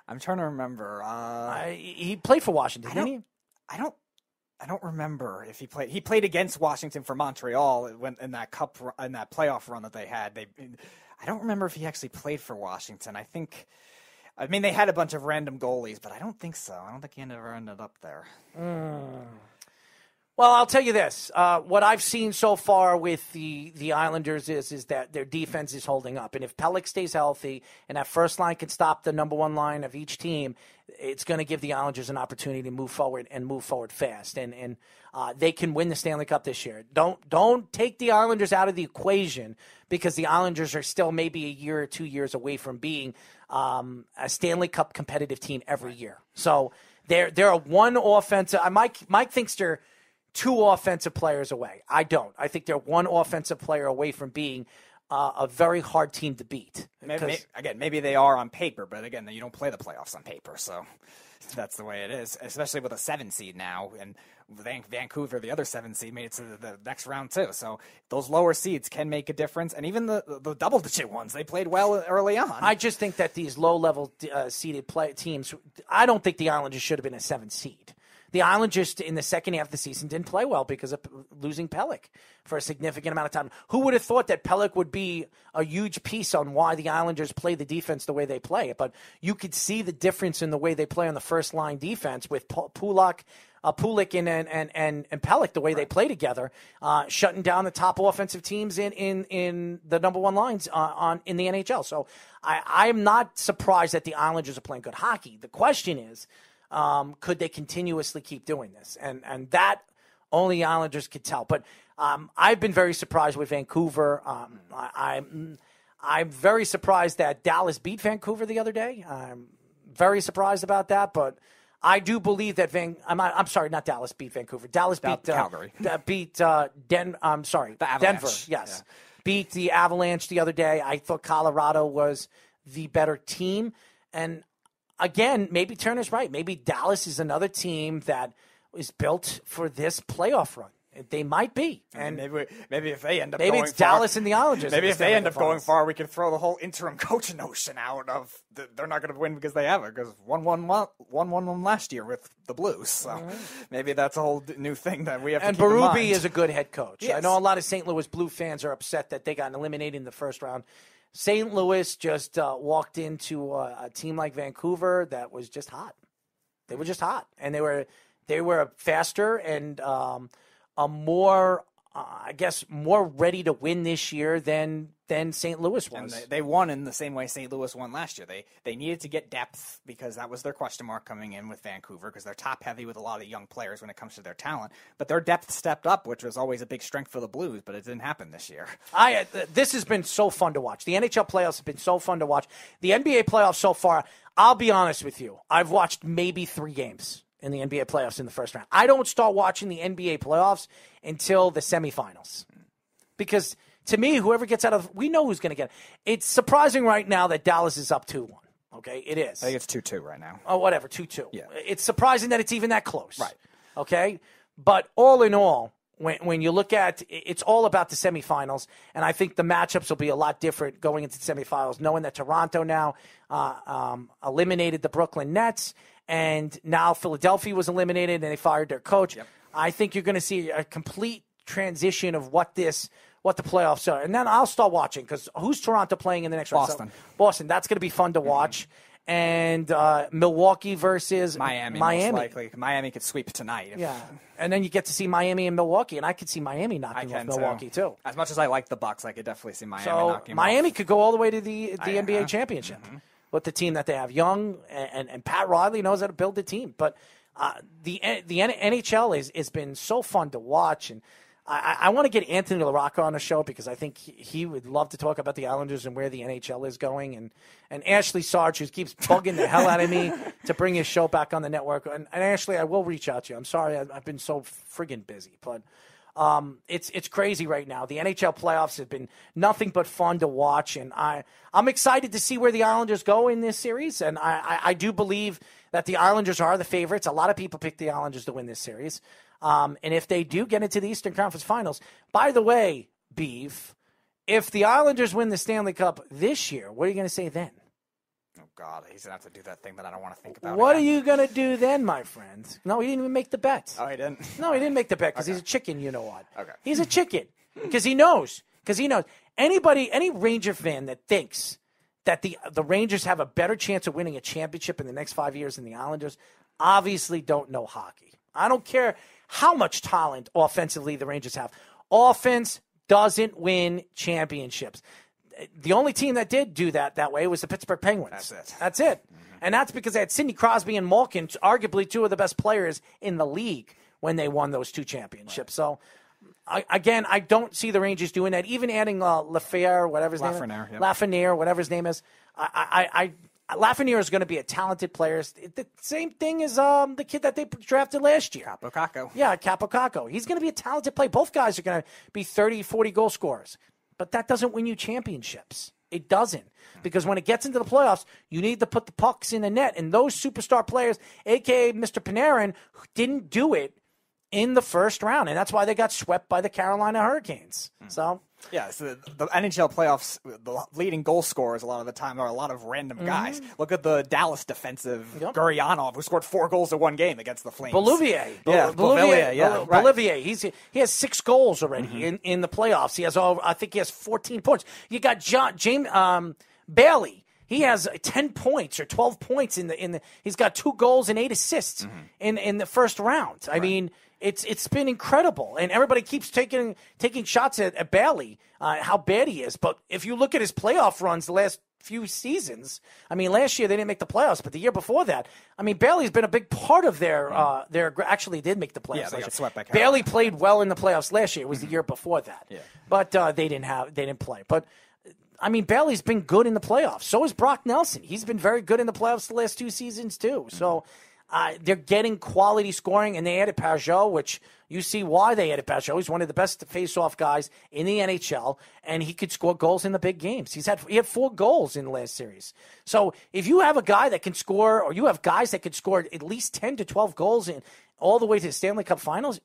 I'm trying to remember. Uh, he played for Washington, didn't he? I don't. I don't remember if he played. He played against Washington for Montreal when in that cup in that playoff run that they had. They, I don't remember if he actually played for Washington. I think, I mean, they had a bunch of random goalies, but I don't think so. I don't think he ever ended up there. Hmm. Well, I'll tell you this: uh, what I've seen so far with the the Islanders is is that their defense is holding up, and if Pelech stays healthy and that first line can stop the number one line of each team, it's going to give the Islanders an opportunity to move forward and move forward fast, and and uh, they can win the Stanley Cup this year. Don't don't take the Islanders out of the equation because the Islanders are still maybe a year or two years away from being um, a Stanley Cup competitive team every year. So they're they're a one offensive. uh, Mike Mike thinks they're two offensive players away. I don't. I think they're one offensive player away from being uh, a very hard team to beat. Maybe, 'Cause- again, maybe they are on paper, but again, you don't play the playoffs on paper, so that's the way it is. Especially with a seven seed now, and Van- Vancouver, the other seven seed, made it to the, the next round too. So those lower seeds can make a difference, and even the the double digit ones, they played well early on. I just think that these low level uh, seeded play teams. I don't think the Islanders should have been a seven seed. The Islanders in the second half of the season didn't play well because of losing Pelech for a significant amount of time. Who would have thought that Pelech would be a huge piece on why the Islanders play the defense the way they play? But you could see the difference in the way they play on the first line defense with Pu- Pulock. Uh, Pulock and and and and, and Pelech, the way they play together, uh, shutting down the top offensive teams in in in the number one lines uh, on in the NHL. So I I'm not surprised that the Islanders are playing good hockey. The question is, um, could they continuously keep doing this? And and that only Islanders could tell. But um, I've been very surprised with Vancouver. Um, I, I'm I'm very surprised that Dallas beat Vancouver the other day. I'm very surprised about that, but. I do believe that Van. I'm, I'm sorry, not Dallas beat Vancouver. Dallas beat uh, Calgary. uh, beat uh, Den. I'm sorry, Avalanche. Denver. Yes, beat the Avalanche the other day. I thought Colorado was the better team, and again, maybe Turner's right. Maybe Dallas is another team that is built for this playoff run. They might be, and and maybe maybe if they end up maybe going it's far- Dallas and the Islanders. Maybe if they end up going far, we could throw the whole interim coach notion out of the, they're not going to win because they have it because one one one one one one last year with the Blues. So maybe that's a whole new thing that we have. And to keep in Berube is a good head coach. I know a lot of St. Louis Blue fans are upset that they got eliminated in the first round. St. Louis just uh, walked into a, a team like Vancouver that was just hot. They were just hot, and they were they were faster and um, a more, uh, I guess, more ready to win this year than than St. Louis was. And they, they won in the same way St. Louis won last year. They they needed to get depth because that was their question mark coming in with Vancouver because they're top heavy with a lot of young players when it comes to their talent. But their depth stepped up, which was always a big strength for the Blues. But it didn't happen this year. I uh, th- this has been so fun to watch. The NHL playoffs have been so fun to watch. The NBA playoffs so far. I'll be honest with you. I've watched maybe three games in the NBA playoffs in the first round. I don't start watching the NBA playoffs until the semifinals because to me, whoever gets out of, we know who's going to get. it. It's surprising right now that Dallas is up two one. Okay, it is. I think it's two two right now. Oh, whatever, two two. Yeah. It's surprising that it's even that close. Right. Okay, but all in all, when when you look at, it's all about the semifinals, and I think the matchups will be a lot different going into the semifinals, knowing that Toronto now uh, um, eliminated the Brooklyn Nets, and now Philadelphia was eliminated, and they fired their coach. I think you're going to see a complete transition of what this. What the playoffs are, and then I'll start watching because who's Toronto playing in the next round? So- Boston. Boston. That's going to be fun to watch. And uh, Milwaukee versus Miami, Miami. most likely. Miami could sweep tonight. if- Yeah, and then you get to see Miami and Milwaukee, and I could see Miami knocking off Milwaukee too. As much as I like the Bucks, I could definitely see Miami so Miami off. could go all the way to the the I- NBA uh-huh. championship with the team that they have. Young and, and, and Pat Riley knows how to build a team. But uh, the the N- NHL is has been so fun to watch, and I, I want to get Anthony LaRocca on the show because I think he, he would love to talk about the Islanders and where the NHL is going, and and Ashley Sarge who keeps bugging the hell out of me to bring his show back on the network. And, and Ashley, I will reach out to you. I'm sorry, I've, I've been so friggin' busy, but. Um, it's it's crazy right now. The NHL playoffs have been nothing but fun to watch, and I I'm excited to see where the Islanders go in this series. And I, I, I do believe that the Islanders are the favorites. A lot of people pick the Islanders to win this series, um, and if they do get into the Eastern Conference Finals, by the way, Beef, if the Islanders win the Stanley Cup this year, what are you going to say then? Oh God, he's gonna have to do that thing that I don't want to think about. It. What are you going to do then, my friend? No, he didn't even make the bet. Oh, he didn't. No, he didn't make the bet because he's a chicken. You know what? Okay. He's a chicken because he knows. Because he knows anybody, any Ranger fan that thinks that the the Rangers have a better chance of winning a championship in the next five years than the Islanders, obviously don't know hockey. I don't care how much talent offensively the Rangers have. Offense doesn't win championships. The only team that did do that that way was the Pittsburgh Penguins. That's it. That's it. And that's because they had Sidney Crosby and Malkin, arguably two of the best players in the league when they won those two championships. So, I, again, I don't see the Rangers doing that. Even adding uh, Lafayette, whatever his name Lafreniere, is, yep. Lafreniere, whatever his name is. I, I, I Lafreniere is going to be a talented player. The same thing as um, the kid that they drafted last year. Kaapo Yeah, Kaapo Kakko. He's going to be a talented player. Both guys are going to be 30, 40 goal scorers. But that doesn't win you championships. It doesn't. Because when it gets into the playoffs, you need to put the pucks in the net. And those superstar players, aka Mr. Panarin, who didn't do it in the first round. And that's why they got swept by the Carolina Hurricanes. Hmm. So Yeah, so the, the NHL playoffs, the leading goal scorers a lot of the time are a lot of random mm-hmm. guys. Look at the Dallas defensive Gurianov, who scored four goals in one game against the Flames. Beauvillier. Yeah, Bol- Beauvillier, yeah, Bol- right. Beauvillier. He's he has six goals already mm-hmm. in, in the playoffs. He has over, I think he has 14 points. You got John James um, Bailey. He has 10 points or 12 points in the in the he's got two goals and eight assists mm-hmm. in in the first round. I mean, it's it's been incredible. And everybody keeps taking taking shots at, at Bailey, uh, how bad he is. But if you look at his playoff runs the last few seasons, I mean, last year they didn't make the playoffs, but the year before that, I mean, Bailey's been a big part of their uh, their actually did make the playoffs. Yeah, they got swept by Bailey played well in the playoffs last year. It was the year before that. Yeah. But uh, they didn't have they didn't play. But I mean, Bailey's been good in the playoffs. So is Brock Nelson. He's been very good in the playoffs the last two seasons too. So uh, they're getting quality scoring, and they added Pageau, which you see why they added Pageau. He's one of the best face-off guys in the NHL, and he could score goals in the big games. He's had he had four goals in the last series. So if you have a guy that can score, or you have guys that can score at least ten to twelve goals in all the way to the Stanley Cup Finals,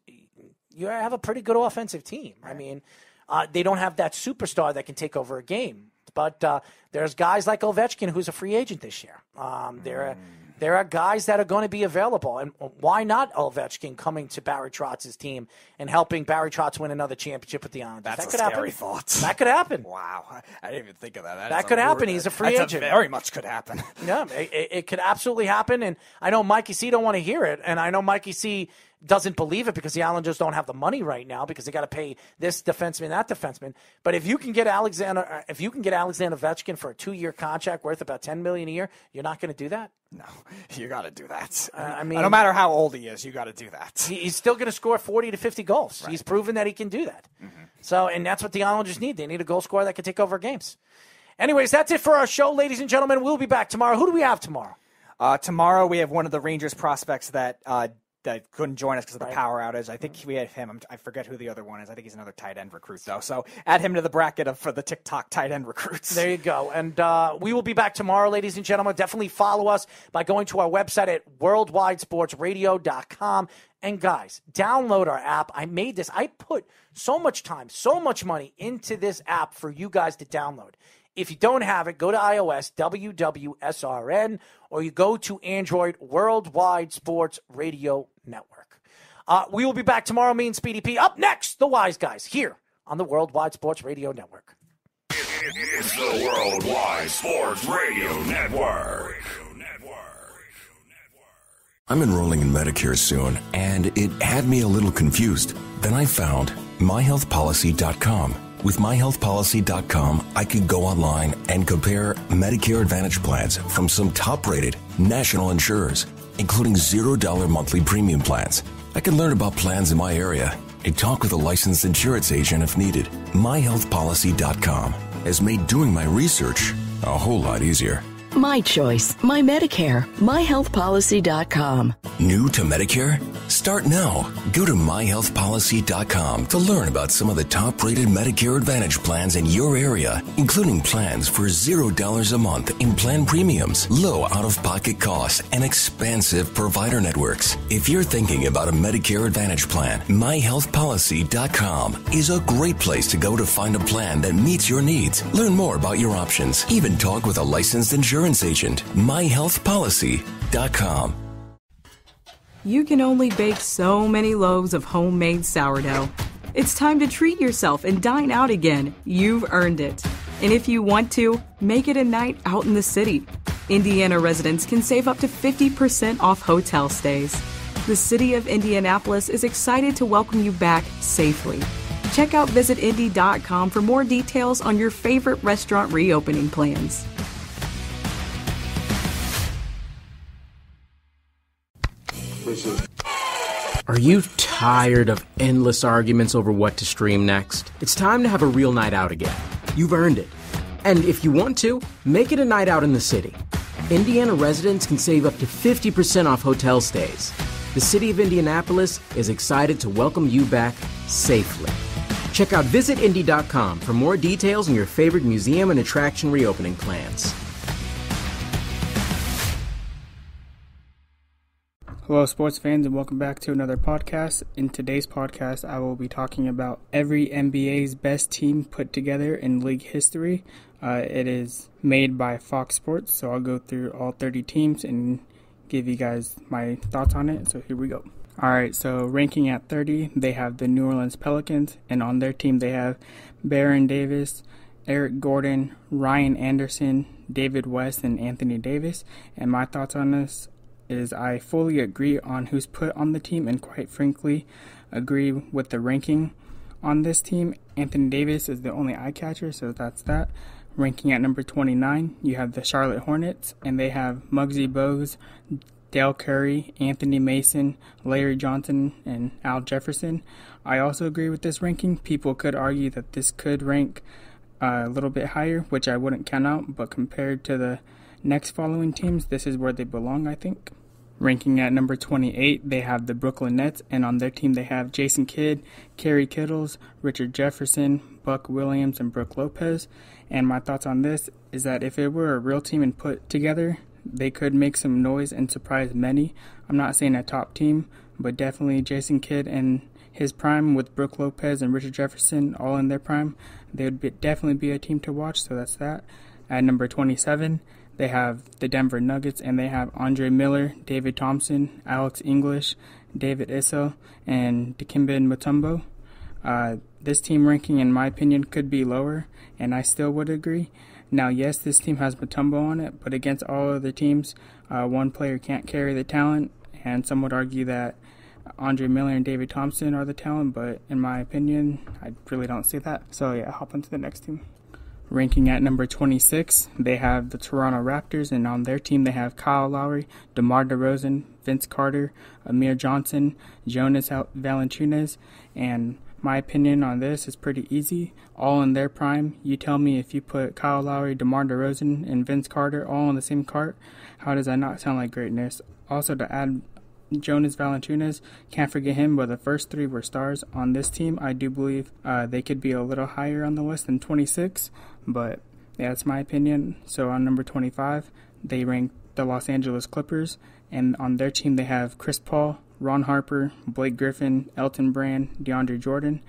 you have a pretty good offensive team. I mean, uh, they don't have that superstar that can take over a game, but uh, there's guys like Ovechkin who's a free agent this year. Um, there, are, there are guys that are going to be available, and why not Ovechkin coming to Barry Trotz's team and helping Barry Trotz win another championship with the Islanders? That's that a could scary happen. thought. That could happen. Wow, I didn't even think of that. That could happen. He's a free that's agent. very much could happen. Yeah, it, it- it could absolutely happen, and I know Mikey C don't want to hear it, and I know Mikey C doesn't believe it because the Islanders don't have the money right now because they got to pay this defenseman, that defenseman. But if you can get Alexander, uh, if you can get Alexander Ovechkin for a two-year contract worth about ten million a year, you're not going to do that. No, you got to do that. Uh, I mean, no matter how old he is, you got to do that. he's still going to score forty to fifty goals. He's proven that he can do that. So, and that's what the Islanders need. They need a goal scorer that can take over games. Anyways, that's it for our show, ladies and gentlemen. We'll be back tomorrow. Who do we have tomorrow? Uh, tomorrow we have one of the Rangers prospects that uh, that couldn't join us because of the power outage. I think we have him. I'm, I forget who the other one is. I think he's another tight end recruit though. So add him to the bracket of for the TikTok tight end recruits. There you go. And uh, we will be back tomorrow, ladies and gentlemen. Definitely follow us by going to our website at worldwidesportsradio.com. And guys, download our app. I made this. I put so much time, so much money into this app for you guys to download. If you don't have it, go to iOS, WWSRN, or you go to Android, Worldwide Sports Radio Network. Uh, we will be back tomorrow, me and Speedy P. Up next, the Wise Guys, here on the Worldwide Sports Radio Network. It's the Worldwide Sports Radio Network. I'm enrolling in Medicare soon, and it had me a little confused. Then I found myhealthpolicy.com. With myhealthpolicy.com, I could go online and compare Medicare Advantage plans from some top rated national insurers, including $0 monthly premium plans. I can learn about plans in my area and talk with a licensed insurance agent if needed. MyHealthPolicy.com has made doing my research a whole lot easier. My choice, my Medicare, myhealthpolicy.com. New to Medicare? Start now. Go to myhealthpolicy.com to learn about some of the top rated Medicare Advantage plans in your area, including plans for $0 a month in plan premiums, low out of pocket costs, and expansive provider networks. If you're thinking about a Medicare Advantage plan, myhealthpolicy.com is a great place to go to find a plan that meets your needs. Learn more about your options, even talk with a licensed insurance agent. myhealthpolicy.com. You can only bake so many loaves of homemade sourdough. It's time to treat yourself and dine out again. You've earned it. And if you want to, make it a night out in the city. Indiana residents can save up to 50% off hotel stays. The City of Indianapolis is excited to welcome you back safely. Check out visitindy.com for more details on your favorite restaurant reopening plans. Are you tired of endless arguments over what to stream next? It's time to have a real night out again. You've earned it. And if you want to, make it a night out in the city. Indiana residents can save up to 50% off hotel stays. The city of Indianapolis is excited to welcome you back safely. Check out visitindy.com for more details on your favorite museum and attraction reopening plans. Hello, sports fans, and welcome back to another podcast. In today's podcast, I will be talking about every NBA's best team put together in league history. Uh, it is made by Fox Sports, so I'll go through all 30 teams and give you guys my thoughts on it. So here we go. All right, so ranking at 30, they have the New Orleans Pelicans, and on their team, they have Baron Davis, Eric Gordon, Ryan Anderson, David West, and Anthony Davis. And my thoughts on this is I fully agree on who's put on the team, and quite frankly, agree with the ranking on this team. Anthony Davis is the only eye catcher, so that's that. Ranking at number 29, you have the Charlotte Hornets, and they have Muggsy Bogues, Dell Curry, Anthony Mason, Larry Johnson, and Al Jefferson. I also agree with this ranking. People could argue that this could rank uh, a little bit higher, which I wouldn't count out, but compared to the next following teams, this is where they belong, I think. Ranking at number 28, they have the Brooklyn Nets, and on their team they have Jason Kidd, Kerry Kittles, Richard Jefferson, Buck Williams, and Brooke Lopez. And my thoughts on this is that if it were a real team and put together, they could make some noise and surprise many. I'm not saying a top team, but definitely Jason Kidd and his prime with Brooke Lopez and Richard Jefferson all in their prime. They would be, definitely be a team to watch, so that's that. At number 27, they have the Denver Nuggets, and they have Andre Miller, David Thompson, Alex English, David Issel, and Dikembe Mutombo. Uh, this team ranking, in my opinion, could be lower, and I still would agree. Now, yes, this team has Mutombo on it, but against all other teams, uh, one player can't carry the talent, and some would argue that Andre Miller and David Thompson are the talent, but in my opinion, I really don't see that. So, yeah, hop into the next team. Ranking at number 26, they have the Toronto Raptors, and on their team they have Kyle Lowry, DeMar DeRozan, Vince Carter, Amir Johnson, Jonas Valanciunas, and my opinion on this is pretty easy. All in their prime. You tell me if you put Kyle Lowry, DeMar DeRozan, and Vince Carter all in the same cart, how does that not sound like greatness? Also, to add Jonas Valanciunas, can't forget him, but the first three were stars on this team. I do believe uh, they could be a little higher on the list than 26, but yeah, that's my opinion. So on number 25, they rank the Los Angeles Clippers, and on their team they have Chris Paul, Ron Harper, Blake Griffin, Elton Brand, DeAndre Jordan.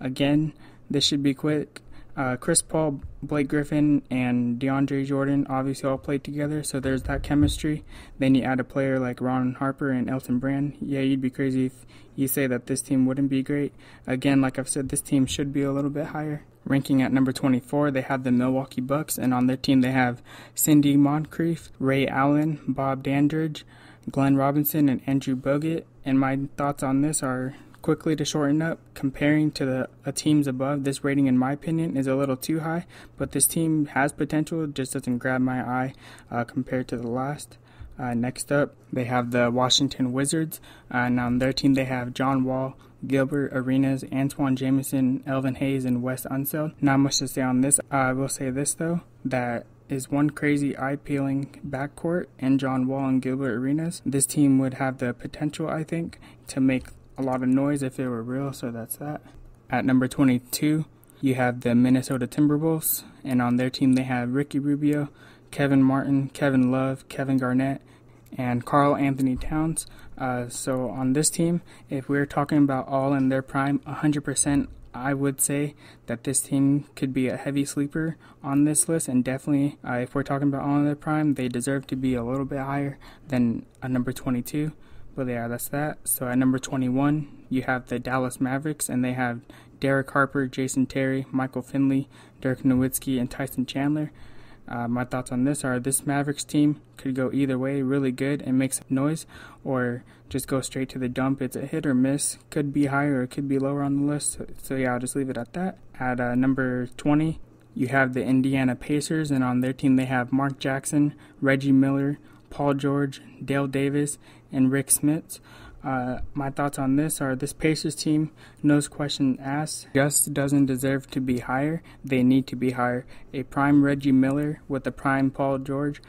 Again, this should be quick. Uh, Chris Paul, Blake Griffin, and DeAndre Jordan obviously all played together, so there's that chemistry. Then you add a player like Ron Harper and Elton Brand. Yeah, you'd be crazy if you say that this team wouldn't be great. Again, like I've said, this team should be a little bit higher. Ranking at number 24, they have the Milwaukee Bucks, and on their team they have Sidney Moncrief, Ray Allen, Bob Dandridge, Glenn Robinson, and Andrew Bogut. And my thoughts on this are quickly to shorten up, comparing to the uh, teams above, this rating, in my opinion, is a little too high. But this team has potential, just doesn't grab my eye uh, compared to the last. Uh, next up, they have the Washington Wizards, uh, and on their team they have John Wall, Gilbert Arenas, Antawn Jamison, Elvin Hayes, and Wes Unseld. Not much to say on this. I will say this though, that is one crazy eye peeling backcourt and John Wall and Gilbert Arenas. This team would have the potential, I think, to make a lot of noise if it were real, so that's that. At number 22, you have the Minnesota Timberwolves, and on their team they have Ricky Rubio, Kevin Martin, Kevin Love, Kevin Garnett, and Karl-Anthony Towns. Uh, so on this team, if we're talking about all in their prime, 100%, I would say that this team could be a heavy sleeper on this list, and definitely, uh, if we're talking about all in their prime, they deserve to be a little bit higher than a number 22. But yeah, that's that. So at number 21, you have the Dallas Mavericks, and they have Derek Harper, Jason Terry, Michael Finley, Dirk Nowitzki, and Tyson Chandler. Uh, my thoughts on this are this Mavericks team could go either way, really good and make some noise, or just go straight to the dump. It's a hit or miss. Could be higher or could be lower on the list. So, so yeah, I'll just leave it at that. At uh, number 20, you have the Indiana Pacers, and on their team they have Mark Jackson, Reggie Miller, Paul George, Dale Davis, and Rick Smits. Uh, my thoughts on this are this Pacers team, no question asked, just doesn't deserve to be higher. They need to be higher. A prime Reggie Miller with a prime Paul George.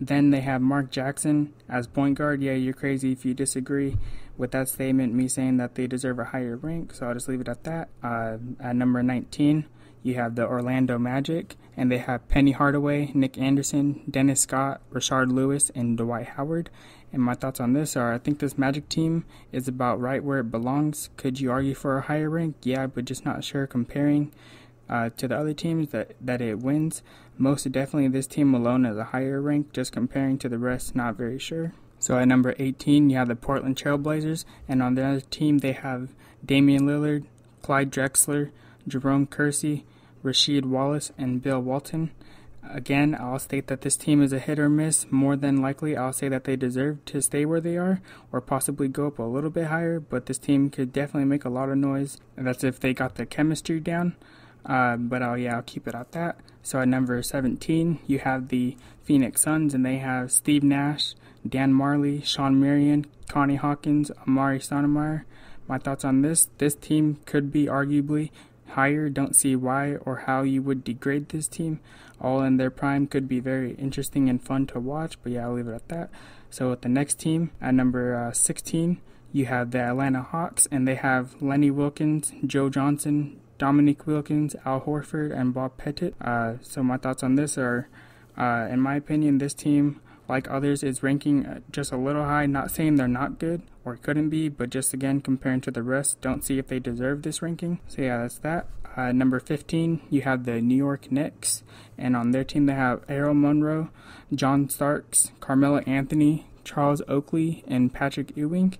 Then they have Mark Jackson as point guard. Yeah, you're crazy if you disagree with that statement, me saying that they deserve a higher rank. So I'll just leave it at that. Uh, at number 19, you have the Orlando Magic, and they have Penny Hardaway, Nick Anderson, Dennis Scott, Rashard Lewis, and Dwight Howard. And my thoughts on this are I think this Magic team is about right where it belongs. Could you argue for a higher rank? Yeah, but just not sure comparing uh, to the other teams that, that it wins. Most definitely, this team alone is a higher rank, just comparing to the rest, not very sure. So at number 18, you have the Portland Trailblazers, and on the other team, they have Damian Lillard, Clyde Drexler, Jerome Kersey, Rasheed Wallace, and Bill Walton. Again, I'll state that this team is a hit or miss. More than likely, I'll say that they deserve to stay where they are or possibly go up a little bit higher, but this team could definitely make a lot of noise. That's if they got the chemistry down. Uh, but I'll, yeah, I'll keep it at that. So at number 17, you have the Phoenix Suns, and they have Steve Nash, Dan Majerle, Shawn Marion, Connie Hawkins, Amar'e Stoudemire. My thoughts on this: this team could be arguably higher. Don't see why or how you would degrade this team. All in their prime could be very interesting and fun to watch, but yeah, I'll leave it at that. So with the next team, at number uh, 16, you have the Atlanta Hawks, and they have Lenny Wilkens, Joe Johnson, Dominique Wilkins, Al Horford, and Bob Pettit. Uh, so my thoughts on this are, uh, in my opinion, this team, like others, is ranking uh, just a little high. Not saying they're not good or couldn't be, but just again comparing to the rest, don't see if they deserve this ranking. So yeah, that's that. Uh, number 15, you have the New York Knicks, and on their team they have Earl Monroe, John Starks, Carmelo Anthony, Charles Oakley, and Patrick Ewing.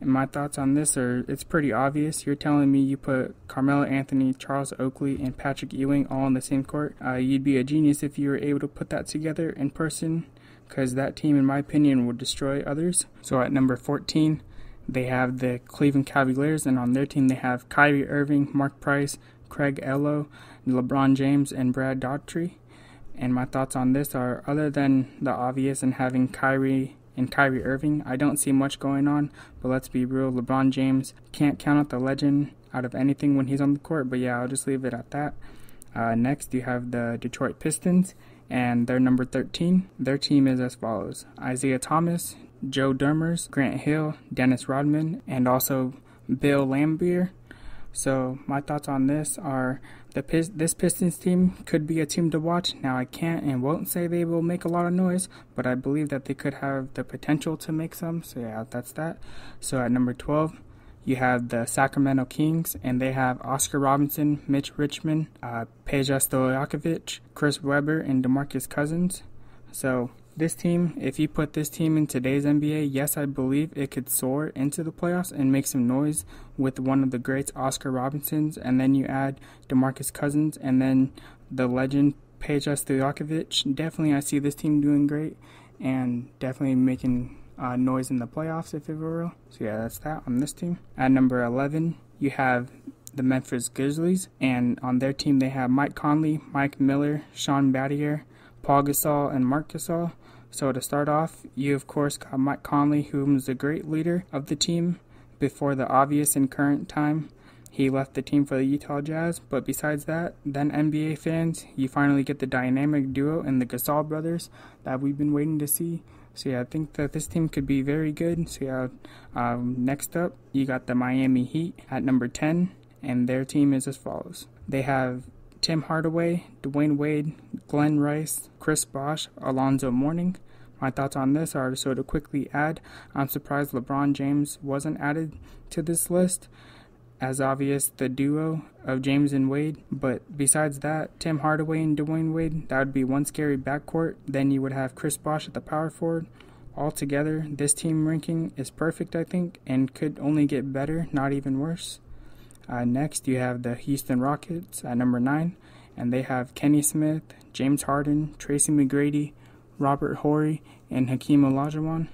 And my thoughts on this are it's pretty obvious. You're telling me you put Carmelo Anthony, Charles Oakley, and Patrick Ewing all on the same court. Uh, you'd be a genius if you were able to put that together in person, because that team, in my opinion, would destroy others. So at number 14, they have the Cleveland Cavaliers, and on their team they have Kyrie Irving, Mark Price, Craig Ehlo, LeBron James, and Brad Daugherty. And my thoughts on this are other than the obvious and having Kyrie and Kyrie Irving, I don't see much going on. But let's be real, LeBron James can't count out the legend out of anything when he's on the court. But yeah, I'll just leave it at that. Uh, next, you have the Detroit Pistons, and they're number 13. Their team is as follows Isiah Thomas, Joe Dumars, Grant Hill, Dennis Rodman, and also Bill Laimbeer. So my thoughts on this are the this Pistons team could be a team to watch. Now I can't and won't say they will make a lot of noise, but I believe that they could have the potential to make some. So yeah, that's that. So at number 12, you have the Sacramento Kings, and they have Oscar Robertson, Mitch Richmond, uh, Peja Stojakovic, Chris Webber, and DeMarcus Cousins. So this team, if you put this team in today's NBA, yes, I believe it could soar into the playoffs and make some noise with one of the greats, Oscar Robertsons, and then you add DeMarcus Cousins and then the legend Peja Stojakovic. Definitely, I see this team doing great and definitely making uh, noise in the playoffs if it were real. So yeah, that's that on this team. At number 11, you have the Memphis Grizzlies, and on their team they have Mike Conley, Mike Miller, Shane Battier, Pau Gasol, and Marc Gasol. So to start off, you of course got Mike Conley, who was a great leader of the team before the obvious and current time. he left the team for the Utah Jazz. But besides that, then NBA fans, you finally get the dynamic duo and the Gasol brothers that we've been waiting to see. So yeah, I think that this team could be very good. So yeah, um, next up you got the Miami Heat at number 10, and their team is as follows. They have Tim Hardaway, Dwyane Wade, Glen Rice, Chris Bosh, Alonzo Mourning. My thoughts on this are so to quickly add, I'm surprised LeBron James wasn't added to this list. As obvious, the duo of James and Wade, but besides that, Tim Hardaway and Dwyane Wade, that would be one scary backcourt. Then you would have Chris Bosh at the power forward. Altogether, this team ranking is perfect, I think, and could only get better, not even worse. Uh, next, you have the Houston Rockets at number 9, and they have Kenny Smith, James Harden, Tracy McGrady, Robert Horry, and Hakeem Olajuwon.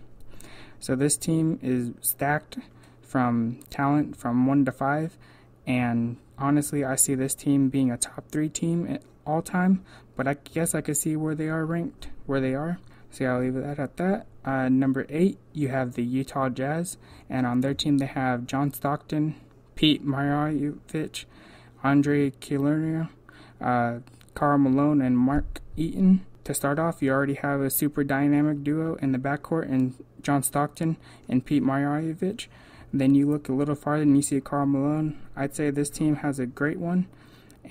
So this team is stacked from talent from 1 to 5, and honestly, I see this team being a top 3 team all time, but I guess I could see where they are ranked, where they are. So I'll leave that at that. Uh, number 8, you have the Utah Jazz, and on their team they have John Stockton, Pete Maravich, Andre Killorn, uh, Karl Malone, and Mark Eaton. To start off, you already have a super dynamic duo in the backcourt in John Stockton and Pete Maravich. Then you look a little farther and you see Karl Malone. I'd say this team has a great one,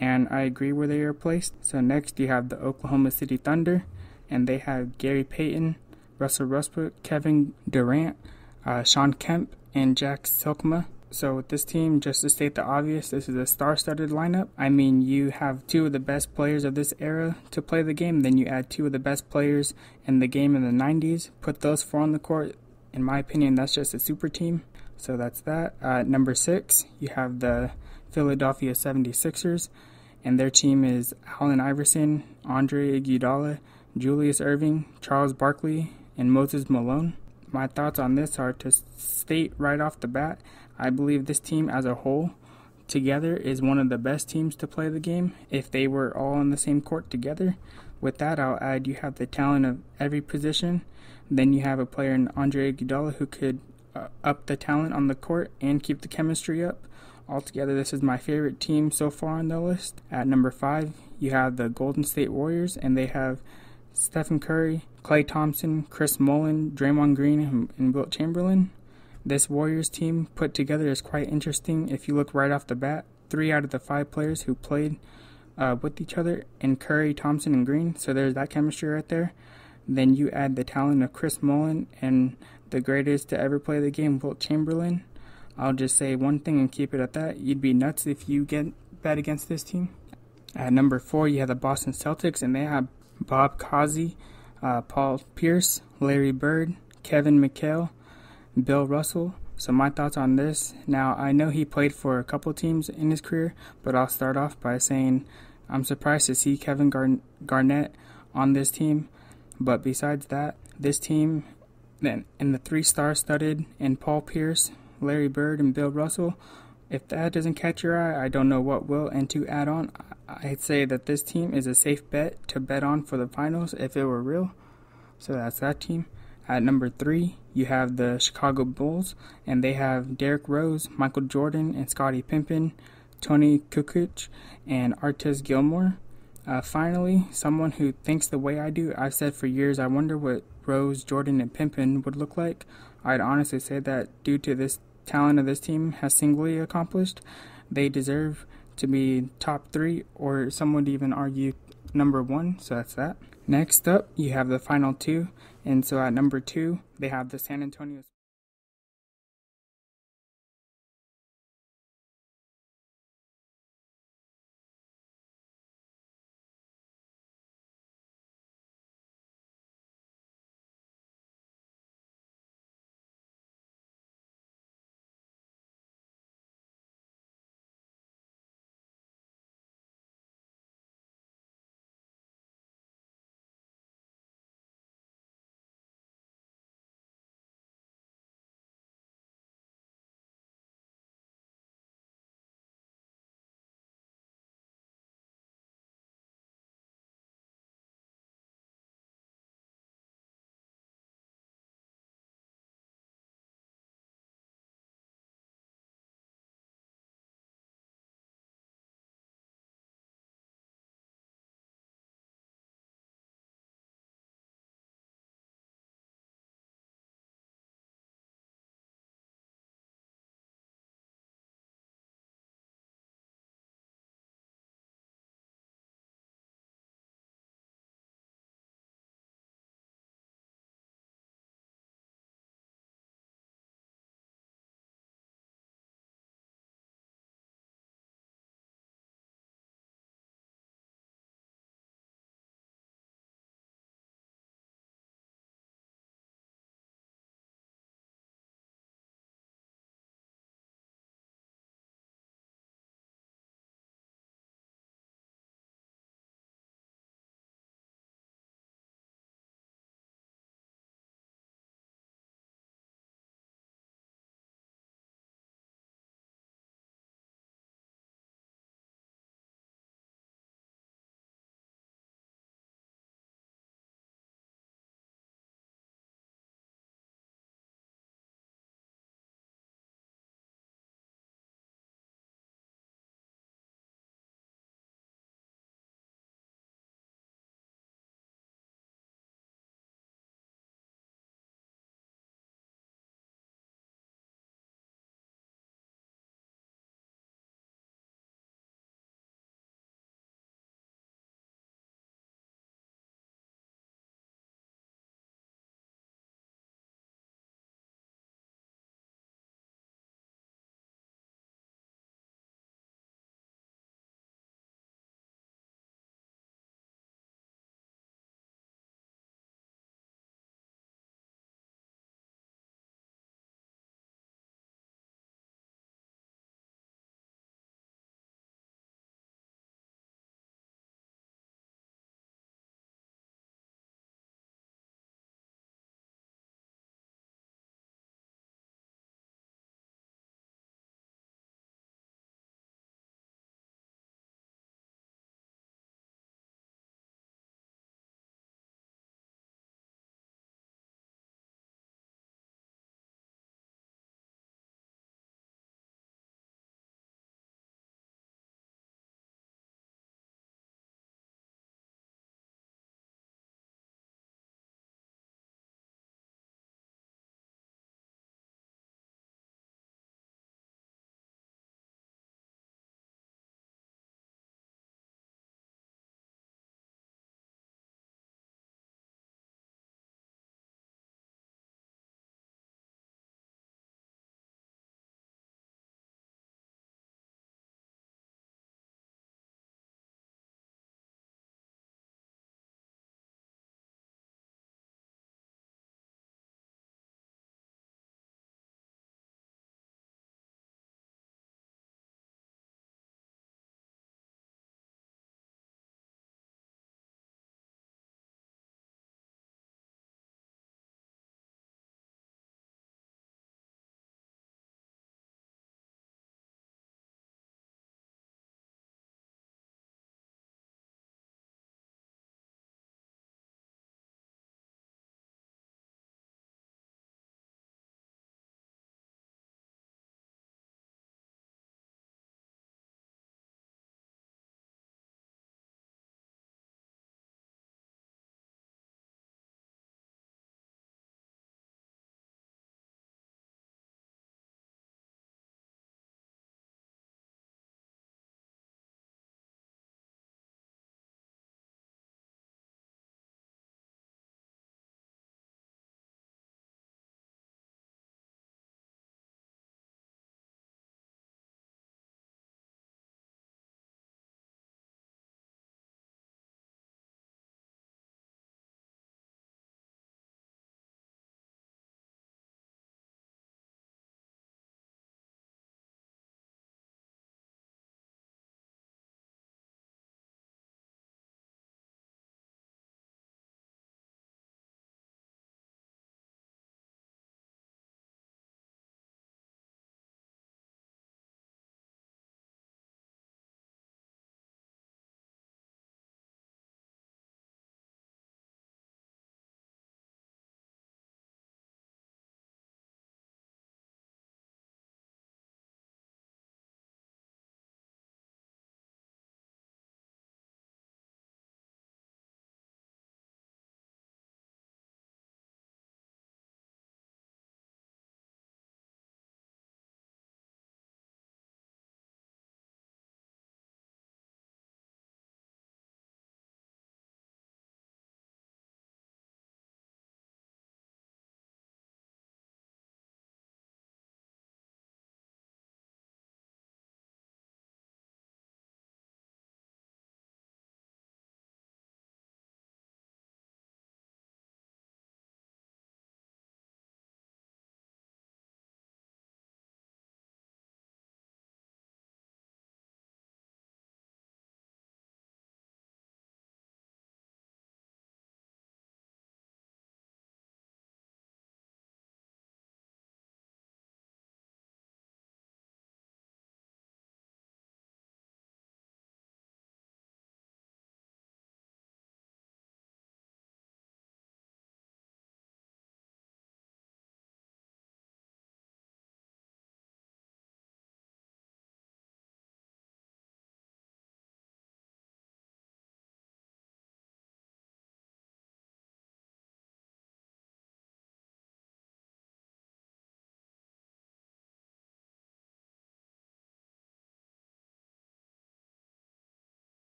and I agree where they are placed. So next you have the Oklahoma City Thunder, and they have Gary Payton, Russell Westbrook, Kevin Durant, uh, Shawn Kemp, and Jack Sikma. So with this team, just to state the obvious, this is a star-studded lineup. I mean, you have two of the best players of this era to play the game. Then you add two of the best players in the game in the 90s. Put those four on the court. In my opinion, that's just a super team. So that's that. Uh, number six, you have the Philadelphia 76ers, and their team is Allen Iverson, Andre Iguodala, Julius Erving, Charles Barkley, and Moses Malone. My thoughts on this are to state right off the bat I believe this team as a whole together is one of the best teams to play the game if they were all on the same court together. With that, I'll add you have the talent of every position. Then you have a player in Andre Iguodala who could uh, up the talent on the court and keep the chemistry up. Altogether, this is my favorite team so far on the list. At number five, you have the Golden State Warriors, and they have Stephen Curry, Klay Thompson, Chris Mullin, Draymond Green, and Wilt Chamberlain. This Warriors team put together is quite interesting. If you look right off the bat, three out of the five players who played uh, with each other in Curry, Thompson, and Green. So there's that chemistry right there. Then you add the talent of Chris Mullin and the greatest to ever play the game, Wilt Chamberlain. I'll just say one thing and keep it at that. You'd be nuts if you get bet against this team. At number four, you have the Boston Celtics, and they have Bob Cousy, uh, Paul Pierce, Larry Bird, Kevin McHale, Bill Russell. So my thoughts on this. Now I know he played for a couple teams in his career, but I'll start off by saying I'm surprised to see Kevin Gar- Garnett on this team. But besides that, this team, then in the three star studded and Paul Pierce, Larry Bird, and Bill Russell. If that doesn't catch your eye, I don't know what will. And to add on, I'd say that this team is a safe bet to bet on for the finals if it were real. So that's that team. At number three, you have the Chicago Bulls, and they have Derrick Rose, Michael Jordan, and Scottie Pippen, Toni Kukoc, and Artis Gilmore. Uh, finally, someone who thinks the way I do, I've said for years, I wonder what Rose, Jordan, and Pippen would look like. I'd honestly say that due to this talent of this team has singly accomplished, they deserve to be top three, or some would even argue number one. So that's that. Next up, you have the final two. And so at number two, they have the San Antonio